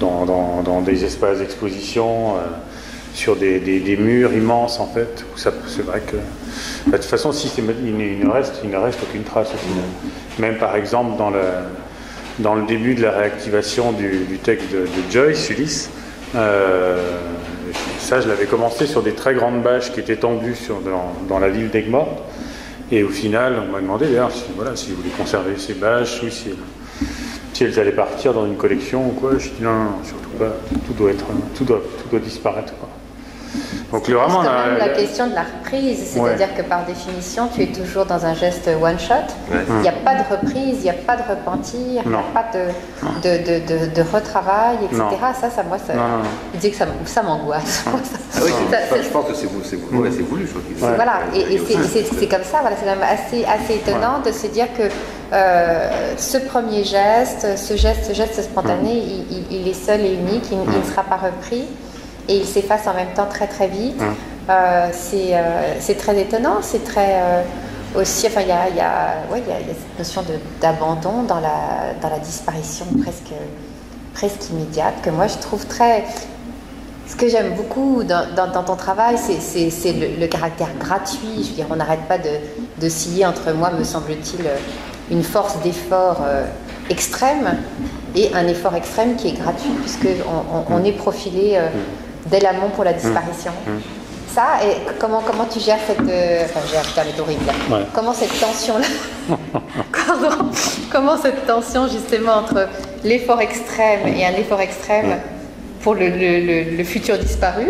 dans, dans- dans des espaces d'exposition, euh, sur des, des- murs immenses, en fait, c'est vrai que, bah, de toute façon, si il, ne- reste, il ne reste aucune trace au final. Même par exemple, dans le, dans le début de la réactivation du, du texte de, Joyce, Ulysse, euh, ça, je l'avais commencé sur des très grandes bâches qui étaient tendues sur, dans, dans la ville d'Aigues-Mortes. Et au final, on m'a demandé d'ailleurs si, voilà, si vous voulez conserver ces bâches si elles allaient partir dans une collection ou quoi. Je dis non, non, non, surtout pas. Tout doit, être, tout doit, tout doit disparaître. quoi. Donc le, C'est vraiment, quand la- même la la- question de la reprise, c'est-à-dire que par définition, tu es toujours dans un geste one-shot. Ouais. Il n'y a pas de reprise, il n'y a pas de repentir, il n'y a Non. pas de, de, de, de, de retravail, etc. Non. Ça, ça, moi, ça, Non, je dis que ça, ça m'angoisse. *laughs* Ah oui, c'est- ça- je pense que c'est voulu, c'est voulu, c'est voulu, je crois qu'il- Ouais. Voilà, et, c'est- c'est c'est comme ça, voilà, c'est quand même assez, assez étonnant de se dire que euh, ce premier geste, ce geste, ce geste spontané, il, il- il est seul et unique, il, il ne sera pas repris et il s'efface en même temps très très vite. Euh, c'est euh, c'est très étonnant, c'est très euh, aussi, enfin il y a, il y, a, ouais, il y a- il y a cette notion d'abandon dans la, dans la disparition presque, presque immédiate que moi je trouve très, ce que j'aime beaucoup dans, dans- dans ton travail, c'est- le, le caractère gratuit. Je veux dire, on n'arrête pas de, de scier entre moi, me semble-t-il, une force d'effort euh, extrême et un effort extrême qui est gratuit, puisque on, on- on est profilé euh, dès l'amont pour la disparition. Ça, et comment, comment tu gères cette... euh, enfin, gère, putain, elle est horrible. là. Ouais. Comment cette tension-là... *laughs* Comment cette tension, justement, entre l'effort extrême et un effort extrême pour le, le- le- le futur disparu,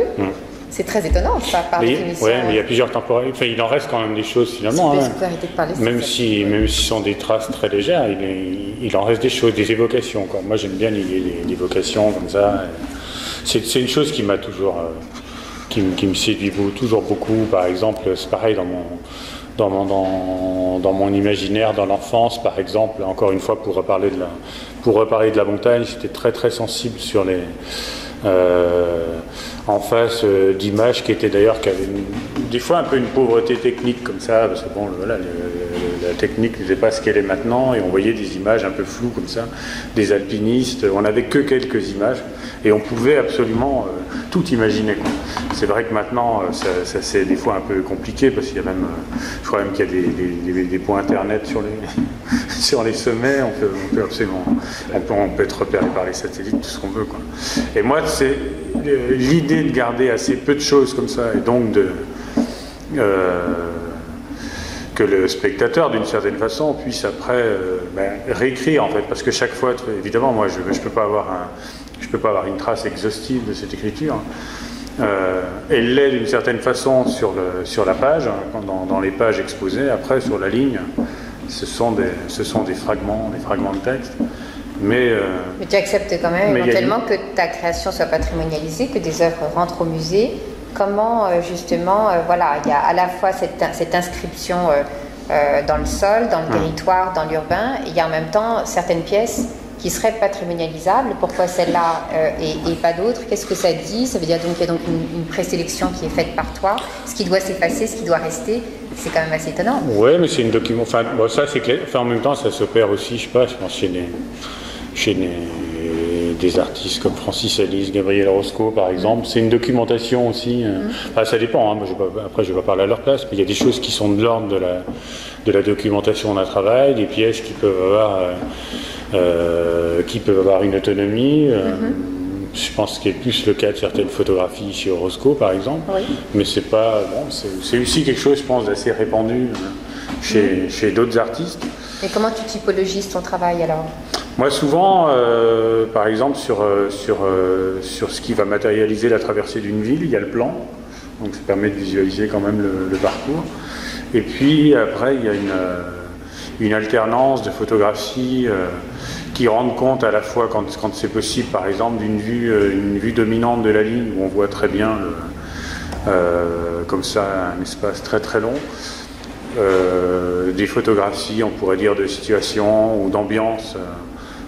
c'est très étonnant, ça, par Mais, définition. ouais, mais il y a plusieurs temporalités. Enfin, il en reste quand même des choses finalement. Hein. de parler, Même si, même si ce sont des traces très légères, il, est- il en reste des choses, des évocations. Quoi. Moi, j'aime bien les- les évocations comme ça. C'est c'est une chose qui m'a toujours, euh, qui, me- séduit toujours beaucoup. Par exemple, c'est pareil dans mon, dans mon, imaginaire, dans l'enfance, par exemple. Encore une fois, pour reparler de la, pour reparler de la montagne, j'étais très très sensible sur les, euh, en face euh, d'images qui étaient d'ailleurs qui avaient des fois un peu une pauvreté technique comme ça, parce bon, voilà, la technique n'était pas ce qu'elle est maintenant, et on voyait des images un peu floues comme ça, des alpinistes, on n'avait que quelques images, et on pouvait absolument euh, tout imaginer. C'est vrai que maintenant, euh, ça, c'est des fois un peu compliqué, parce qu'il y a même, euh, je crois même qu'il y a des, des- points internet sur les, *laughs* sur les sommets, on peut, on peut être repéré par les satellites, tout ce qu'on veut. Et moi, c'est l'idée de garder assez peu de choses comme ça, et donc de que le spectateur, d'une certaine façon, puisse après euh, ben, réécrire en fait, parce que chaque fois, évidemment, moi, je ne peux pas avoir un, je peux pas avoir une trace exhaustive de cette écriture. Euh, elle l'est d'une certaine façon sur, le, sur la page, hein, dans, dans les pages exposées. Après, sur la ligne, ce sont des, ce sont des fragments, des fragments de texte. Mais euh, Mais tu acceptes quand même éventuellement que ta création soit patrimonialisée, que des œuvres rentrent au musée. Comment euh, justement, euh, voilà, il y a à la fois cette, cette inscription euh, dans le sol, dans le territoire, dans l'urbain, et il y a en même temps certaines pièces qui seraient patrimonialisables. Pourquoi celle-là euh, et, et pas d'autres? Qu'est-ce que ça dit? Ça veut dire donc qu'il y a donc une, une présélection qui est faite par toi, ce qui doit s'effacer, ce qui doit rester. C'est quand même assez étonnant. Ouais, mais c'est une document. Enfin, bon, ça c'est clair. Enfin, en même temps, ça s'opère aussi, je sais pas, je pense chez des, chez des, des artistes comme Francis Alice, Gabriel Roscoe, par exemple. C'est une documentation aussi. euh. Enfin, ça dépend. hein, moi, je vais pas- après, je vais pas parler à leur place, mais il y a des choses qui sont de l'ordre de la, de la documentation d'un travail, des pièces qui peuvent avoir, euh, euh, qui peuvent avoir une autonomie. euh, Je pense qu'il est plus le cas de certaines photographies chez Roscoe, par exemple. Oui. Mais c'est pas. Bon, c'est aussi quelque chose, je pense, d'assez répandu chez, chez d'autres artistes. Et comment tu typologises ton travail alors Moi, souvent, euh, par exemple, sur, euh, sur, euh, sur ce qui va matérialiser la traversée d'une ville, il y a le plan. Donc, ça permet de visualiser quand même le, parcours. Et puis, après, il y a une, une alternance de photographies qui rendent compte à la fois, quand, quand c'est possible, par exemple, d'une vue, une vue dominante de la ligne où on voit très bien, comme ça, un espace très très long. Euh, des photographies, on pourrait dire, de situation ou d'ambiance, euh,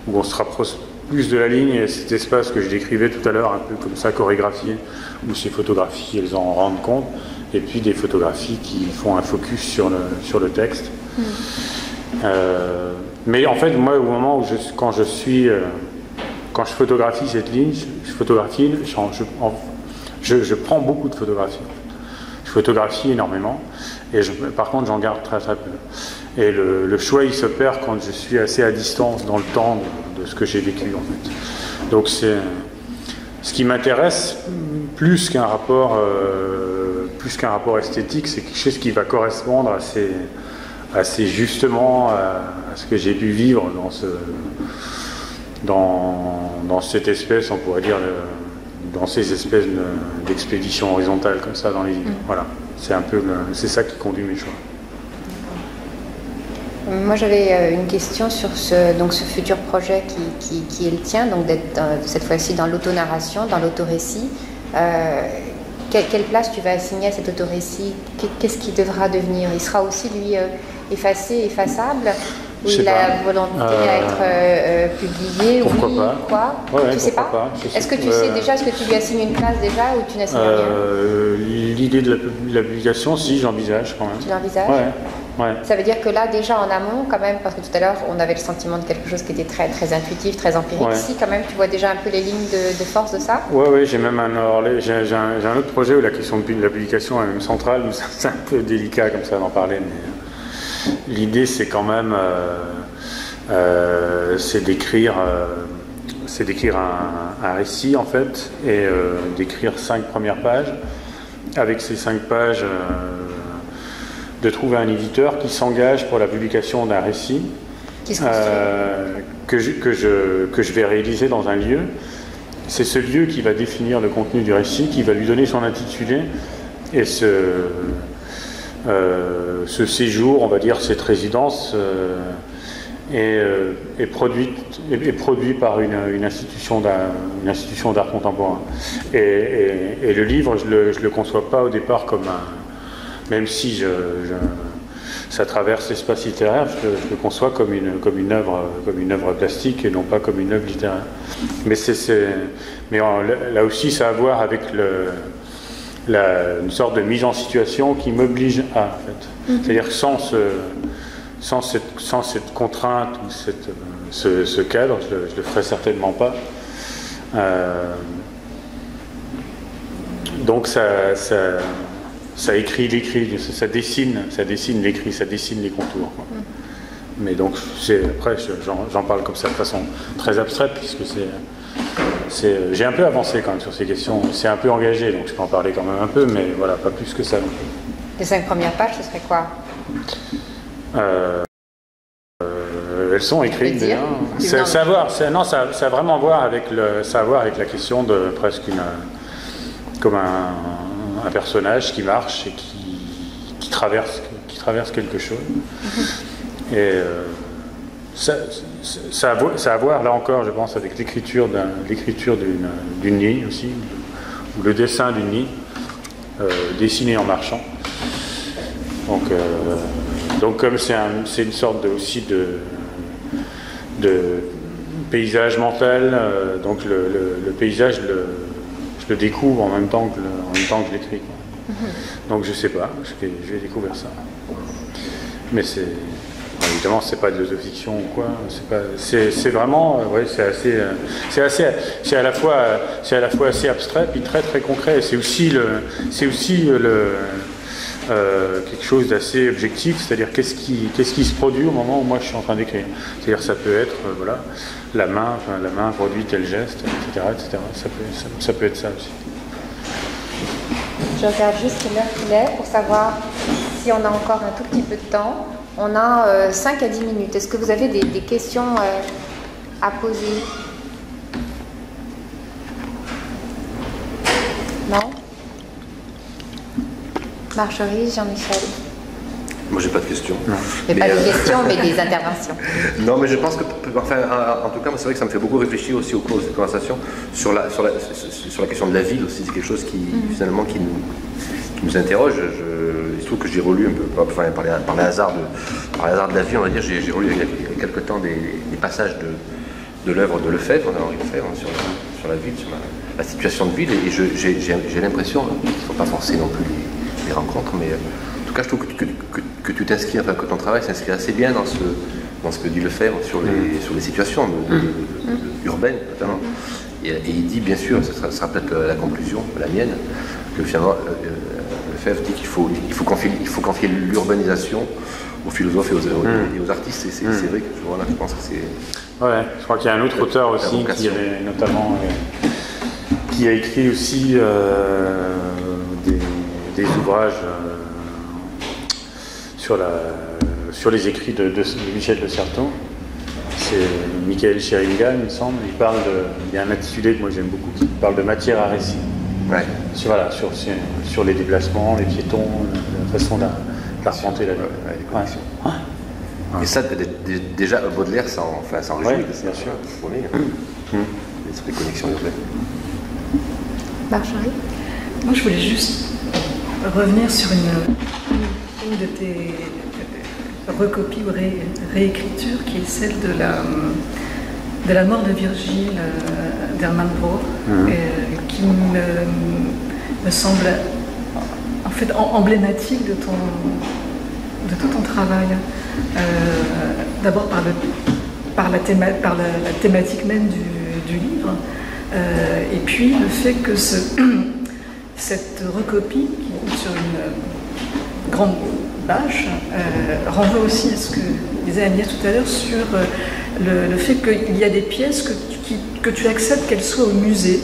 où on se rapproche plus de la ligne et cet espace que je décrivais tout à l'heure, un peu comme ça chorégraphié, où ces photographies, elles en rendent compte, et puis des photographies qui font un focus sur le, sur le texte. Euh, mais en fait, moi, au moment où je, quand je suis, euh, quand je photographie cette ligne, je, je photographie, je- je prends beaucoup de photographies. Je photographie énormément, et je- par contre, j'en garde très très peu. Et le, le choix, il s'opère quand je suis assez à distance dans le temps de, de ce que j'ai vécu, en fait. Donc c'est ce qui m'intéresse plus qu'un rapport, euh, plus qu'un rapport esthétique, c'est quelque chose qui va correspondre assez, assez justement à, à ce que j'ai pu vivre dans ce, dans, dans cette espèce, on pourrait dire, de- dans ces espèces de- d'expéditions horizontales comme ça dans les îles. Voilà, c'est un peu, c'est ça qui conduit mes choix. Moi, j'avais euh, une question sur ce, donc ce futur projet qui, qui- qui est le tien, donc d'être cette fois-ci dans l'autonarration, dans l'autorécit. Euh, quelle, quelle place tu vas assigner à cet autorécit? Qu'est- Qu'est-ce qu'il devra devenir? Il sera aussi, lui, euh, effacé, effaçable? Ou il a pas. la volonté à Euh, être euh, publié? Pourquoi oui, pas. Quoi? Ouais, Tu sais pas, pourquoi pas, sais Est-ce que tu pas. sais déjà, est-ce que tu lui assignes une place déjà ou tu n'assignes rien? L'idée de la, pub- de la publication, si, j'envisage quand même. Tu l'envisages Ouais, ouais. Ça veut dire que là, déjà en amont, quand même, parce que tout à l'heure, on avait le sentiment de quelque chose qui était très, très intuitif, très empirique. Ouais. Si, quand même, tu vois déjà un peu les lignes de, de force de ça? Ouais, ouais, j'ai même un, j'ai, autre projet où la question de la publication est même centrale, mais *laughs* c'est un peu délicat comme ça d'en parler. Mais euh, l'idée, c'est quand même, euh, euh, c'est d'écrire, euh, c'est d'écrire un, un récit en fait, et euh, d'écrire cinq premières pages. Avec ces cinq pages, euh, de trouver un éditeur qui s'engage pour la publication d'un récit. Euh, que, je, que, je, que je vais réaliser dans un lieu. C'est ce lieu qui va définir le contenu du récit, qui va lui donner son intitulé et ce, euh, ce séjour, on va dire cette résidence, est, euh, est produite, est, est produit par une, une institution d'art, une institution d'art contemporain. Et, et- et le livre, je ne le, le conçois pas au départ comme un, même si je, je- ça traverse l'espace littéraire, je, le- je le conçois comme une, comme, une œuvre, comme une œuvre plastique et non pas comme une œuvre littéraire. Mais, c'est, c'est- mais en- là aussi, ça a à voir avec le, la- une sorte de mise en situation qui m'oblige à, en fait. C'est-à-dire que sans, ce, sans, cette, sans cette contrainte ou cette, euh, ce, ce cadre, je ne le ferais certainement pas. Euh, donc ça, ça, ça écrit l'écrit, ça, dessine, ça dessine l'écrit, ça dessine les contours. quoi. Mais donc après je- j'en parle comme ça de façon très abstraite puisque c'est j'ai un peu avancé quand même sur ces questions, c'est un peu engagé donc je peux en parler quand même un peu, mais voilà pas plus que ça. Les cinq premières pages, ce serait quoi? Euh, euh, elles sont écrites déjà. C'est savoir, non, ça, ça a vraiment à voir avec le, ça a voir avec la question de presque une, comme un, un personnage qui marche et qui, qui traverse, qui traverse quelque chose. Et euh, ça, ça, ça a, à voir là encore, je pense, avec l'écriture l'écriture d'une ligne aussi, ou le dessin d'une ligne euh, dessinée en marchant. Donc, donc comme c'est un- une sorte de, aussi de, de paysage mental, euh, donc le, le- le paysage, je le, je le découvre en même temps que, en même temps que je l'écris. quoi. Donc je sais pas, je vais, je vais découvrir ça. Mais c'est évidemment c'est pas de l'autofiction ou quoi, c'est pas, c'est, vraiment, euh, ouais, c'est assez, euh, c'est assez, c'est à la fois, c'est à la fois assez abstrait puis très très concret. C'est aussi le, c'est aussi le euh, quelque chose d'assez objectif, c'est-à-dire qu'est-ce qui, se produit au moment où moi je suis en train d'écrire. C'est-à-dire ça peut être euh, voilà, la main, la main produit tel geste, etc., etc. Ça peut, être ça aussi. Je regarde juste l'heure qu'il est pour savoir si on a encore un tout petit peu de temps. On a euh, 5 à 10 minutes. Est-ce que vous avez des, des questions euh, à poser? Non? Marjorie, Jean-Michel Moi, j'ai pas de questions. Il n'y a Mais, pas de euh, questions, mais des *laughs* interventions. Non, mais je pense que, enfin, en en tout cas, moi, c'est vrai que ça me fait beaucoup réfléchir aussi au cours de cette conversation sur la, sur la, sur la question de la ville aussi. C'est quelque chose qui, finalement, qui nous, qui nous interroge. Je, il se trouve que j'ai relu un peu, enfin, par, les, par, les hasards de, par les hasards de la vie, on va dire, j'ai relu il y a quelque temps des, des passages de, de l'œuvre de Lefebvre, Henri Lefebvre, hein, sur, la, sur la ville, sur la, la situation de ville, et j'ai l'impression qu'il ne faut pas forcer non plus les rencontres, mais en tout cas, je trouve que, que, que, que tu t'inscris, enfin, que ton travail s'inscrit assez bien dans ce, dans ce que dit Lefebvre sur les, mm. sur les situations de, de, de, urbaines, notamment. Et, et, il dit, bien sûr, ce sera, sera peut-être la conclusion, la mienne, que finalement, euh, Lefebvre dit qu'il faut, il faut confier, il faut confier l'urbanisation aux philosophes et aux, mm. et aux artistes. Et c'est mm. vrai que voilà, je pense que c'est. Ouais, je crois qu'il y a un autre auteur aussi qui avait notamment. Euh, qui a écrit aussi euh, euh, sur, la, sur les écrits de, de, de Michel de Certeau. C'est Michael Scheringa, il me semble. Il parle de, il y a un intitulé que moi j'aime beaucoup, qui parle de matière à récit. Ouais. Sur, voilà, sur, sur les déplacements, les piétons, la façon d'arpenter la, ouais. Ouais. Et ça, déjà, Baudelaire s'en enfin, réjouit, ouais, bien sûr. Oui, mmh. L'esprit connexion urbaine. Marjorie? Moi, je voulais juste revenir sur une, une de tes recopies ou ré, réécritures, qui est celle de la, de la mort de Virgile euh, d'Hermann Broch, mmh. et, qui me, me, semble en fait emblématique de ton, de tout ton travail. Euh, D'abord par, le, par, la, théma, par la, la, thématique même du, du livre, euh, et puis le fait que ce, *clears throat* cette recopie, qui est sur une grande bâche, euh, renvoie aussi à ce que disait Agnès tout à l'heure sur euh, le, le, fait qu'il y a des pièces que, qui, que tu acceptes qu'elles soient au musée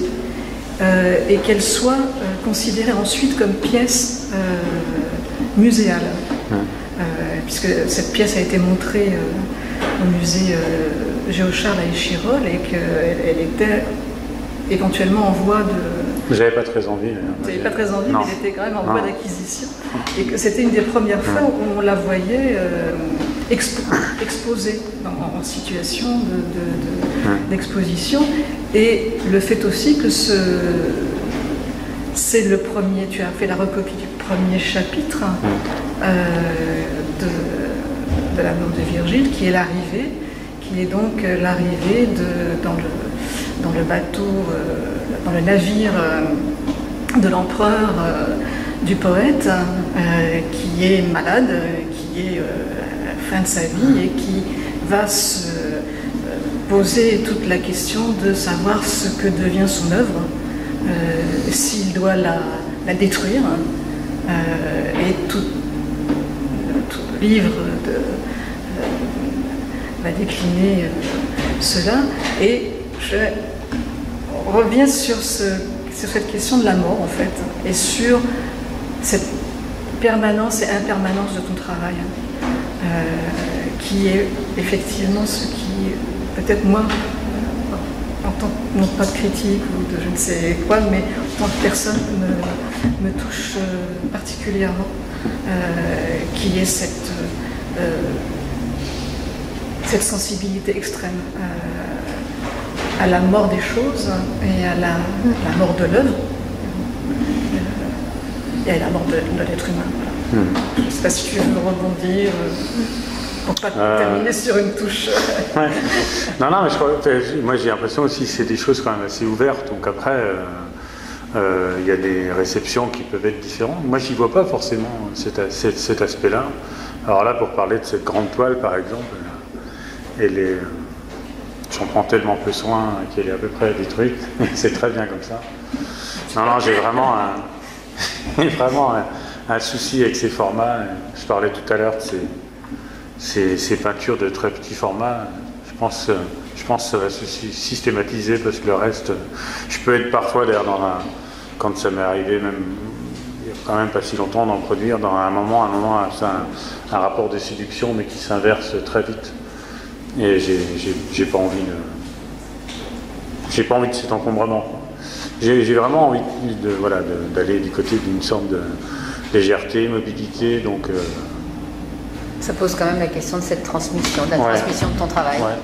euh, et qu'elles soient euh, considérées ensuite comme pièces euh, muséales. Puisque cette pièce a été montrée au musée Géocharles à Échirol et qu'elle elle était éventuellement en voie de. Vous n'avez pas très envie. Hein, Vous n'avez pas très envie, non. mais elle était quand même en voie d'acquisition. Et que c'était une des premières fois où on la voyait euh, expo exposée en, en, situation d'exposition. De, de, et le fait aussi que ce. C'est le premier, tu as fait la recopie du premier chapitre euh, de, de la mort de Virgile, qui est l'arrivée, qui est donc l'arrivée dans le dans le bateau, euh, dans le navire euh, de l'empereur euh, du poète, qui est malade, qui est à la fin de sa vie et qui va se poser toute la question de savoir ce que devient son œuvre, s'il doit la, détruire. et tout, le livre va décliner cela. Et je reviens sur, ce, sur, cette question de la mort, en fait, et sur cette permanence et impermanence de ton travail, euh, qui est effectivement ce qui, peut-être moi, en tant que, non pas de critique ou de je ne sais quoi, mais en tant que personne, me, touche euh, particulièrement, euh, qui est euh, cette sensibilité extrême à la mort des choses et à la, la mort de l'œuvre et à la mort de, de l'être humain. Voilà. Mmh. Je ne sais pas si tu veux rebondir pour pas euh... terminer sur une touche. *laughs* ouais. Non, non, mais je crois, moi j'ai l'impression aussi que c'est des choses quand même assez ouvertes. Donc après, il euh, euh, y a des réceptions qui peuvent être différentes. Moi, j'y vois pas forcément cet, cet, cet aspect-là. Alors là, pour parler de cette grande toile, par exemple, elle est j'en prends tellement peu soin qu'elle est à peu près détruite. *laughs* c'est très bien comme ça. Non, non, j'ai vraiment un, *laughs* vraiment un, souci avec ces formats. Je parlais tout à l'heure de ces, peintures de très petits formats. Je pense, je pense que ça va se systématiser parce que le reste, je peux être parfois d'ailleurs dans un, quand ça m'est arrivé même il n'y a quand même pas si longtemps d'en produire dans un moment, un moment, un rapport de séduction mais qui s'inverse très vite. Et j'ai pas envie de. J'ai pas envie de cet encombrement. J'ai vraiment envie de voilà d'aller du côté d'une sorte de légèreté, mobilité, donc. Euh... Ça pose quand même la question de cette transmission, de la ouais. transmission de ton travail. Ouais.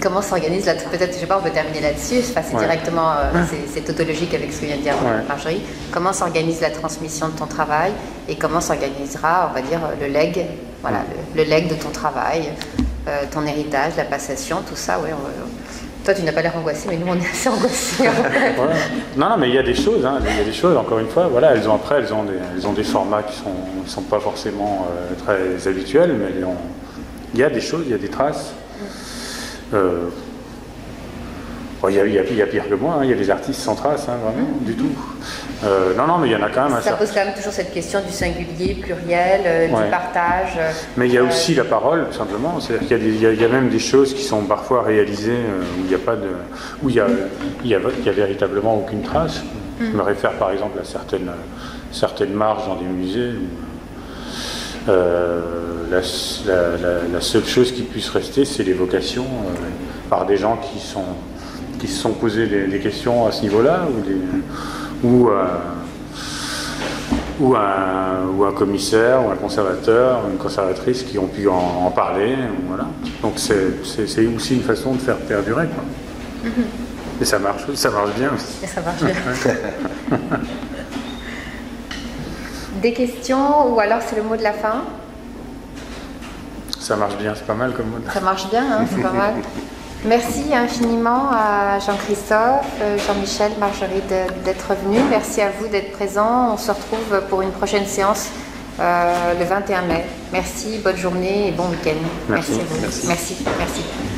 comment s'organise la peut-être je sais pas on peut terminer là-dessus enfin, c'est Ouais. directement euh, c'est- c'est tautologique avec ce que vient de dire. Marjorie comment s'organise la transmission de ton travail et comment s'organisera on va dire le leg voilà le, le leg de ton travail euh, ton héritage la passation tout ça ouais on- toi tu n'as pas l'air angoissé mais nous on est assez angoissés en fait. Voilà. Non, non, mais il y a des choses, hein, il y a des choses, encore une fois, voilà, elles ont après, elles ont des, elles ont des formats qui sont, qui sont pas forcément euh, très habituels, mais il y a des choses, il y a des traces. Euh, bon, il, y a, il y a- il y a pire que moi, hein, il y a des artistes sans traces, hein, vraiment, du tout. Euh, non, non, mais il y en a quand même un ça certain. pose quand même toujours cette question du singulier pluriel euh, Ouais. du partage euh, Mais il y a euh, aussi la parole, tout simplement. C'est-à-dire qu'il y a, y y même des choses qui sont parfois réalisées où il n'y a pas de, où il y a, il y a, il y a véritablement aucune trace. Je me réfère par exemple à certaines, certaines marches dans des musées. où, la, la- la- la seule chose qui puisse rester, c'est l'évocation par des gens qui sont qui se sont posés des, des questions à ce niveau-là, ou, des, ou euh, ou un, ou un commissaire, ou un conservateur, ou une conservatrice qui ont pu en, en parler. Voilà. Donc c'est aussi une façon de faire perdurer. Quoi. Et ça marche, ça marche bien aussi. Et ça marche bien. *laughs* Des questions ou alors c'est le mot de la fin? Ça marche bien, c'est pas mal comme mot. Ça marche bien, hein, c'est pas mal. *laughs* Merci infiniment à Jean-Christophe, euh, Jean-Michel, Marjorie d'être venus. Merci à vous d'être présents. On se retrouve pour une prochaine séance euh, le 21 mai. Merci, bonne journée et bon week-end. Merci. à vous. Merci. Merci. Merci.